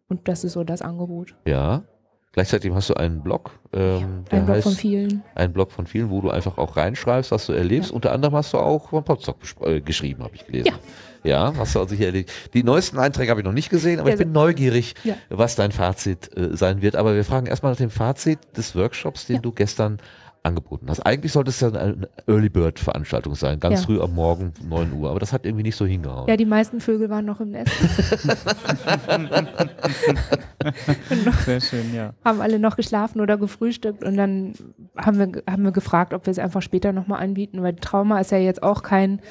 Und das ist so das Angebot. Ja. Gleichzeitig hast du einen Blog. Ähm, der Ein Blog von heißt- vielen. Ein Blog von vielen, wo du einfach auch reinschreibst, was du erlebst. Unter anderem hast du auch von Potsdok äh, geschrieben, habe ich gelesen. Ja. Ja, hast du also hier erlebt. Die neuesten Einträge habe ich noch nicht gesehen, aber Ja, ich bin neugierig, Ja. was dein Fazit äh, sein wird. Aber wir fragen erstmal nach dem Fazit des Workshops, den du gestern angeboten hast. Eigentlich sollte es ja eine Early Bird Veranstaltung sein, ganz Ja. früh am Morgen, 9 Uhr, aber das hat irgendwie nicht so hingehauen. Ja, die meisten Vögel waren noch im Nest. Sehr schön, ja. haben alle noch geschlafen oder gefrühstückt und dann haben wir, haben wir gefragt, ob wir es einfach später nochmal anbieten, weil Trauma ist ja jetzt auch kein,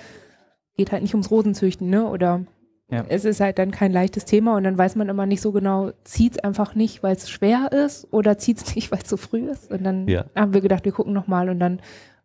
geht halt nicht ums Rosenzüchten, ne? Oder Ja. es ist halt dann kein leichtes Thema und dann weiß man immer nicht so genau, zieht es einfach nicht, weil es schwer ist oder zieht es nicht, weil es so früh ist. Und dann Ja. haben wir gedacht, wir gucken nochmal und dann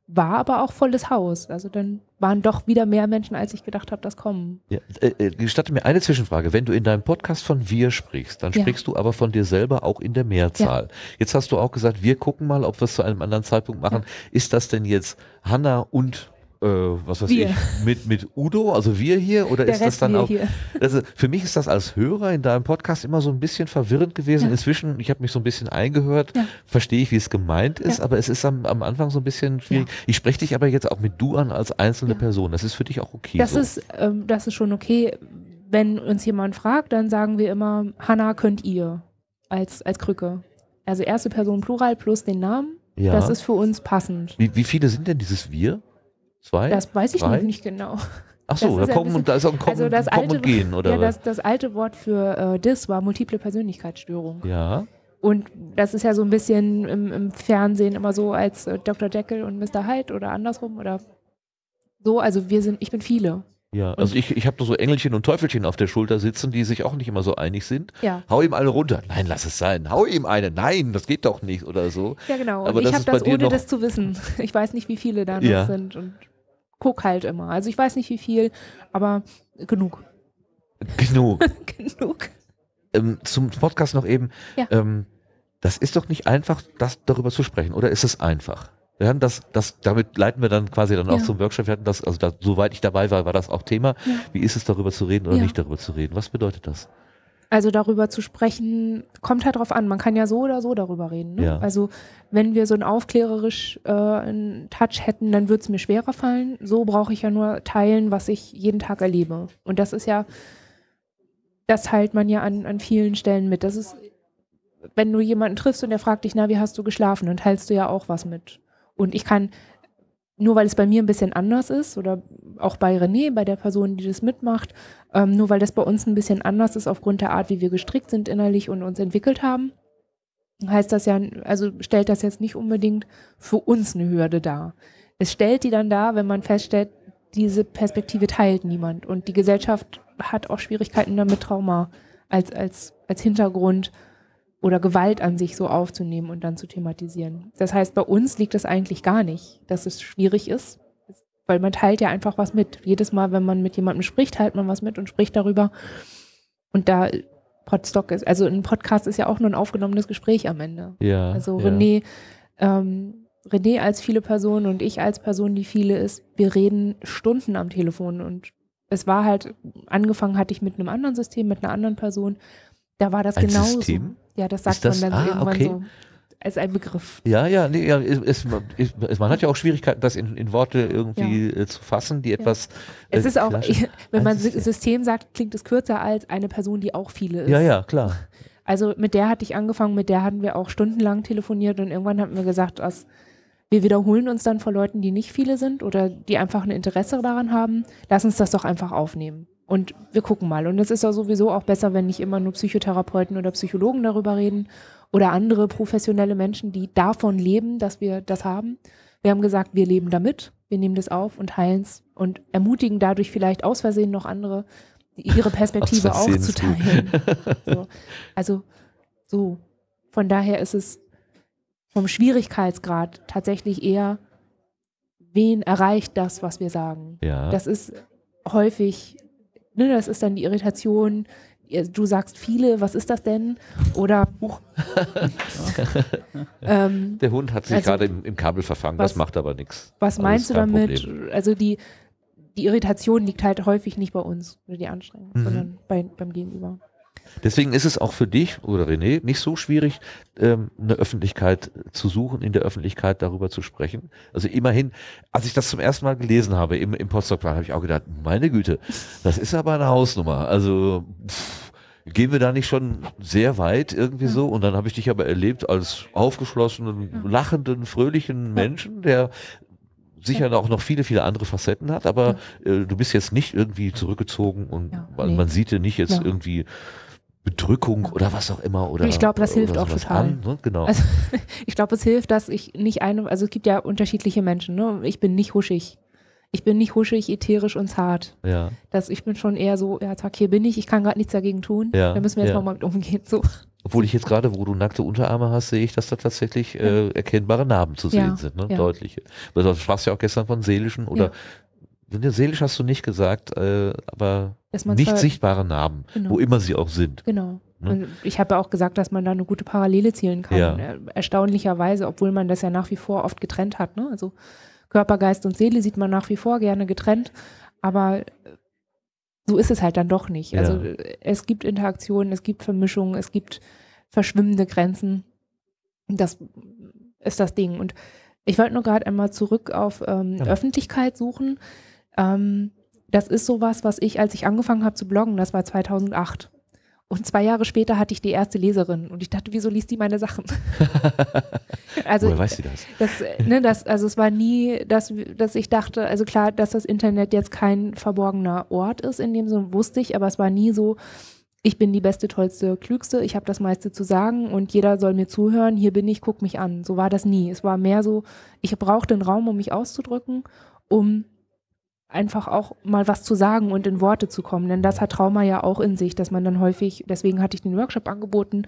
war aber auch volles Haus. Also dann waren doch wieder mehr Menschen, als ich gedacht habe, das kommen. Ja, äh, äh, gestatte mir eine Zwischenfrage. Wenn du in deinem Podcast von wir sprichst, dann Ja. sprichst du aber von dir selber auch in der Mehrzahl. Jetzt hast du auch gesagt, wir gucken mal, ob wir es zu einem anderen Zeitpunkt machen. Ist das denn jetzt Hanna und äh, was weiß Wir. ich, mit, mit Udo, also wir hier, oder Der ist das Rest dann wir auch. hier. Also für mich ist das als Hörer in deinem Podcast immer so ein bisschen verwirrend gewesen. Ja. Inzwischen, ich habe mich so ein bisschen eingehört, Ja. verstehe ich, wie es gemeint ist, Ja. aber es ist am, am Anfang so ein bisschen schwierig. Ich spreche dich aber jetzt auch mit du an als einzelne Person. Das ist für dich auch okay. Das so. ist, ähm, das ist schon okay. Wenn uns jemand fragt, dann sagen wir immer, Hanna könnt ihr als, als Krücke. Also erste Person Plural plus den Namen. Ja. Das ist für uns passend. Wie, wie viele sind denn dieses Wir? Zwei? Das weiß ich Drei? noch nicht genau. Ach so, Das da kommen ein und da ist auch ein Kommen, also das Kommen alte, und Gehen, oder Ja, das, das alte Wort für äh, DIS war multiple Persönlichkeitsstörung. Ja. Und das ist ja so ein bisschen im, im Fernsehen immer so als äh, Dr. Jekyll und Mr. Hyde oder andersrum oder so. Also wir sind, ich bin viele. Ja, also ich, ich habe da so Engelchen und Teufelchen auf der Schulter sitzen, die sich auch nicht immer so einig sind. Ja. Hau ihm alle runter. Nein, lass es sein. Hau ihm eine. Nein, das geht doch nicht oder so. Ja, genau. Und Aber ich das habe ist bei das ohne das zu wissen. Ich weiß nicht, wie viele da noch Ja. sind und guck halt immer. Also ich weiß nicht, wie viel, aber genug. genug. genug. Ähm, zum Podcast noch eben. Ja. Ähm, das ist doch nicht einfach, das darüber zu sprechen, oder ist es einfach? Wir hatten das, das, damit leiten wir dann quasi dann auch Ja. zum Workshop. Wir hatten das, also da, soweit ich dabei war, war das auch Thema. Ja. Wie ist es darüber zu reden oder nicht darüber zu reden? Was bedeutet das? Also darüber zu sprechen, kommt halt drauf an. Man kann ja so oder so darüber reden. Ne? Ja. Also wenn wir so einen aufklärerisch äh, einen Touch hätten, dann würde es mir schwerer fallen. So brauche ich ja nur teilen, was ich jeden Tag erlebe. Und das ist ja, das teilt man ja an, an vielen Stellen mit. Das ist, wenn du jemanden triffst und der fragt dich, na, wie hast du geschlafen, dann teilst du ja auch was mit. Und ich kann, nur weil es bei mir ein bisschen anders ist, oder auch bei René, bei der Person, die das mitmacht, ähm, nur weil das bei uns ein bisschen anders ist aufgrund der Art, wie wir gestrickt sind innerlich und uns entwickelt haben, heißt das ja, also stellt das jetzt nicht unbedingt für uns eine Hürde dar. Es stellt die dann dar, wenn man feststellt, diese Perspektive teilt niemand. Und die Gesellschaft hat auch Schwierigkeiten damit, Trauma als, als, als Hintergrund oder Gewalt an sich so aufzunehmen und dann zu thematisieren. Das heißt, bei uns liegt es eigentlich gar nicht, dass es schwierig ist, weil man teilt ja einfach was mit. Jedes Mal, wenn man mit jemandem spricht, teilt man was mit und spricht darüber. Und da Podstock ist, also ein Podcast ist ja auch nur ein aufgenommenes Gespräch am Ende. Ja, Also ja. René, ähm, René als viele Personen und ich als Person, die viele ist, wir reden Stunden am Telefon und es war halt, angefangen hatte ich mit einem anderen System, mit einer anderen Person. Da war das Ein genauso. System? Ja, das sagt das- man dann ah, irgendwann okay. so als ein Begriff. Ja, ja, nee, ja es, es, es, man hat ja auch Schwierigkeiten, das in, in Worte irgendwie äh, zu fassen, die etwas. Es äh, ist auch, wenn man System sagt, klingt es kürzer als eine Person, die auch viele ist. Ja, ja, klar. Also mit der hatte ich angefangen, mit der hatten wir auch stundenlang telefoniert und irgendwann hatten wir gesagt, dass wir wiederholen uns dann vor Leuten, die nicht viele sind oder die einfach ein Interesse daran haben. Lass uns das doch einfach aufnehmen. Und wir gucken mal. Und es ist ja sowieso auch besser, wenn nicht immer nur Psychotherapeuten oder Psychologen darüber reden oder andere professionelle Menschen, die davon leben, dass wir das haben. Wir haben gesagt, wir leben damit, wir nehmen das auf und heilen es und ermutigen dadurch vielleicht aus Versehen noch andere. ihre Perspektive auch zu teilen. so. Also so. Von daher ist es vom Schwierigkeitsgrad tatsächlich eher, wen erreicht das, was wir sagen. Ja. Das ist häufig, ne, das ist dann die Irritation. Du sagst viele, was ist das denn? Oder huch. Ähm, Der Hund hat sich also, gerade im, im Kabel verfangen, was- das macht aber nichts. Was meinst du damit? Problem. Also die, die Irritation liegt halt häufig nicht bei uns oder die Anstrengung, Mhm. sondern bei, beim Gegenüber. Deswegen ist es auch für dich oder René nicht so schwierig, ähm, eine Öffentlichkeit zu suchen, in der Öffentlichkeit darüber zu sprechen. Also immerhin, als ich das zum ersten Mal gelesen habe im, im Postdoc-Plan, habe ich auch gedacht, meine Güte, das ist aber eine Hausnummer. Also pff, gehen wir da nicht schon sehr weit irgendwie so? Und dann habe ich dich aber erlebt als aufgeschlossenen, lachenden, fröhlichen Menschen, der sicher auch noch viele, viele andere Facetten hat, aber äh, du bist jetzt nicht irgendwie zurückgezogen und man, nee. man sieht dir nicht jetzt Ja. irgendwie Bedrückung oder was auch immer oder ich glaube, das hilft auch total. An, ne? Genau. Also, ich glaube, es hilft, dass ich nicht eine, also es gibt ja unterschiedliche Menschen, ne? Ich bin nicht huschig. Ich bin nicht huschig, ätherisch und zart. ja. Das, ich bin schon eher so, ja, zack, hier bin ich, ich kann gerade nichts dagegen tun. Ja, Da müssen wir jetzt ja. mal mit umgehen. So. Obwohl ich jetzt gerade, wo du nackte Unterarme hast, sehe ich, dass da tatsächlich äh, erkennbare Narben zu sehen Ja, sind, ne? ja. deutliche. Du sprachst ja auch gestern von seelischen oder ja. Seelisch hast du nicht gesagt, äh, aber nicht sichtbare Narben, Genau. wo immer sie auch sind. Genau. Ne? Und ich habe ja auch gesagt, dass man da eine gute Parallele zielen kann. Ja. Er- Erstaunlicherweise, obwohl man das ja nach wie vor oft getrennt hat. Ne? Also Körper, Geist und Seele sieht man nach wie vor gerne getrennt, aber äh, so ist es halt dann doch nicht. Also Ja. äh, es gibt Interaktionen, es gibt Vermischungen, es gibt verschwimmende Grenzen. Das ist das Ding. Und ich wollte nur gerade einmal zurück auf ähm, Ja. Öffentlichkeit suchen. Ähm, das ist sowas, was ich, als ich angefangen habe zu bloggen, das war 2008. Und zwei Jahre später hatte ich die erste Leserin und ich dachte, wieso liest die meine Sachen? also, Woher weiß sie das? das, ne, das, also es war nie, dass, dass ich dachte, also klar, dass das Internet jetzt kein verborgener Ort ist, in dem Sinne wusste ich, aber es war nie so, ich bin die beste, tollste, klügste, ich habe das meiste zu sagen und jeder soll mir zuhören, hier bin ich, guck mich an. So war das nie. Es war mehr so, ich brauchte einen Raum, um mich auszudrücken, um einfach auch mal was zu sagen und in Worte zu kommen. Denn das hat Trauma ja auch in sich, dass man dann häufig, deswegen hatte ich den Workshop angeboten,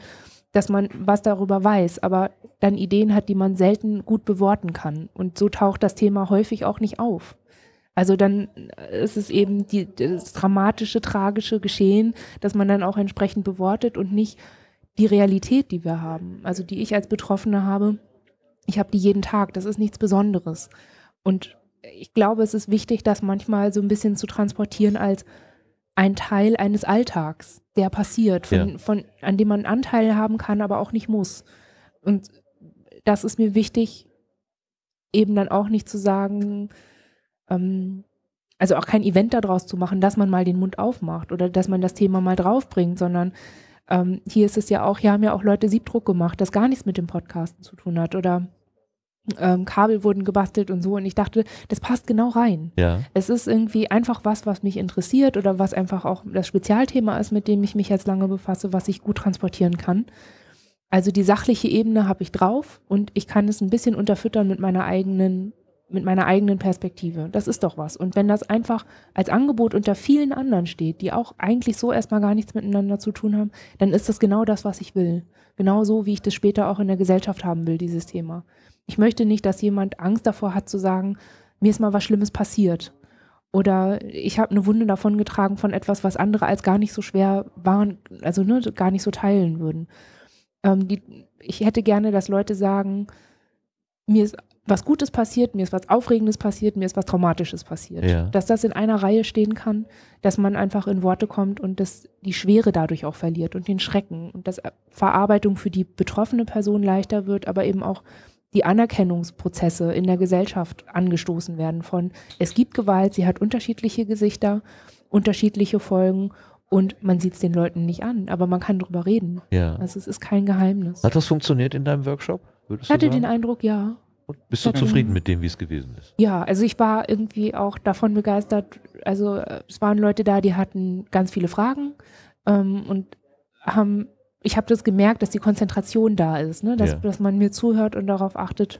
dass man was darüber weiß, aber dann Ideen hat, die man selten gut beworten kann. Und so taucht das Thema häufig auch nicht auf. Also dann ist es eben die, das dramatische, tragische Geschehen, dass man dann auch entsprechend bewortet und nicht die Realität, die wir haben. Also die ich als Betroffene habe, ich habe die jeden Tag. Das ist nichts Besonderes. Und ich glaube, es ist wichtig, das manchmal so ein bisschen zu transportieren als ein Teil eines Alltags, der passiert, von, Ja. von, an dem man Anteil haben kann, aber auch nicht muss. Und das ist mir wichtig, eben dann auch nicht zu sagen, ähm, also auch kein Event daraus zu machen, dass man mal den Mund aufmacht oder dass man das Thema mal draufbringt, sondern ähm, hier ist es ja auch, hier haben ja auch Leute Siebdruck gemacht, das gar nichts mit dem Podcasten zu tun hat oder ähm, Kabel wurden gebastelt und so und ich dachte, das passt genau rein. Ja. Es ist irgendwie einfach was, was mich interessiert oder was einfach auch das Spezialthema ist, mit dem ich mich jetzt lange befasse, was ich gut transportieren kann. Also die sachliche Ebene habe ich drauf und ich kann es ein bisschen unterfüttern mit meiner eigenen mit meiner eigenen Perspektive. Das ist doch was. Und wenn das einfach als Angebot unter vielen anderen steht, die auch eigentlich so erstmal gar nichts miteinander zu tun haben, dann ist das genau das, was ich will. Genau so, wie ich das später auch in der Gesellschaft haben will, dieses Thema. Ich möchte nicht, dass jemand Angst davor hat zu sagen, mir ist mal was Schlimmes passiert. Oder ich habe eine Wunde davongetragen von etwas, was andere als gar nicht so schwer waren, also ne, gar nicht so teilen würden. Ähm, die, ich hätte gerne, dass Leute sagen, mir ist was Gutes passiert, mir ist was Aufregendes passiert, mir ist was Traumatisches passiert. Ja. Dass das in einer Reihe stehen kann, dass man einfach in Worte kommt und dass die Schwere dadurch auch verliert und den Schrecken und dass Verarbeitung für die betroffene Person leichter wird, aber eben auch die Anerkennungsprozesse in der Gesellschaft angestoßen werden von, es gibt Gewalt, sie hat unterschiedliche Gesichter, unterschiedliche Folgen und man sieht es den Leuten nicht an, aber man kann drüber reden. Ja. Also es ist kein Geheimnis. Hat das funktioniert in deinem Workshop? Ich hatte den Eindruck, ja. Bist du zufrieden mit dem, wie es gewesen ist? Ja, also ich war irgendwie auch davon begeistert. Also äh, es waren Leute da, die hatten ganz viele Fragen ähm, und haben, ich habe das gemerkt, dass die Konzentration da ist, ne? dass, Ja. dass man mir zuhört und darauf achtet,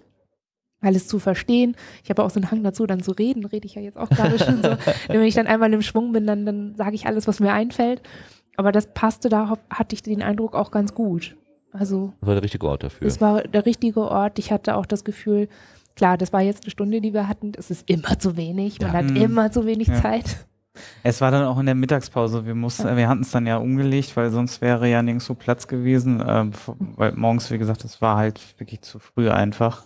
alles zu verstehen. Ich habe auch so einen Hang dazu, dann zu reden, rede ich ja jetzt auch gerade schon so. Wenn ich dann einmal im Schwung bin, dann, dann sage ich alles, was mir einfällt. Aber das passte da, hatte ich den Eindruck auch ganz gut. Also Das war der richtige Ort dafür. es war der richtige Ort. Ich hatte auch das Gefühl, klar, das war jetzt eine Stunde, die wir hatten. Es ist immer zu wenig. Man Ja. hat Mhm. immer zu wenig Ja. Zeit. Es war dann auch in der Mittagspause. Wir mussten, wir hatten es dann ja umgelegt, weil sonst wäre ja nirgendwo Platz gewesen. Ähm, weil morgens, wie gesagt, es war halt wirklich zu früh einfach.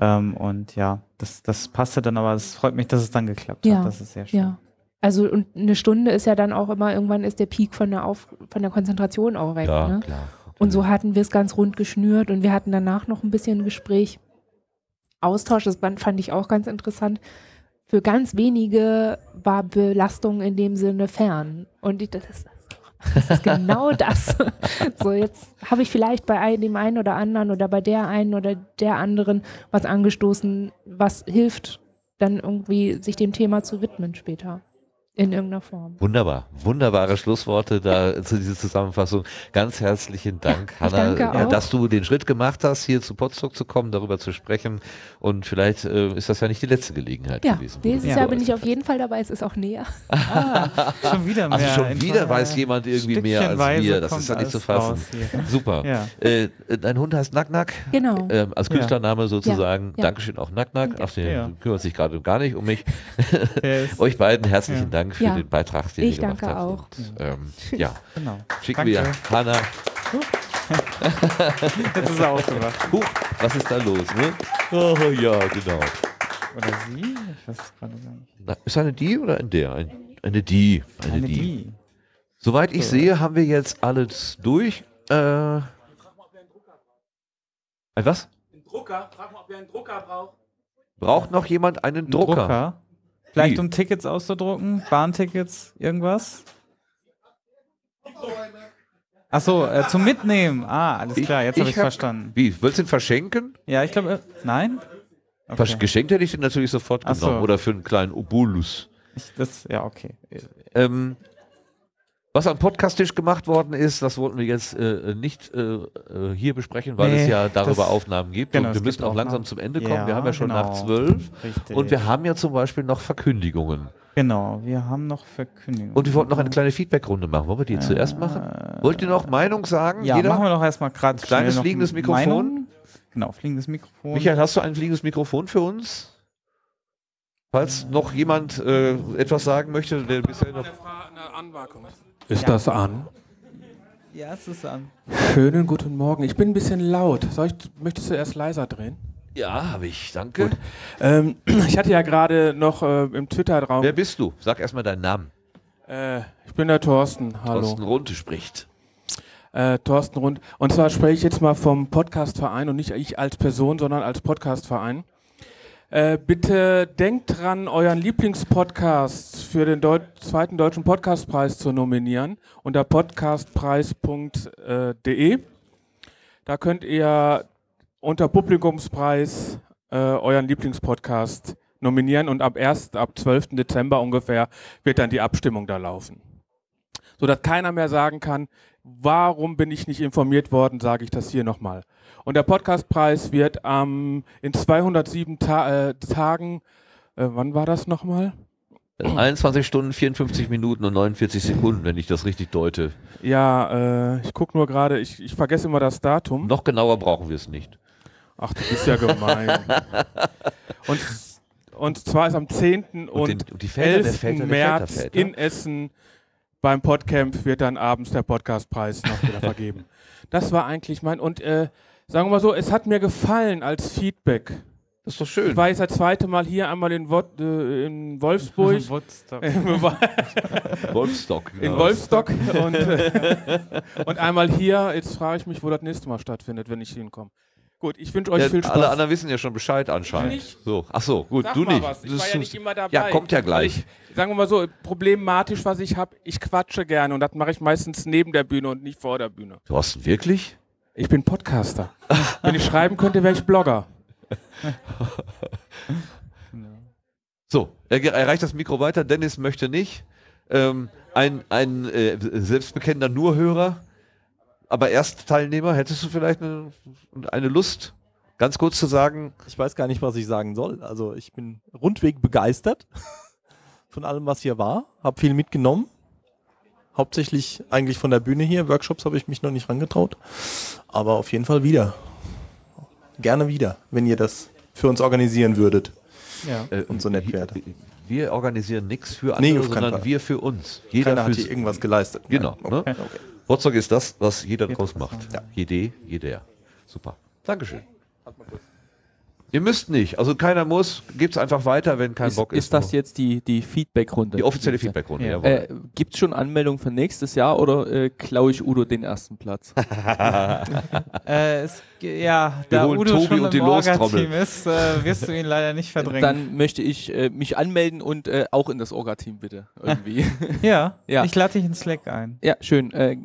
Ähm, und ja, das, das passte dann, aber es freut mich, dass es dann geklappt Ja, hat. Das ist sehr schön. ja. Also und eine Stunde ist ja dann auch immer, irgendwann ist der Peak von der, Auf von der Konzentration auch weg. Ja, ne? klar. Und so hatten wir es ganz rund geschnürt und wir hatten danach noch ein bisschen Gespräch. Austausch, das fand fand ich auch ganz interessant. Für ganz wenige war Belastung in dem Sinne fern. Und ich, das, ist, das ist genau das. so, jetzt habe ich vielleicht bei dem einen oder anderen oder bei der einen oder der anderen was angestoßen, was hilft, dann irgendwie sich dem Thema zu widmen später. In irgendeiner Form. Wunderbar, wunderbare Schlussworte da zu dieser Zusammenfassung. Ganz herzlichen Dank, ich Hanna, äh, dass du den Schritt gemacht hast, hier zu Potsdok zu kommen, darüber zu sprechen. Und vielleicht äh, ist das ja nicht die letzte Gelegenheit Ja, gewesen. mit Jahr bin ich auf jeden Fall dabei, es ist auch näher. schon wieder mehr. Also schon wieder äh, weiß jemand irgendwie mehr als wir. Das ist ja nicht zu fassen. Super. Ja. Äh, dein Hund heißt Nack Nack. Genau. Ähm, als Ja. Künstlername sozusagen. Ja. Dankeschön auch Nack Nack. Ach, der Ja. kümmert sich gerade gar nicht um mich. Euch beiden herzlichen Ja. Dank für Ja. den Beitrag, den Ich ihr gemacht danke habt. auch. Und, ähm, ja, Genau. schicken Danke. wir Hanna. Jetzt ist er aufgewacht. Huch, was ist da los? Ne? Oh ja, genau. Oder sie? Ich weiß es gerade gar nicht. Na, ist eine die oder ein der? Ein, eine die. Eine, Eine die. die. Soweit ich So. sehe, haben wir jetzt alles durch. Äh, ein was? Drucker, frag mal, ob ihr einen Drucker braucht. Braucht noch jemand einen Ein Drucker? Vielleicht um Tickets auszudrucken? Bahntickets? Irgendwas? Achso, äh, zum Mitnehmen. Ah, alles klar, jetzt habe ich hab- verstanden. Wie? Willst du ihn verschenken? Ja, ich glaube, äh, nein? Versch- Geschenkt hätte ich den natürlich sofort Ach so. genommen. Oder für einen kleinen Obolus. Ich, das, ja, okay. Ähm, was am Podcast-Tisch gemacht worden ist, das wollten wir jetzt äh, nicht äh, äh, hier besprechen, weil Nee, es ja darüber das- Aufnahmen gibt. genau, und wir müssen auch Aufnahmen. langsam zum Ende kommen. Ja, wir haben ja schon genau. nach zwölf. Richtig. Und wir haben ja zum Beispiel noch Verkündigungen. Genau, wir haben noch Verkündigungen. Und wir wollten noch eine kleine Feedback-Runde machen. Wollen wir die zuerst machen? Wollt ihr noch Meinung sagen? Äh, Ja, Jeder? machen wir doch erstmal gerade Kleines fliegendes Mikrofon. Meinung. Genau, fliegendes Mikrofon. Michael, hast du ein fliegendes Mikrofon für uns? Falls noch jemand äh, etwas sagen möchte, der bisher noch. Ist das an? Ja, es ist an. Schönen guten Morgen. Ich bin ein bisschen laut. Soll ich, möchtest du erst leiser drehen? Ja, habe ich, danke. Gut. Ähm, ich hatte ja gerade noch äh, im Twitter-Raum. Wer bist du? Sag erstmal deinen Namen. Äh, ich bin der Thorsten. Hallo. Thorsten Runte spricht. Äh, Thorsten Rund. Und zwar spreche ich jetzt mal vom Podcastverein und nicht ich als Person, sondern als Podcastverein. Äh, bitte denkt dran, euren Lieblingspodcast für den Deu zweiten deutschen Podcastpreis zu nominieren unter podcastpreis.de. Da könnt ihr unter Publikumspreis äh, euren Lieblingspodcast nominieren und ab 1. ab 12. Dezember ungefähr wird dann die Abstimmung da laufen. Sodass keiner mehr sagen kann, warum bin ich nicht informiert worden, sage ich das hier nochmal. Und der Podcastpreis wird ähm, in 207 Ta äh, Tagen, äh, wann war das nochmal? 21 Stunden, 54 Minuten und 49 Sekunden, wenn ich das richtig deute. Ja, äh, ich gucke nur gerade, ich, ich vergesse immer das Datum. Noch genauer brauchen wir es nicht. Ach, du bist ja gemein. und, und zwar ist am 10. und, den- und die Väter der 11. Väter März in Essen beim Podcamp wird dann abends der Podcastpreis noch wieder vergeben. Das war eigentlich mein, und äh, sagen wir mal so, es hat mir gefallen als Feedback. Das ist doch schön. Ich war jetzt das zweite Mal hier, einmal in, Wo äh, in Wolfsburg. Wolfstock, In genau. Wolfstock. Und, äh, und einmal hier. Jetzt frage ich mich, wo das nächste Mal stattfindet, wenn ich hinkomme. Gut, ich wünsche euch Ja, viel Spaß. alle anderen wissen ja schon Bescheid anscheinend. nicht. So, ach so, gut, Sag du nicht. was. Ich Das war ja nicht immer dabei. Ja, kommt ja gleich. Ich, sagen wir mal so, problematisch, was ich habe, ich quatsche gerne und das mache ich meistens neben der Bühne und nicht vor der Bühne. Thorsten, wirklich? Ich bin Podcaster. Wenn ich schreiben könnte, wäre ich Blogger. So, er ge- erreicht das Mikro weiter. Dennis möchte nicht. Ähm, ein ein äh, selbstbekennender Nurhörer, aber Erstteilnehmer. Hättest du vielleicht eine, eine Lust? ganz kurz zu sagen? Ich weiß gar nicht, was ich sagen soll. Also ich bin rundweg begeistert von allem, was hier war. Hab viel mitgenommen. Hauptsächlich eigentlich von der Bühne hier. Workshops habe ich mich noch nicht rangetraut. Aber auf jeden Fall wieder. Gerne wieder, wenn ihr das für uns organisieren würdet. Ja. Äh, Und so nett wäre. Wir organisieren nichts für Nee, andere, keinen sondern Fall. wir für uns. Jeder Keiner hat hier irgendwas geleistet. Genau. Ne? Okay. Rostock ist das, was jeder draus macht. Jede, jeder. Super. Dankeschön. Ihr müsst nicht. Also keiner muss. Gebt es einfach weiter, wenn kein ist, Bock ist. Ist das jetzt die, die Feedback-Runde? Die offizielle Feedback-Runde, Ja. jawohl. Äh, Gibt es schon Anmeldungen für nächstes Jahr oder äh, klaue ich Udo den ersten Platz? äh, es, ja, Wir da holen Udo Tobi schon und die im. Orga-Team ist, äh, wirst du ihn leider nicht verdrängen. Dann möchte ich äh, mich anmelden und äh, auch in das Orga-Team bitte irgendwie. Ja, ja. ich lade dich in Slack ein. Ja, schön. Äh,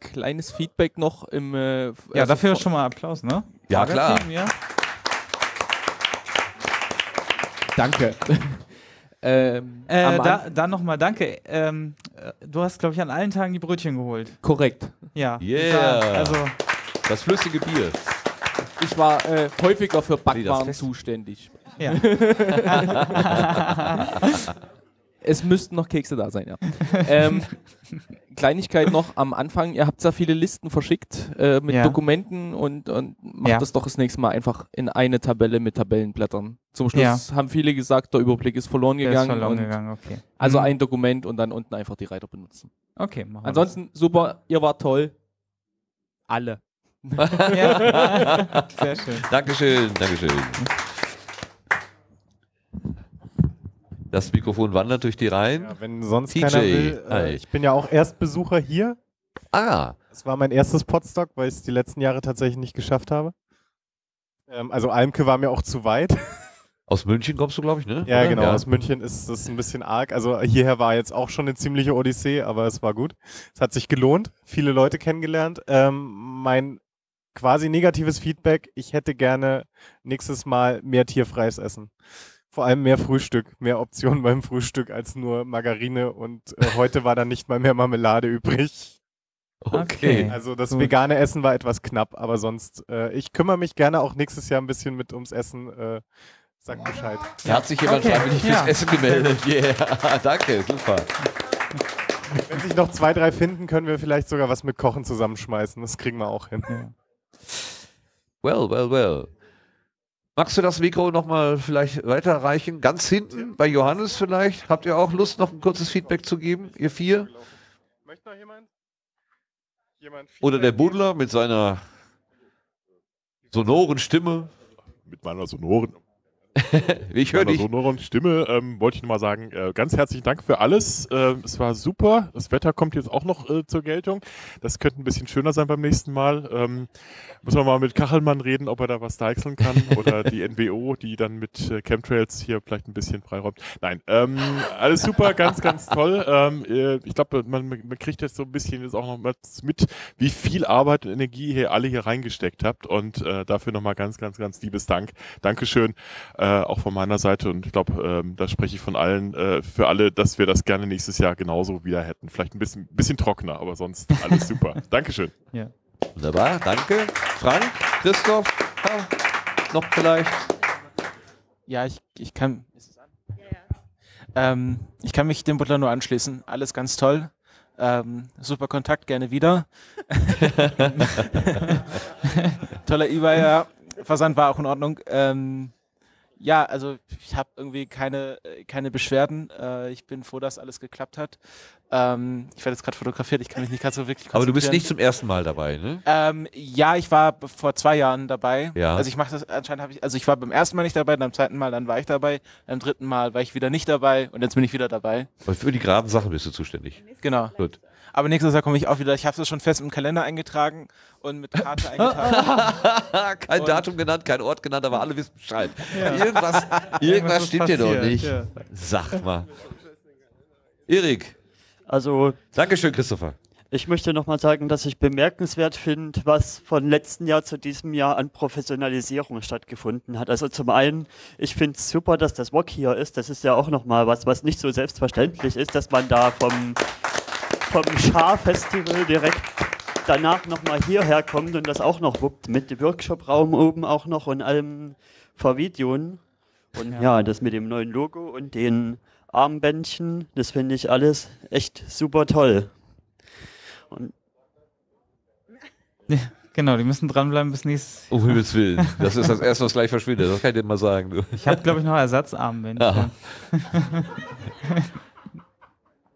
kleines Feedback noch im. Äh, Ja, also dafür schon mal Applaus, ne? Ja, klar. Ja. Danke. ähm, Äh, da, An- dann nochmal danke. Ähm, äh, du hast, glaube ich, an allen Tagen die Brötchen geholt. Korrekt. Ja. Yeah. Also, das flüssige Bier. Ich war äh, häufiger für Backwaren zuständig. Ja. es müssten noch Kekse da sein, ja. ähm, Kleinigkeit noch am Anfang, ihr habt sehr viele Listen verschickt äh, mit Ja. Dokumenten und, und macht Ja. das doch das nächste Mal einfach in eine Tabelle mit Tabellenblättern. Zum Schluss Ja. haben viele gesagt, der Überblick ist verloren Der ist gegangen. verloren und gegangen, okay. Also Mhm. ein Dokument und dann unten einfach die Reiter benutzen. Okay, machen wir Ansonsten super, ihr wart toll. Alle. Ja. Sehr schön. Dankeschön, Dankeschön. Das Mikrofon wandert durch die Reihen. Wenn sonst TJ, keiner will. Äh, ich bin ja auch Erstbesucher hier. Ah. Es war mein erstes Podstock, weil ich es die letzten Jahre tatsächlich nicht geschafft habe. Ähm, also Almke war mir auch zu weit. Aus München kommst du, glaube ich, ne? Ja, Oder? genau. Aus München ist das ein bisschen arg. Also hierher war jetzt auch schon eine ziemliche Odyssee, aber es war gut. Es hat sich gelohnt. Viele Leute kennengelernt. Ähm, mein quasi negatives Feedback, ich hätte gerne nächstes Mal mehr tierfreies Essen. Vor allem mehr Frühstück, mehr Optionen beim Frühstück als nur Margarine und äh, heute war dann nicht mal mehr Marmelade übrig. Okay. Also das Gut. vegane Essen war etwas knapp, aber sonst, äh, ich kümmere mich gerne auch nächstes Jahr ein bisschen mit ums Essen. Äh, sag Bescheid. Da hat sich jemand Okay, freiwillig ja. fürs Essen gemeldet. Yeah, danke, super. Wenn sich noch zwei, drei finden, können wir vielleicht sogar was mit Kochen zusammenschmeißen. Das kriegen wir auch hin. Well, well, well. Magst du das Mikro nochmal vielleicht weiterreichen? Ganz hinten bei Johannes vielleicht? Habt ihr auch Lust, noch ein kurzes Feedback zu geben, ihr vier? Möchte noch jemand? Jemand Oder der Buddler mit seiner sonoren Stimme? Mit meiner sonoren, Ich höre dich. sonoren Stimme ähm, wollte ich nochmal sagen, äh, ganz herzlichen Dank für alles. Ähm, es war super. Das Wetter kommt jetzt auch noch äh, zur Geltung. Das könnte ein bisschen schöner sein beim nächsten Mal. Ähm, müssen wir mal mit Kachelmann reden, ob er da was deichseln kann oder die NWO, die dann mit äh, Chemtrails hier vielleicht ein bisschen freiräumt. Nein, ähm, alles super, ganz, ganz toll. Ähm, äh, ich glaube, man, man kriegt jetzt so ein bisschen jetzt auch noch mal mit, wie viel Arbeit und Energie ihr alle hier reingesteckt habt und äh, dafür nochmal ganz, ganz, ganz liebes Dank. Dankeschön, äh, auch von meiner Seite und ich glaube, ähm, da spreche ich von allen, äh, für alle, dass wir das gerne nächstes Jahr genauso wieder hätten. Vielleicht ein bisschen, bisschen trockener, aber sonst alles super. Dankeschön. Ja. Wunderbar, danke. Frank, Christoph, ah, noch vielleicht? Ja, ich, ich kann. Ähm, ich kann mich dem Butler nur anschließen. Alles ganz toll. Ähm, super Kontakt, gerne wieder. Toller eBay, ja. Versand war auch in Ordnung. Ähm, ja, also ich habe irgendwie keine, äh, keine Beschwerden. Äh, ich bin froh, dass alles geklappt hat. Ähm, ich werde jetzt gerade fotografiert, ich kann mich nicht gerade so wirklich Aber du bist nicht zum ersten Mal dabei, ne? Ähm, ja, ich war vor zwei Jahren dabei. Ja. Also ich mache das anscheinend habe ich, also ich war beim ersten Mal nicht dabei, beim zweiten Mal dann war ich dabei, beim dritten Mal war ich wieder nicht dabei und jetzt bin ich wieder dabei. Weil für die geraden Sachen bist du zuständig. Genau. Gut. Aber nächstes Jahr komme ich auch wieder. Ich habe es schon fest im Kalender eingetragen und mit Karte eingetragen. kein Und- Datum genannt, kein Ort genannt, aber alle wissen Bescheid. Ja. Irgendwas, Irgendwas stimmt hier doch nicht. ja. Sag mal. Erik. Also. Dankeschön, Christopher. Ich möchte nochmal sagen, dass ich bemerkenswert finde, was von letztem Jahr zu diesem Jahr an Professionalisierung stattgefunden hat. Also zum einen, ich finde es super, dass das WOC hier ist. Das ist ja auch nochmal was, was nicht so selbstverständlich ist, dass man da vom, vom Schar-Festival direkt danach nochmal hierher kommt und das auch noch wuppt, mit dem Workshop-Raum oben auch noch und allem Vervideoen. Und ja. Ja. das mit dem neuen Logo und den Armbändchen, das finde ich alles echt super toll. Und Ja, genau, die müssen dranbleiben bis nächstes Um Himmels Willen. Das ist das Erste, was gleich verschwindet. Das kann ich dir mal sagen. Du. Ich habe, glaube ich, noch Ersatzarmbändchen. Ja.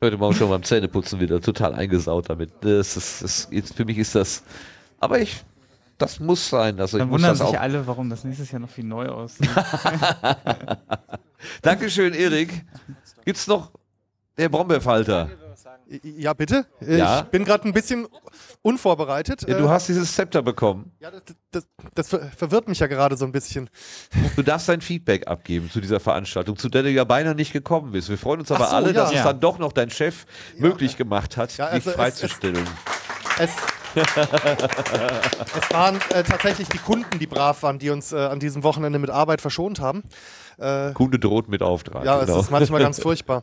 Heute Morgen schon beim Zähneputzen wieder total eingesaut damit. Das ist, das, jetzt, für mich ist das. Aber ich. Das muss sein. Also ich Dann muss wundern das sich auch. alle, warum das nächstes Jahr noch viel neu aussieht. Dankeschön, Erik. Gibt's noch der Brombeerfalter? Ja, bitte. Ja? Ich bin gerade ein bisschen unvorbereitet. Ja, du Äh, hast dieses Zepter bekommen. Ja, das, das, das ver- verwirrt mich ja gerade so ein bisschen. Du darfst dein Feedback abgeben zu dieser Veranstaltung, zu der du ja beinahe nicht gekommen bist. Wir freuen uns aber so, alle, ja. dass Ja. es dann doch noch dein Chef möglich gemacht hat, Ja, dich also es- freizustellen. Es, es waren äh, tatsächlich die Kunden, die brav waren, die uns äh, an diesem Wochenende mit Arbeit verschont haben. Äh, Kunde droht mit Auftrag. Ja, genau. es ist manchmal ganz furchtbar.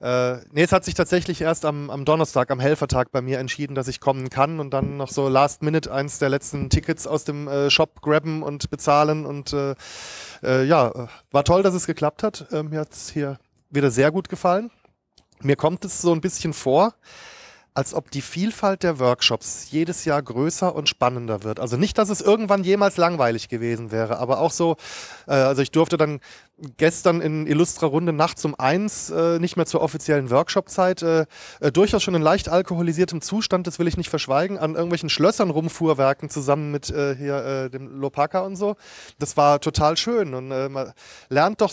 Äh, nee, es hat sich tatsächlich erst am, am Donnerstag, am Helfertag bei mir entschieden, dass ich kommen kann und dann noch so last minute eins der letzten Tickets aus dem äh, Shop grabben und bezahlen und äh, äh, ja, war toll, dass es geklappt hat. Äh, mir hat es hier wieder sehr gut gefallen. Mir kommt es so ein bisschen vor, als ob die Vielfalt der Workshops jedes Jahr größer und spannender wird. Also nicht, dass es irgendwann jemals langweilig gewesen wäre, aber auch so, äh, also ich durfte dann gestern in illustrer Runde nachts um eins, äh, nicht mehr zur offiziellen Workshop-Zeit, äh, äh, durchaus schon in leicht alkoholisiertem Zustand, das will ich nicht verschweigen, an irgendwelchen Schlössern rumfuhrwerken zusammen mit äh, hier äh, dem Lopaka und so. Das war total schön und äh, man lernt doch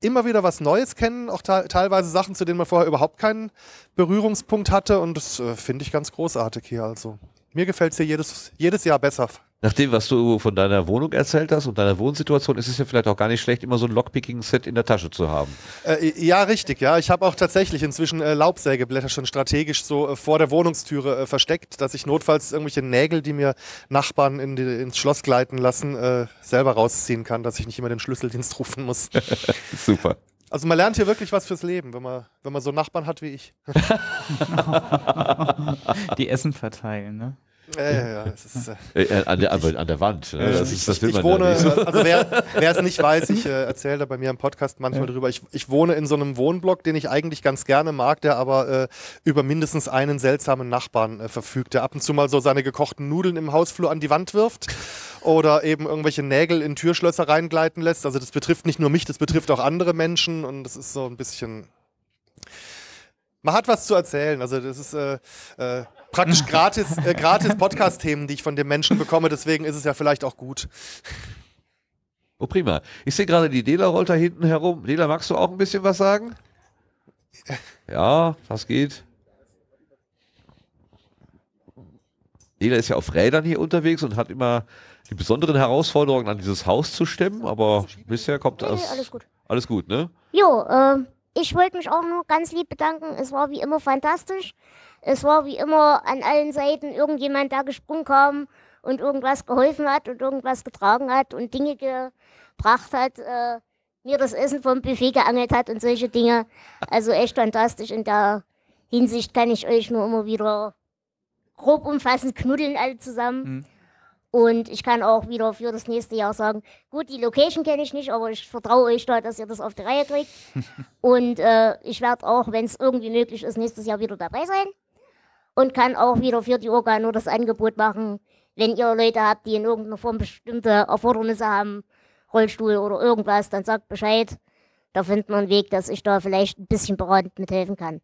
immer wieder was Neues kennen, auch te teilweise Sachen, zu denen man vorher überhaupt keinen Berührungspunkt hatte und das äh, finde ich ganz großartig hier. Also mir gefällt es hier jedes, jedes Jahr besser. Nach dem, was du von deiner Wohnung erzählt hast und deiner Wohnsituation, ist es ja vielleicht auch gar nicht schlecht, immer so ein Lockpicking-Set in der Tasche zu haben. Äh, ja, richtig, ja. Ich habe auch tatsächlich inzwischen äh, Laubsägeblätter schon strategisch so äh, vor der Wohnungstüre äh, versteckt, dass ich notfalls irgendwelche Nägel, die mir Nachbarn in die, ins Schloss gleiten lassen, äh, selber rausziehen kann, dass ich nicht immer den Schlüsseldienst rufen muss. Super. Also man lernt hier wirklich was fürs Leben, wenn man, wenn man so Nachbarn hat wie ich. Die Essen verteilen, ne? Ja, ja, ja. Ist, äh, Äh, an, der, aber an der Wand. Ne? Das, ist, das will ich man wohne, ja nicht. also wer, wer es nicht weiß, ich äh, erzähle da bei mir im Podcast manchmal drüber. Ich, ich wohne in so einem Wohnblock, den ich eigentlich ganz gerne mag, der aber äh, über mindestens einen seltsamen Nachbarn äh, verfügt, der ab und zu mal so seine gekochten Nudeln im Hausflur an die Wand wirft oder eben irgendwelche Nägel in Türschlösser reingleiten lässt. Also das betrifft nicht nur mich, das betrifft auch andere Menschen und das ist so ein bisschen. Man hat was zu erzählen. Also das ist äh, äh, praktisch gratis, äh, gratis Podcast-Themen, die ich von dem Menschen bekomme. Deswegen ist es ja vielleicht auch gut. Oh, prima. Ich sehe gerade, die Dela rollt da hinten herum. Dela, magst du auch ein bisschen was sagen? Ja, das geht. Dela ist ja auf Rädern hier unterwegs und hat immer die besonderen Herausforderungen, an dieses Haus zu stemmen, aber bisher kommt das. nee, alles gut. Alles gut, ne? Jo, ähm, ich wollte mich auch nur ganz lieb bedanken. Es war wie immer fantastisch. Es war wie immer an allen Seiten irgendjemand, der gesprungen kam und irgendwas geholfen hat und irgendwas getragen hat und Dinge gebracht hat, äh, mir das Essen vom Buffet geangelt hat und solche Dinge. Also echt fantastisch. In der Hinsicht kann ich euch nur immer wieder grob umfassend knuddeln alle zusammen. Und ich kann auch wieder für das nächste Jahr sagen, gut, die Location kenne ich nicht, aber ich vertraue euch da, dass ihr das auf die Reihe kriegt. Und äh, ich werde auch, wenn es irgendwie möglich ist, nächstes Jahr wieder dabei sein. Und kann auch wieder für die Orga nur das Angebot machen, wenn ihr Leute habt, die in irgendeiner Form bestimmte Erfordernisse haben, Rollstuhl oder irgendwas, dann sagt Bescheid. Da findet man einen Weg, dass ich da vielleicht ein bisschen beratend mithelfen kann.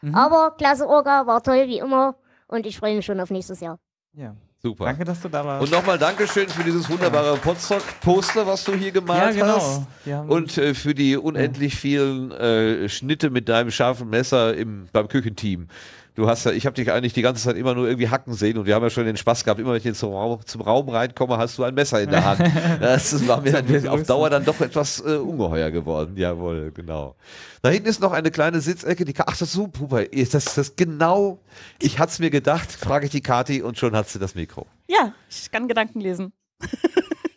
Mhm. Aber klasse Orga, war toll wie immer und ich freue mich schon auf nächstes Jahr. Ja. Super. Danke, dass du da warst. Und nochmal Dankeschön für dieses wunderbare Potsdok-Poster, was du hier gemalt Ja, genau. hast. Und äh, für die unendlich vielen äh, Schnitte mit deinem scharfen Messer im, beim Küchenteam. Du hast ja, ich habe dich eigentlich die ganze Zeit immer nur irgendwie hacken sehen und wir haben ja schon den Spaß gehabt, immer wenn ich jetzt zum Raum, zum Raum reinkomme, hast du ein Messer in der Hand. Das war mir dann auf Dauer dann doch etwas äh, ungeheuer geworden. Jawohl, genau. Da hinten ist noch eine kleine Sitzecke, die, ach, das ist so, Pupa, das ist genau, ich hatte es mir gedacht, frage ich die Kati und schon hat sie das Mikro. Ja, ich kann Gedanken lesen.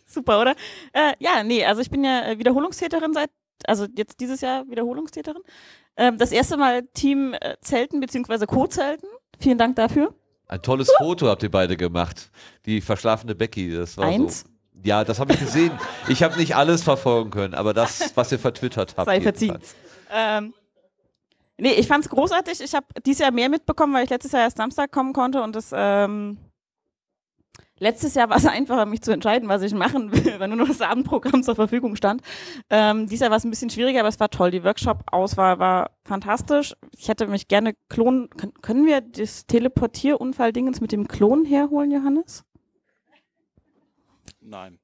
Super, oder? Äh, ja, nee, also ich bin ja äh, Wiederholungstäterin seit, also jetzt dieses Jahr Wiederholungstäterin. Ähm, das erste Mal Team äh, Zelten bzw. Co-Zelten. Vielen Dank dafür. Ein tolles Foto habt ihr beide gemacht. Die verschlafene Becky, das war Eins? so. Ja, das habe ich gesehen. Ich habe nicht alles verfolgen können, aber das, was ihr vertwittert habt. Sei verziehen. Ähm, nee, ich fand's großartig. Ich habe dieses Jahr mehr mitbekommen, weil ich letztes Jahr erst Samstag kommen konnte und das ähm, letztes Jahr war es einfacher, mich zu entscheiden, was ich machen will, weil nur noch das Abendprogramm zur Verfügung stand. Ähm, dieses Jahr war es ein bisschen schwieriger, aber es war toll. Die Workshop-Auswahl war fantastisch. Ich hätte mich gerne klonen. Können, können wir das Teleportierunfall-Dingens mit dem Klon herholen, Johannes? Nein.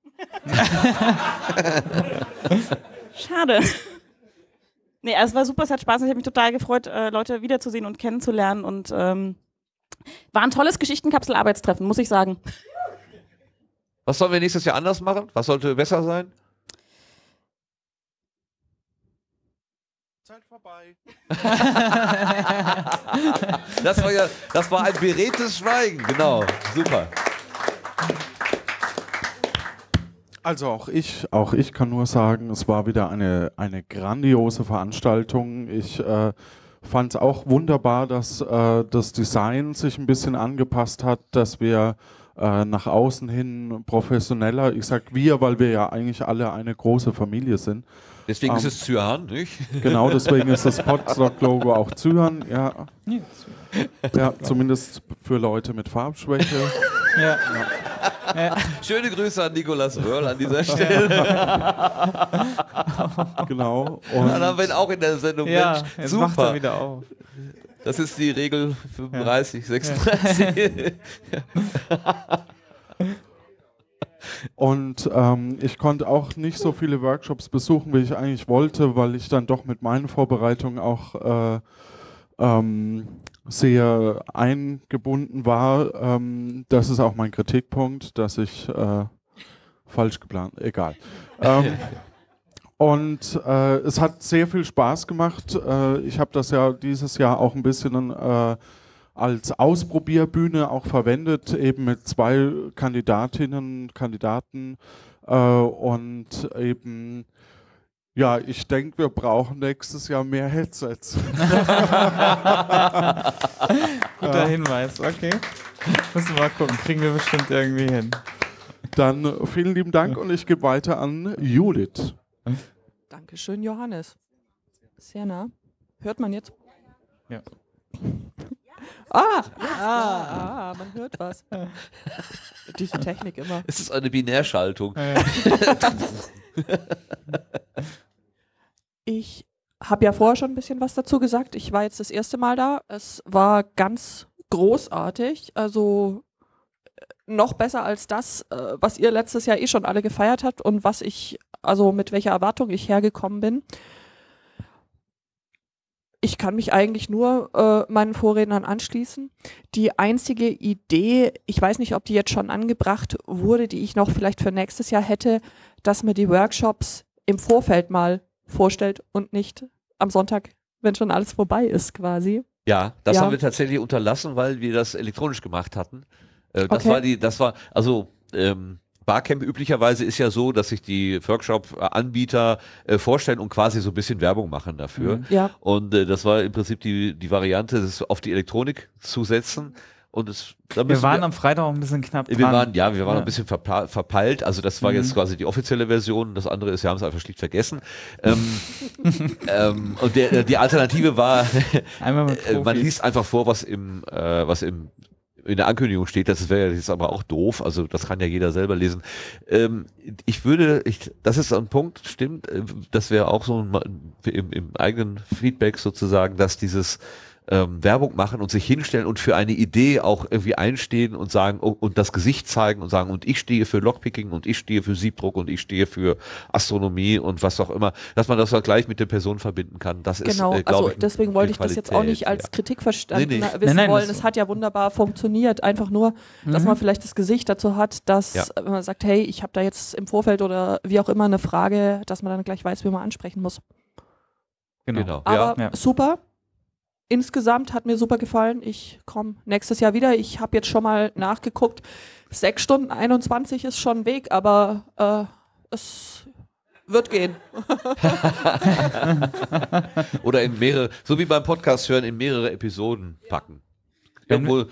Schade. Nee, also es war super, es hat Spaß. Ich habe mich total gefreut, äh, Leute wiederzusehen und kennenzulernen. Und ähm, war ein tolles Geschichtenkapsel-Arbeitstreffen, muss ich sagen. Was sollen wir nächstes Jahr anders machen? Was sollte besser sein? Zeit vorbei. das war ja, das war ein beredtes Schweigen, genau. Super. Also auch ich, auch ich kann nur sagen, es war wieder eine, eine grandiose Veranstaltung. Ich äh, fand es auch wunderbar, dass äh, das Design sich ein bisschen angepasst hat, dass wir äh, nach außen hin professioneller, ich sag wir, weil wir ja eigentlich alle eine große Familie sind. Deswegen ist Ähm, es Zyan, nicht? Genau, deswegen ist das Podstock-Logo auch Zyan, ja. Ja, zumindest für Leute mit Farbschwäche. Ja. Schöne Grüße an Nikolas Wörl an dieser Stelle. genau. Und dann haben wir ihn auch in der Sendung. Ja, Mensch, jetzt super. macht er wieder auf. Das ist die Regel 35, 36. Und ähm, ich konnte auch nicht so viele Workshops besuchen, wie ich eigentlich wollte, weil ich dann doch mit meinen Vorbereitungen auch äh, ähm, sehr eingebunden war. Ähm, das ist auch mein Kritikpunkt, dass ich äh, falsch geplant, egal. und äh, es hat sehr viel Spaß gemacht. Äh, ich habe das ja dieses Jahr auch ein bisschen äh, als Ausprobierbühne auch verwendet, eben mit zwei Kandidatinnen, Kandidaten äh, und eben ja, ich denke, wir brauchen nächstes Jahr mehr Headsets. Guter Hinweis, okay. Müssen wir mal gucken, kriegen wir bestimmt irgendwie hin. Dann vielen lieben Dank und ich gebe weiter an Judith. Dankeschön, Johannes. Sehr nah. Hört man jetzt? Ja. Ah, ah, ah, man hört was. Diese Technik immer. Es ist eine Binärschaltung. Ich habe ja vorher schon ein bisschen was dazu gesagt. Ich war jetzt das erste Mal da. Es war ganz großartig. Also äh, noch besser als das, äh, was ihr letztes Jahr eh schon alle gefeiert habt und was ich, also mit welcher Erwartung ich hergekommen bin. Ich kann mich eigentlich nur äh, meinen Vorrednern anschließen. Die einzige Idee, ich weiß nicht, ob die jetzt schon angebracht wurde, die ich noch vielleicht für nächstes Jahr hätte, dass man die Workshops im Vorfeld mal vorstellt und nicht am Sonntag, wenn schon alles vorbei ist quasi. Ja, das Ja. haben wir tatsächlich unterlassen, weil wir das elektronisch gemacht hatten. Äh, das Okay. war die, das war, also ähm, Barcamp üblicherweise ist ja so, dass sich die Workshop-Anbieter äh, vorstellen und quasi so ein bisschen Werbung machen dafür. Mhm. Ja. Und äh, das war im Prinzip die, die Variante, das auf die Elektronik zu setzen. Und es, da Wir waren am Freitag auch ein bisschen knapp wir dran. waren, ja, wir waren Ja. ein bisschen verpa- verpeilt. Also das war Mhm. jetzt quasi die offizielle Version. Das andere ist, wir haben es einfach schlicht vergessen. Ähm, ähm, und der, die Alternative war, Einmal mit äh, man liest einfach vor, was im, äh, was im in der Ankündigung steht, das wäre jetzt aber auch doof, also das kann ja jeder selber lesen. Ähm, ich würde, ich, das ist ein Punkt, stimmt, äh, das wäre auch so ein, im, im eigenen Feedback sozusagen, dass dieses ähm, Werbung machen und sich hinstellen und für eine Idee auch irgendwie einstehen und sagen oh, und das Gesicht zeigen und sagen und ich stehe für Lockpicking und ich stehe für Siebdruck und ich stehe für Astronomie und was auch immer, dass man das auch gleich mit der Person verbinden kann. Das Genau, ist, äh, also ich, deswegen wollte ich das jetzt auch nicht als ja. Kritik verstanden Nee, nee. wissen Nein, nein, wollen. Es hat ja wunderbar funktioniert. Einfach nur, dass Mhm. man vielleicht das Gesicht dazu hat, dass Ja. wenn man sagt, hey, ich habe da jetzt im Vorfeld oder wie auch immer eine Frage, dass man dann gleich weiß, wie man ansprechen muss. Genau. Aber ja. super. Insgesamt hat mir super gefallen. Ich komme nächstes Jahr wieder. Ich habe jetzt schon mal nachgeguckt. Sechs Stunden 21 ist schon ein Weg, aber äh, es wird gehen. Oder in mehrere, so wie beim Podcast hören, in mehrere Episoden packen. Irgendwo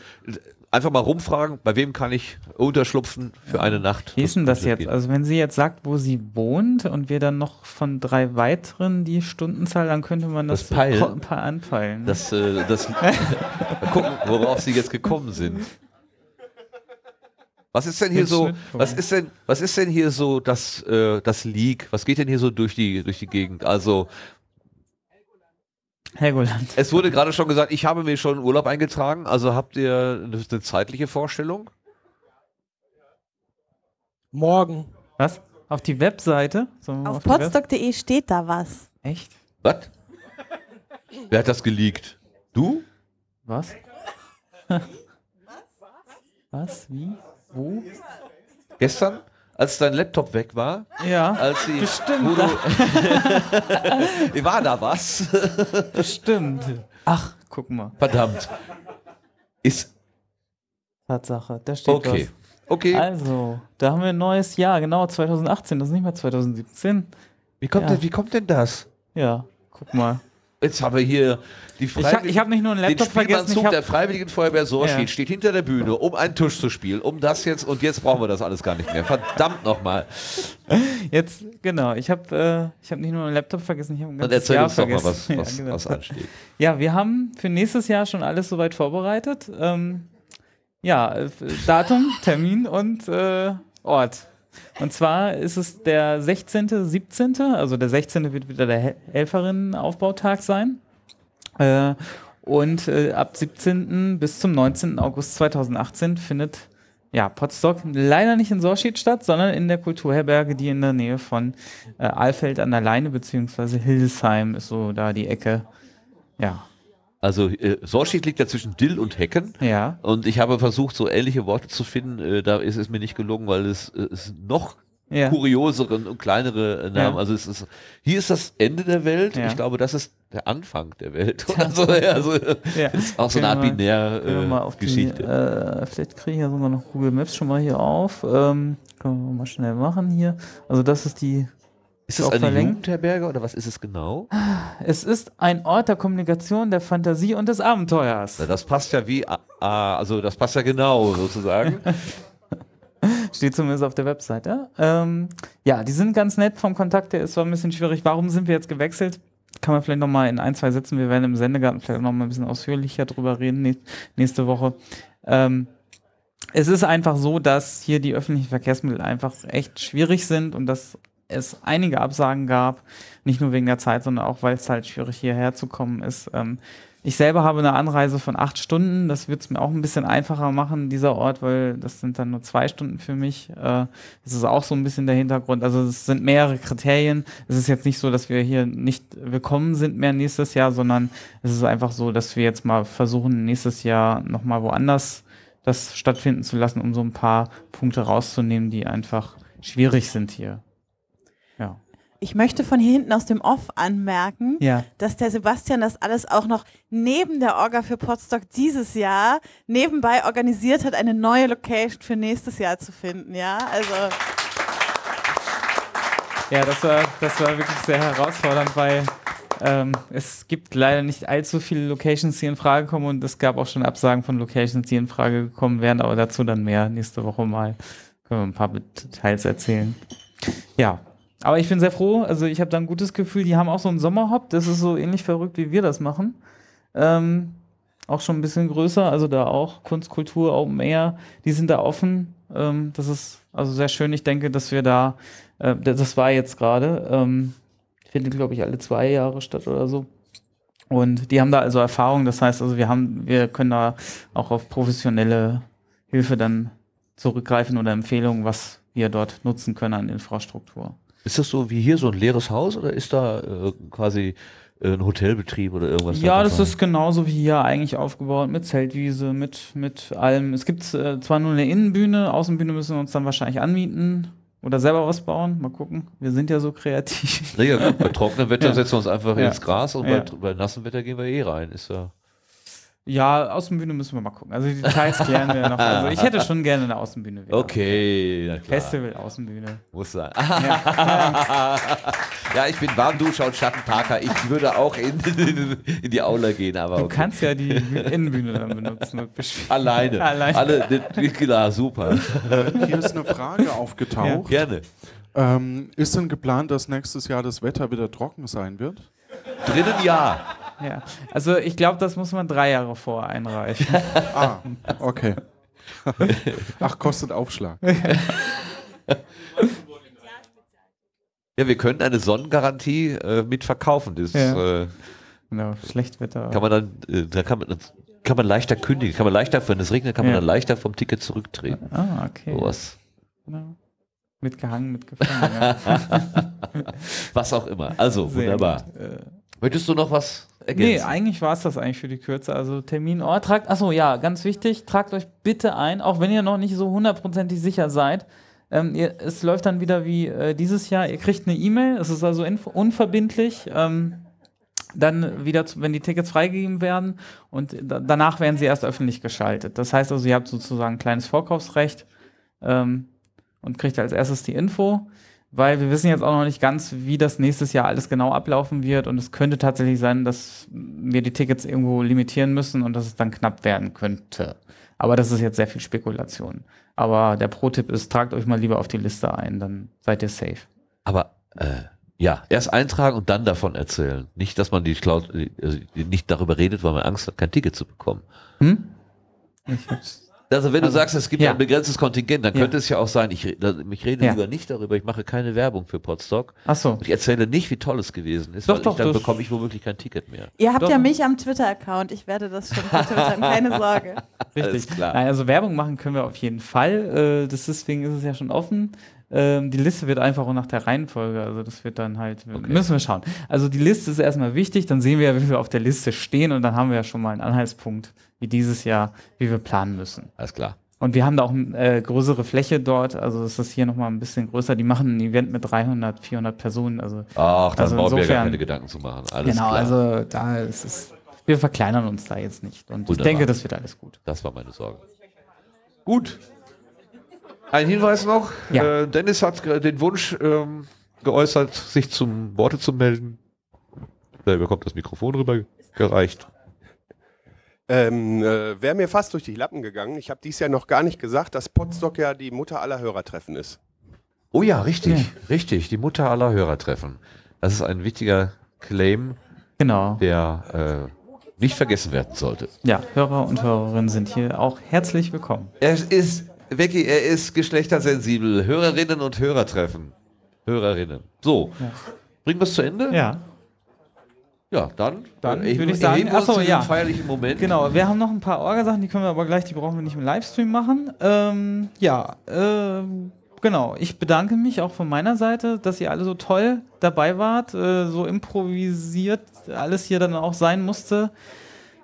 einfach mal rumfragen, bei wem kann ich unterschlupfen für eine Nacht. Wie ist denn das jetzt? gehen. Also wenn sie jetzt sagt, wo sie wohnt und wir dann noch von drei weiteren die Stundenzahl, dann könnte man das, Das Peilen? ko- ein paar anpeilen. Das, äh, das gucken, worauf sie jetzt gekommen sind. Was ist denn hier so, was ist denn, was ist denn hier so das, äh, das Leak? Was geht denn hier so durch die, durch die Gegend? Also, Helgoland. es wurde gerade schon gesagt, ich habe mir schon Urlaub eingetragen, also habt ihr eine, eine zeitliche Vorstellung? Morgen. Was? Auf die Webseite? Sollen wir mal Auf die Web- potsdok.de steht da was. Echt? Was? Wer hat das geleakt? Du? Was? Was? Wie? Wo? Gestern? Als dein Laptop weg war? Ja, Als sie, bestimmt. Wo du, war da was? Bestimmt. Ach, guck mal. Verdammt. Ist. Tatsache, da steht Okay. was. Okay. Also, da haben wir ein neues Jahr, genau, 2018, das ist nicht mehr 2017. Wie kommt, ja. denn, wie kommt denn das? Ja, guck mal. Jetzt haben wir hier die Ich hab- ich hab nicht nur einen Laptop den vergessen, ich hab- der Freiwilligen Feuerwehr Sorschied Ja. steht hinter der Bühne, um einen Tisch zu spielen, um das jetzt und jetzt brauchen wir das alles gar nicht mehr. Verdammt nochmal. Jetzt, genau, ich habe äh, ich hab nicht nur einen Laptop vergessen, ich habe ein ganzes erzähl Jahr uns doch mal, was, was, ja, genau. was ansteht. Ja, wir haben für nächstes Jahr schon alles soweit vorbereitet. Ähm, ja, äh, Datum, Termin und äh, Ort. Und zwar ist es der 16., 17., also der 16. wird wieder der Hel- Helferinnenaufbautag sein. Äh, und äh, ab 17. bis zum 19. August 2018 findet ja, Potsdok leider nicht in Sorschied statt, sondern in der Kulturherberge, die in der Nähe von äh, Alfeld an der Leine, beziehungsweise Hildesheim ist so da die Ecke. Ja. Also äh, Sorschied liegt ja zwischen Dill und Hecken. Ja. Und ich habe versucht, so ähnliche Worte zu finden. Äh, da ist es mir nicht gelungen, weil es, äh, es noch Ja. kurioseren und kleinere äh, Namen. Ja. Also es ist, hier ist das Ende der Welt. Ja. Ich glaube, das ist der Anfang der Welt. Oder so. Also, Ja. ist auch so eine Art binär äh, Geschichte. Die, äh, vielleicht kriege ich ja sogar noch Google Maps schon mal hier auf. Ähm, können wir mal schnell machen hier. Also das ist die. Ist das auch eine verlinkt. Jugendherberge oder was ist es genau? Es ist ein Ort der Kommunikation, der Fantasie und des Abenteuers. Na, das passt ja wie, ah, also das passt ja genau sozusagen. Steht zumindest auf der Webseite. Ähm, ja, die sind ganz nett vom Kontakt her. Es war ein bisschen schwierig. Warum sind wir jetzt gewechselt? Kann man vielleicht noch mal in ein, zwei Sätzen, wir werden im Sendegarten vielleicht noch mal ein bisschen ausführlicher drüber reden nä- nächste Woche. Ähm, es ist einfach so, dass hier die öffentlichen Verkehrsmittel einfach echt schwierig sind und dass es einige Absagen gab, nicht nur wegen der Zeit, sondern auch, weil es halt schwierig hierher zu kommen ist. Ähm, ich selber habe eine Anreise von acht Stunden. Das wird es mir auch ein bisschen einfacher machen, dieser Ort, weil das sind dann nur zwei Stunden für mich. Äh, das ist auch so ein bisschen der Hintergrund. Also es sind mehrere Kriterien. Es ist jetzt nicht so, dass wir hier nicht willkommen sind mehr nächstes Jahr, sondern es ist einfach so, dass wir jetzt mal versuchen, nächstes Jahr nochmal woanders das stattfinden zu lassen, um so ein paar Punkte rauszunehmen, die einfach schwierig sind hier. Ja. Ich möchte von hier hinten aus dem Off anmerken, Ja. dass der Sebastian das alles auch noch neben der Orga für Potsdok dieses Jahr nebenbei organisiert hat, eine neue Location für nächstes Jahr zu finden. Ja, also Ja, das war, das war wirklich sehr herausfordernd, weil ähm, es gibt leider nicht allzu viele Locations, die in Frage kommen und es gab auch schon Absagen von Locations, die in Frage gekommen wären, aber dazu dann mehr nächste Woche mal. Können wir ein paar Details erzählen. Ja, aber ich bin sehr froh, also ich habe da ein gutes Gefühl, die haben auch so einen Sommerhop, das ist so ähnlich verrückt, wie wir das machen. Ähm, auch schon ein bisschen größer, also da auch Kunst, Kultur, Open Air, die sind da offen. Ähm, das ist also sehr schön. Ich denke, dass wir da, äh, das war jetzt gerade, ähm, findet glaube ich alle zwei Jahre statt oder so. Und die haben da also Erfahrung, das heißt also wir haben, wir können da auch auf professionelle Hilfe dann zurückgreifen oder Empfehlungen, was wir dort nutzen können an Infrastruktur. Ist das so wie hier so ein leeres Haus oder ist da äh, quasi äh, ein Hotelbetrieb oder irgendwas? Ja, da das ist genauso wie hier eigentlich aufgebaut, mit Zeltwiese, mit, mit allem. Es gibt äh, zwar nur eine Innenbühne, Außenbühne müssen wir uns dann wahrscheinlich anmieten oder selber was bauen. Mal gucken. Wir sind ja so kreativ. Ja, gut, bei trockenem Wetter Ja. setzen wir uns einfach Ja. ins Gras und Ja. bei, bei nassem Wetter gehen wir eh rein. Ist ja. Ja, Außenbühne müssen wir mal gucken. Also die Details klären wir noch. Also ich hätte schon gerne eine Außenbühne wieder. Okay, na klar. Festival, Außenbühne. Muss sein. Ja. ja, ich bin Warmduscher und Schattenparker. Ich würde auch in, in die Aula gehen, aber. Du okay. kannst ja die Innenbühne dann benutzen. Alleine. Alleine. Alle, klar, super. Äh, Hier ist eine Frage aufgetaucht. Ja, gerne. Ähm, ist denn geplant, dass nächstes Jahr das Wetter wieder trocken sein wird? Drinnen ja. Ja, also ich glaube, das muss man drei Jahre vor einreichen. ah, okay. Ach, kostet Aufschlag. Ja, wir können eine Sonnengarantie äh, mit verkaufen. Das, Ja. äh, Genau, Schlechtwetter. kann man dann, äh, da kann man, kann man leichter kündigen, kann man leichter, wenn es regnet, kann man Ja. dann leichter vom Ticket zurücktreten. Ah, okay. Sowas. Genau. Mitgehangen, mitgefangen. ja. Was auch immer. Also, Sehr wunderbar. gut. Äh, Möchtest du noch was Nee, ergänzen? eigentlich war es das eigentlich für die Kürze. Also Terminort, tragt, achso, ja, ganz wichtig, tragt euch bitte ein, auch wenn ihr noch nicht so hundertprozentig sicher seid. Ähm, ihr, es läuft dann wieder wie äh, dieses Jahr, ihr kriegt eine E-Mail, es ist also unverbindlich. Ähm, dann wieder, zu, wenn die Tickets freigegeben werden und da, danach werden sie erst öffentlich geschaltet. Das heißt also, ihr habt sozusagen ein kleines Vorkaufsrecht ähm, und kriegt als erstes die Info, weil wir wissen jetzt auch noch nicht ganz, wie das nächstes Jahr alles genau ablaufen wird und es könnte tatsächlich sein, dass wir die Tickets irgendwo limitieren müssen und dass es dann knapp werden könnte. Aber das ist jetzt sehr viel Spekulation. Aber der Pro-Tipp ist, tragt euch mal lieber auf die Liste ein, dann seid ihr safe. Aber äh, ja, erst eintragen und dann davon erzählen. Nicht, dass man die, Cloud, äh, nicht darüber redet, weil man Angst hat, kein Ticket zu bekommen. Hm? Ich hab's. Also wenn Also, du sagst, es gibt ja. ein begrenztes Kontingent, dann Ja. könnte es ja auch sein, ich, ich rede Ja. lieber nicht darüber, ich mache keine Werbung für Podstock. Ach so. Ich erzähle nicht, wie toll es gewesen ist, Doch, weil doch, ich, dann das- bekomme ich womöglich kein Ticket mehr. Ihr habt Doch. ja mich am Twitter-Account. Ich werde das schon vertwittern, keine Sorge. Richtig. Alles klar. Nein, also Werbung machen können wir auf jeden Fall. Äh, das deswegen ist es ja schon offen. Ähm, die Liste wird einfach auch nach der Reihenfolge, also das wird dann halt, müssen wir schauen. Also die Liste ist erstmal wichtig, dann sehen wir ja, wie wir auf der Liste stehen und dann haben wir ja schon mal einen Anhaltspunkt, wie dieses Jahr, wie wir planen müssen. Alles klar. Und wir haben da auch eine äh, größere Fläche dort, also ist hier nochmal ein bisschen größer. Die machen ein Event mit 300, 400 Personen. Also, Ach, dann also brauchen wir gar insofern- keine Gedanken zu machen. Alles genau, klar. also da ist es, wir verkleinern uns da jetzt nicht. Und ich Wunderbar. denke, das wird alles gut. Das war meine Sorge. Gut. Ein Hinweis noch. Äh, Dennis hat den Wunsch ähm, geäußert, sich zum Worte zu melden. Da bekommt das Mikrofon rübergereicht. Ähm, äh, Wäre mir fast durch die Lappen gegangen. Ich habe dies Jahr noch gar nicht gesagt, dass Potsdok ja die Mutter aller Hörertreffen ist. Oh ja, richtig, richtig. Die Mutter aller Hörertreffen. Das ist ein wichtiger Claim, genau. der äh, nicht vergessen werden sollte. Ja, Hörer und Hörerinnen sind hier auch herzlich willkommen. Er ist, Becky, er ist geschlechtersensibel. Hörerinnen und Hörertreffen. Hörerinnen. So, Ja. bringen wir es zu Ende? Ja. Ja, dann, Dann äh, würde ich sagen, achso, ja. feierlichen Moment. Genau, wir haben noch ein paar Orgasachen, die können wir aber gleich, die brauchen wir nicht im Livestream machen. Ähm, ja, ähm, genau. Ich bedanke mich auch von meiner Seite, dass ihr alle so toll dabei wart, äh, so improvisiert alles hier dann auch sein musste.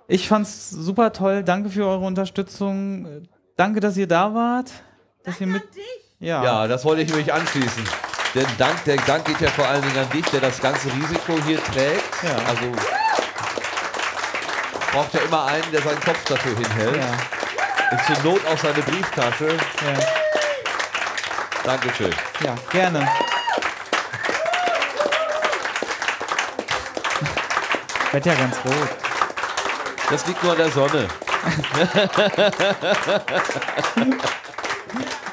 Ich fand's super toll. Danke für eure Unterstützung. Danke, dass ihr da wart. Dass ihr mit. Ja. Ja, das wollte ich nämlich anschließen. Der Dank, der Dank geht ja vor allen Dingen an dich, der das ganze Risiko hier trägt. Ja. Also braucht ja immer einen, der seinen Kopf dafür hinhält. Und zur Not auch seine Brieftasche. Ja. Dankeschön. Ja, gerne. Werd ja ganz rot. Das liegt nur an der Sonne. Thank you.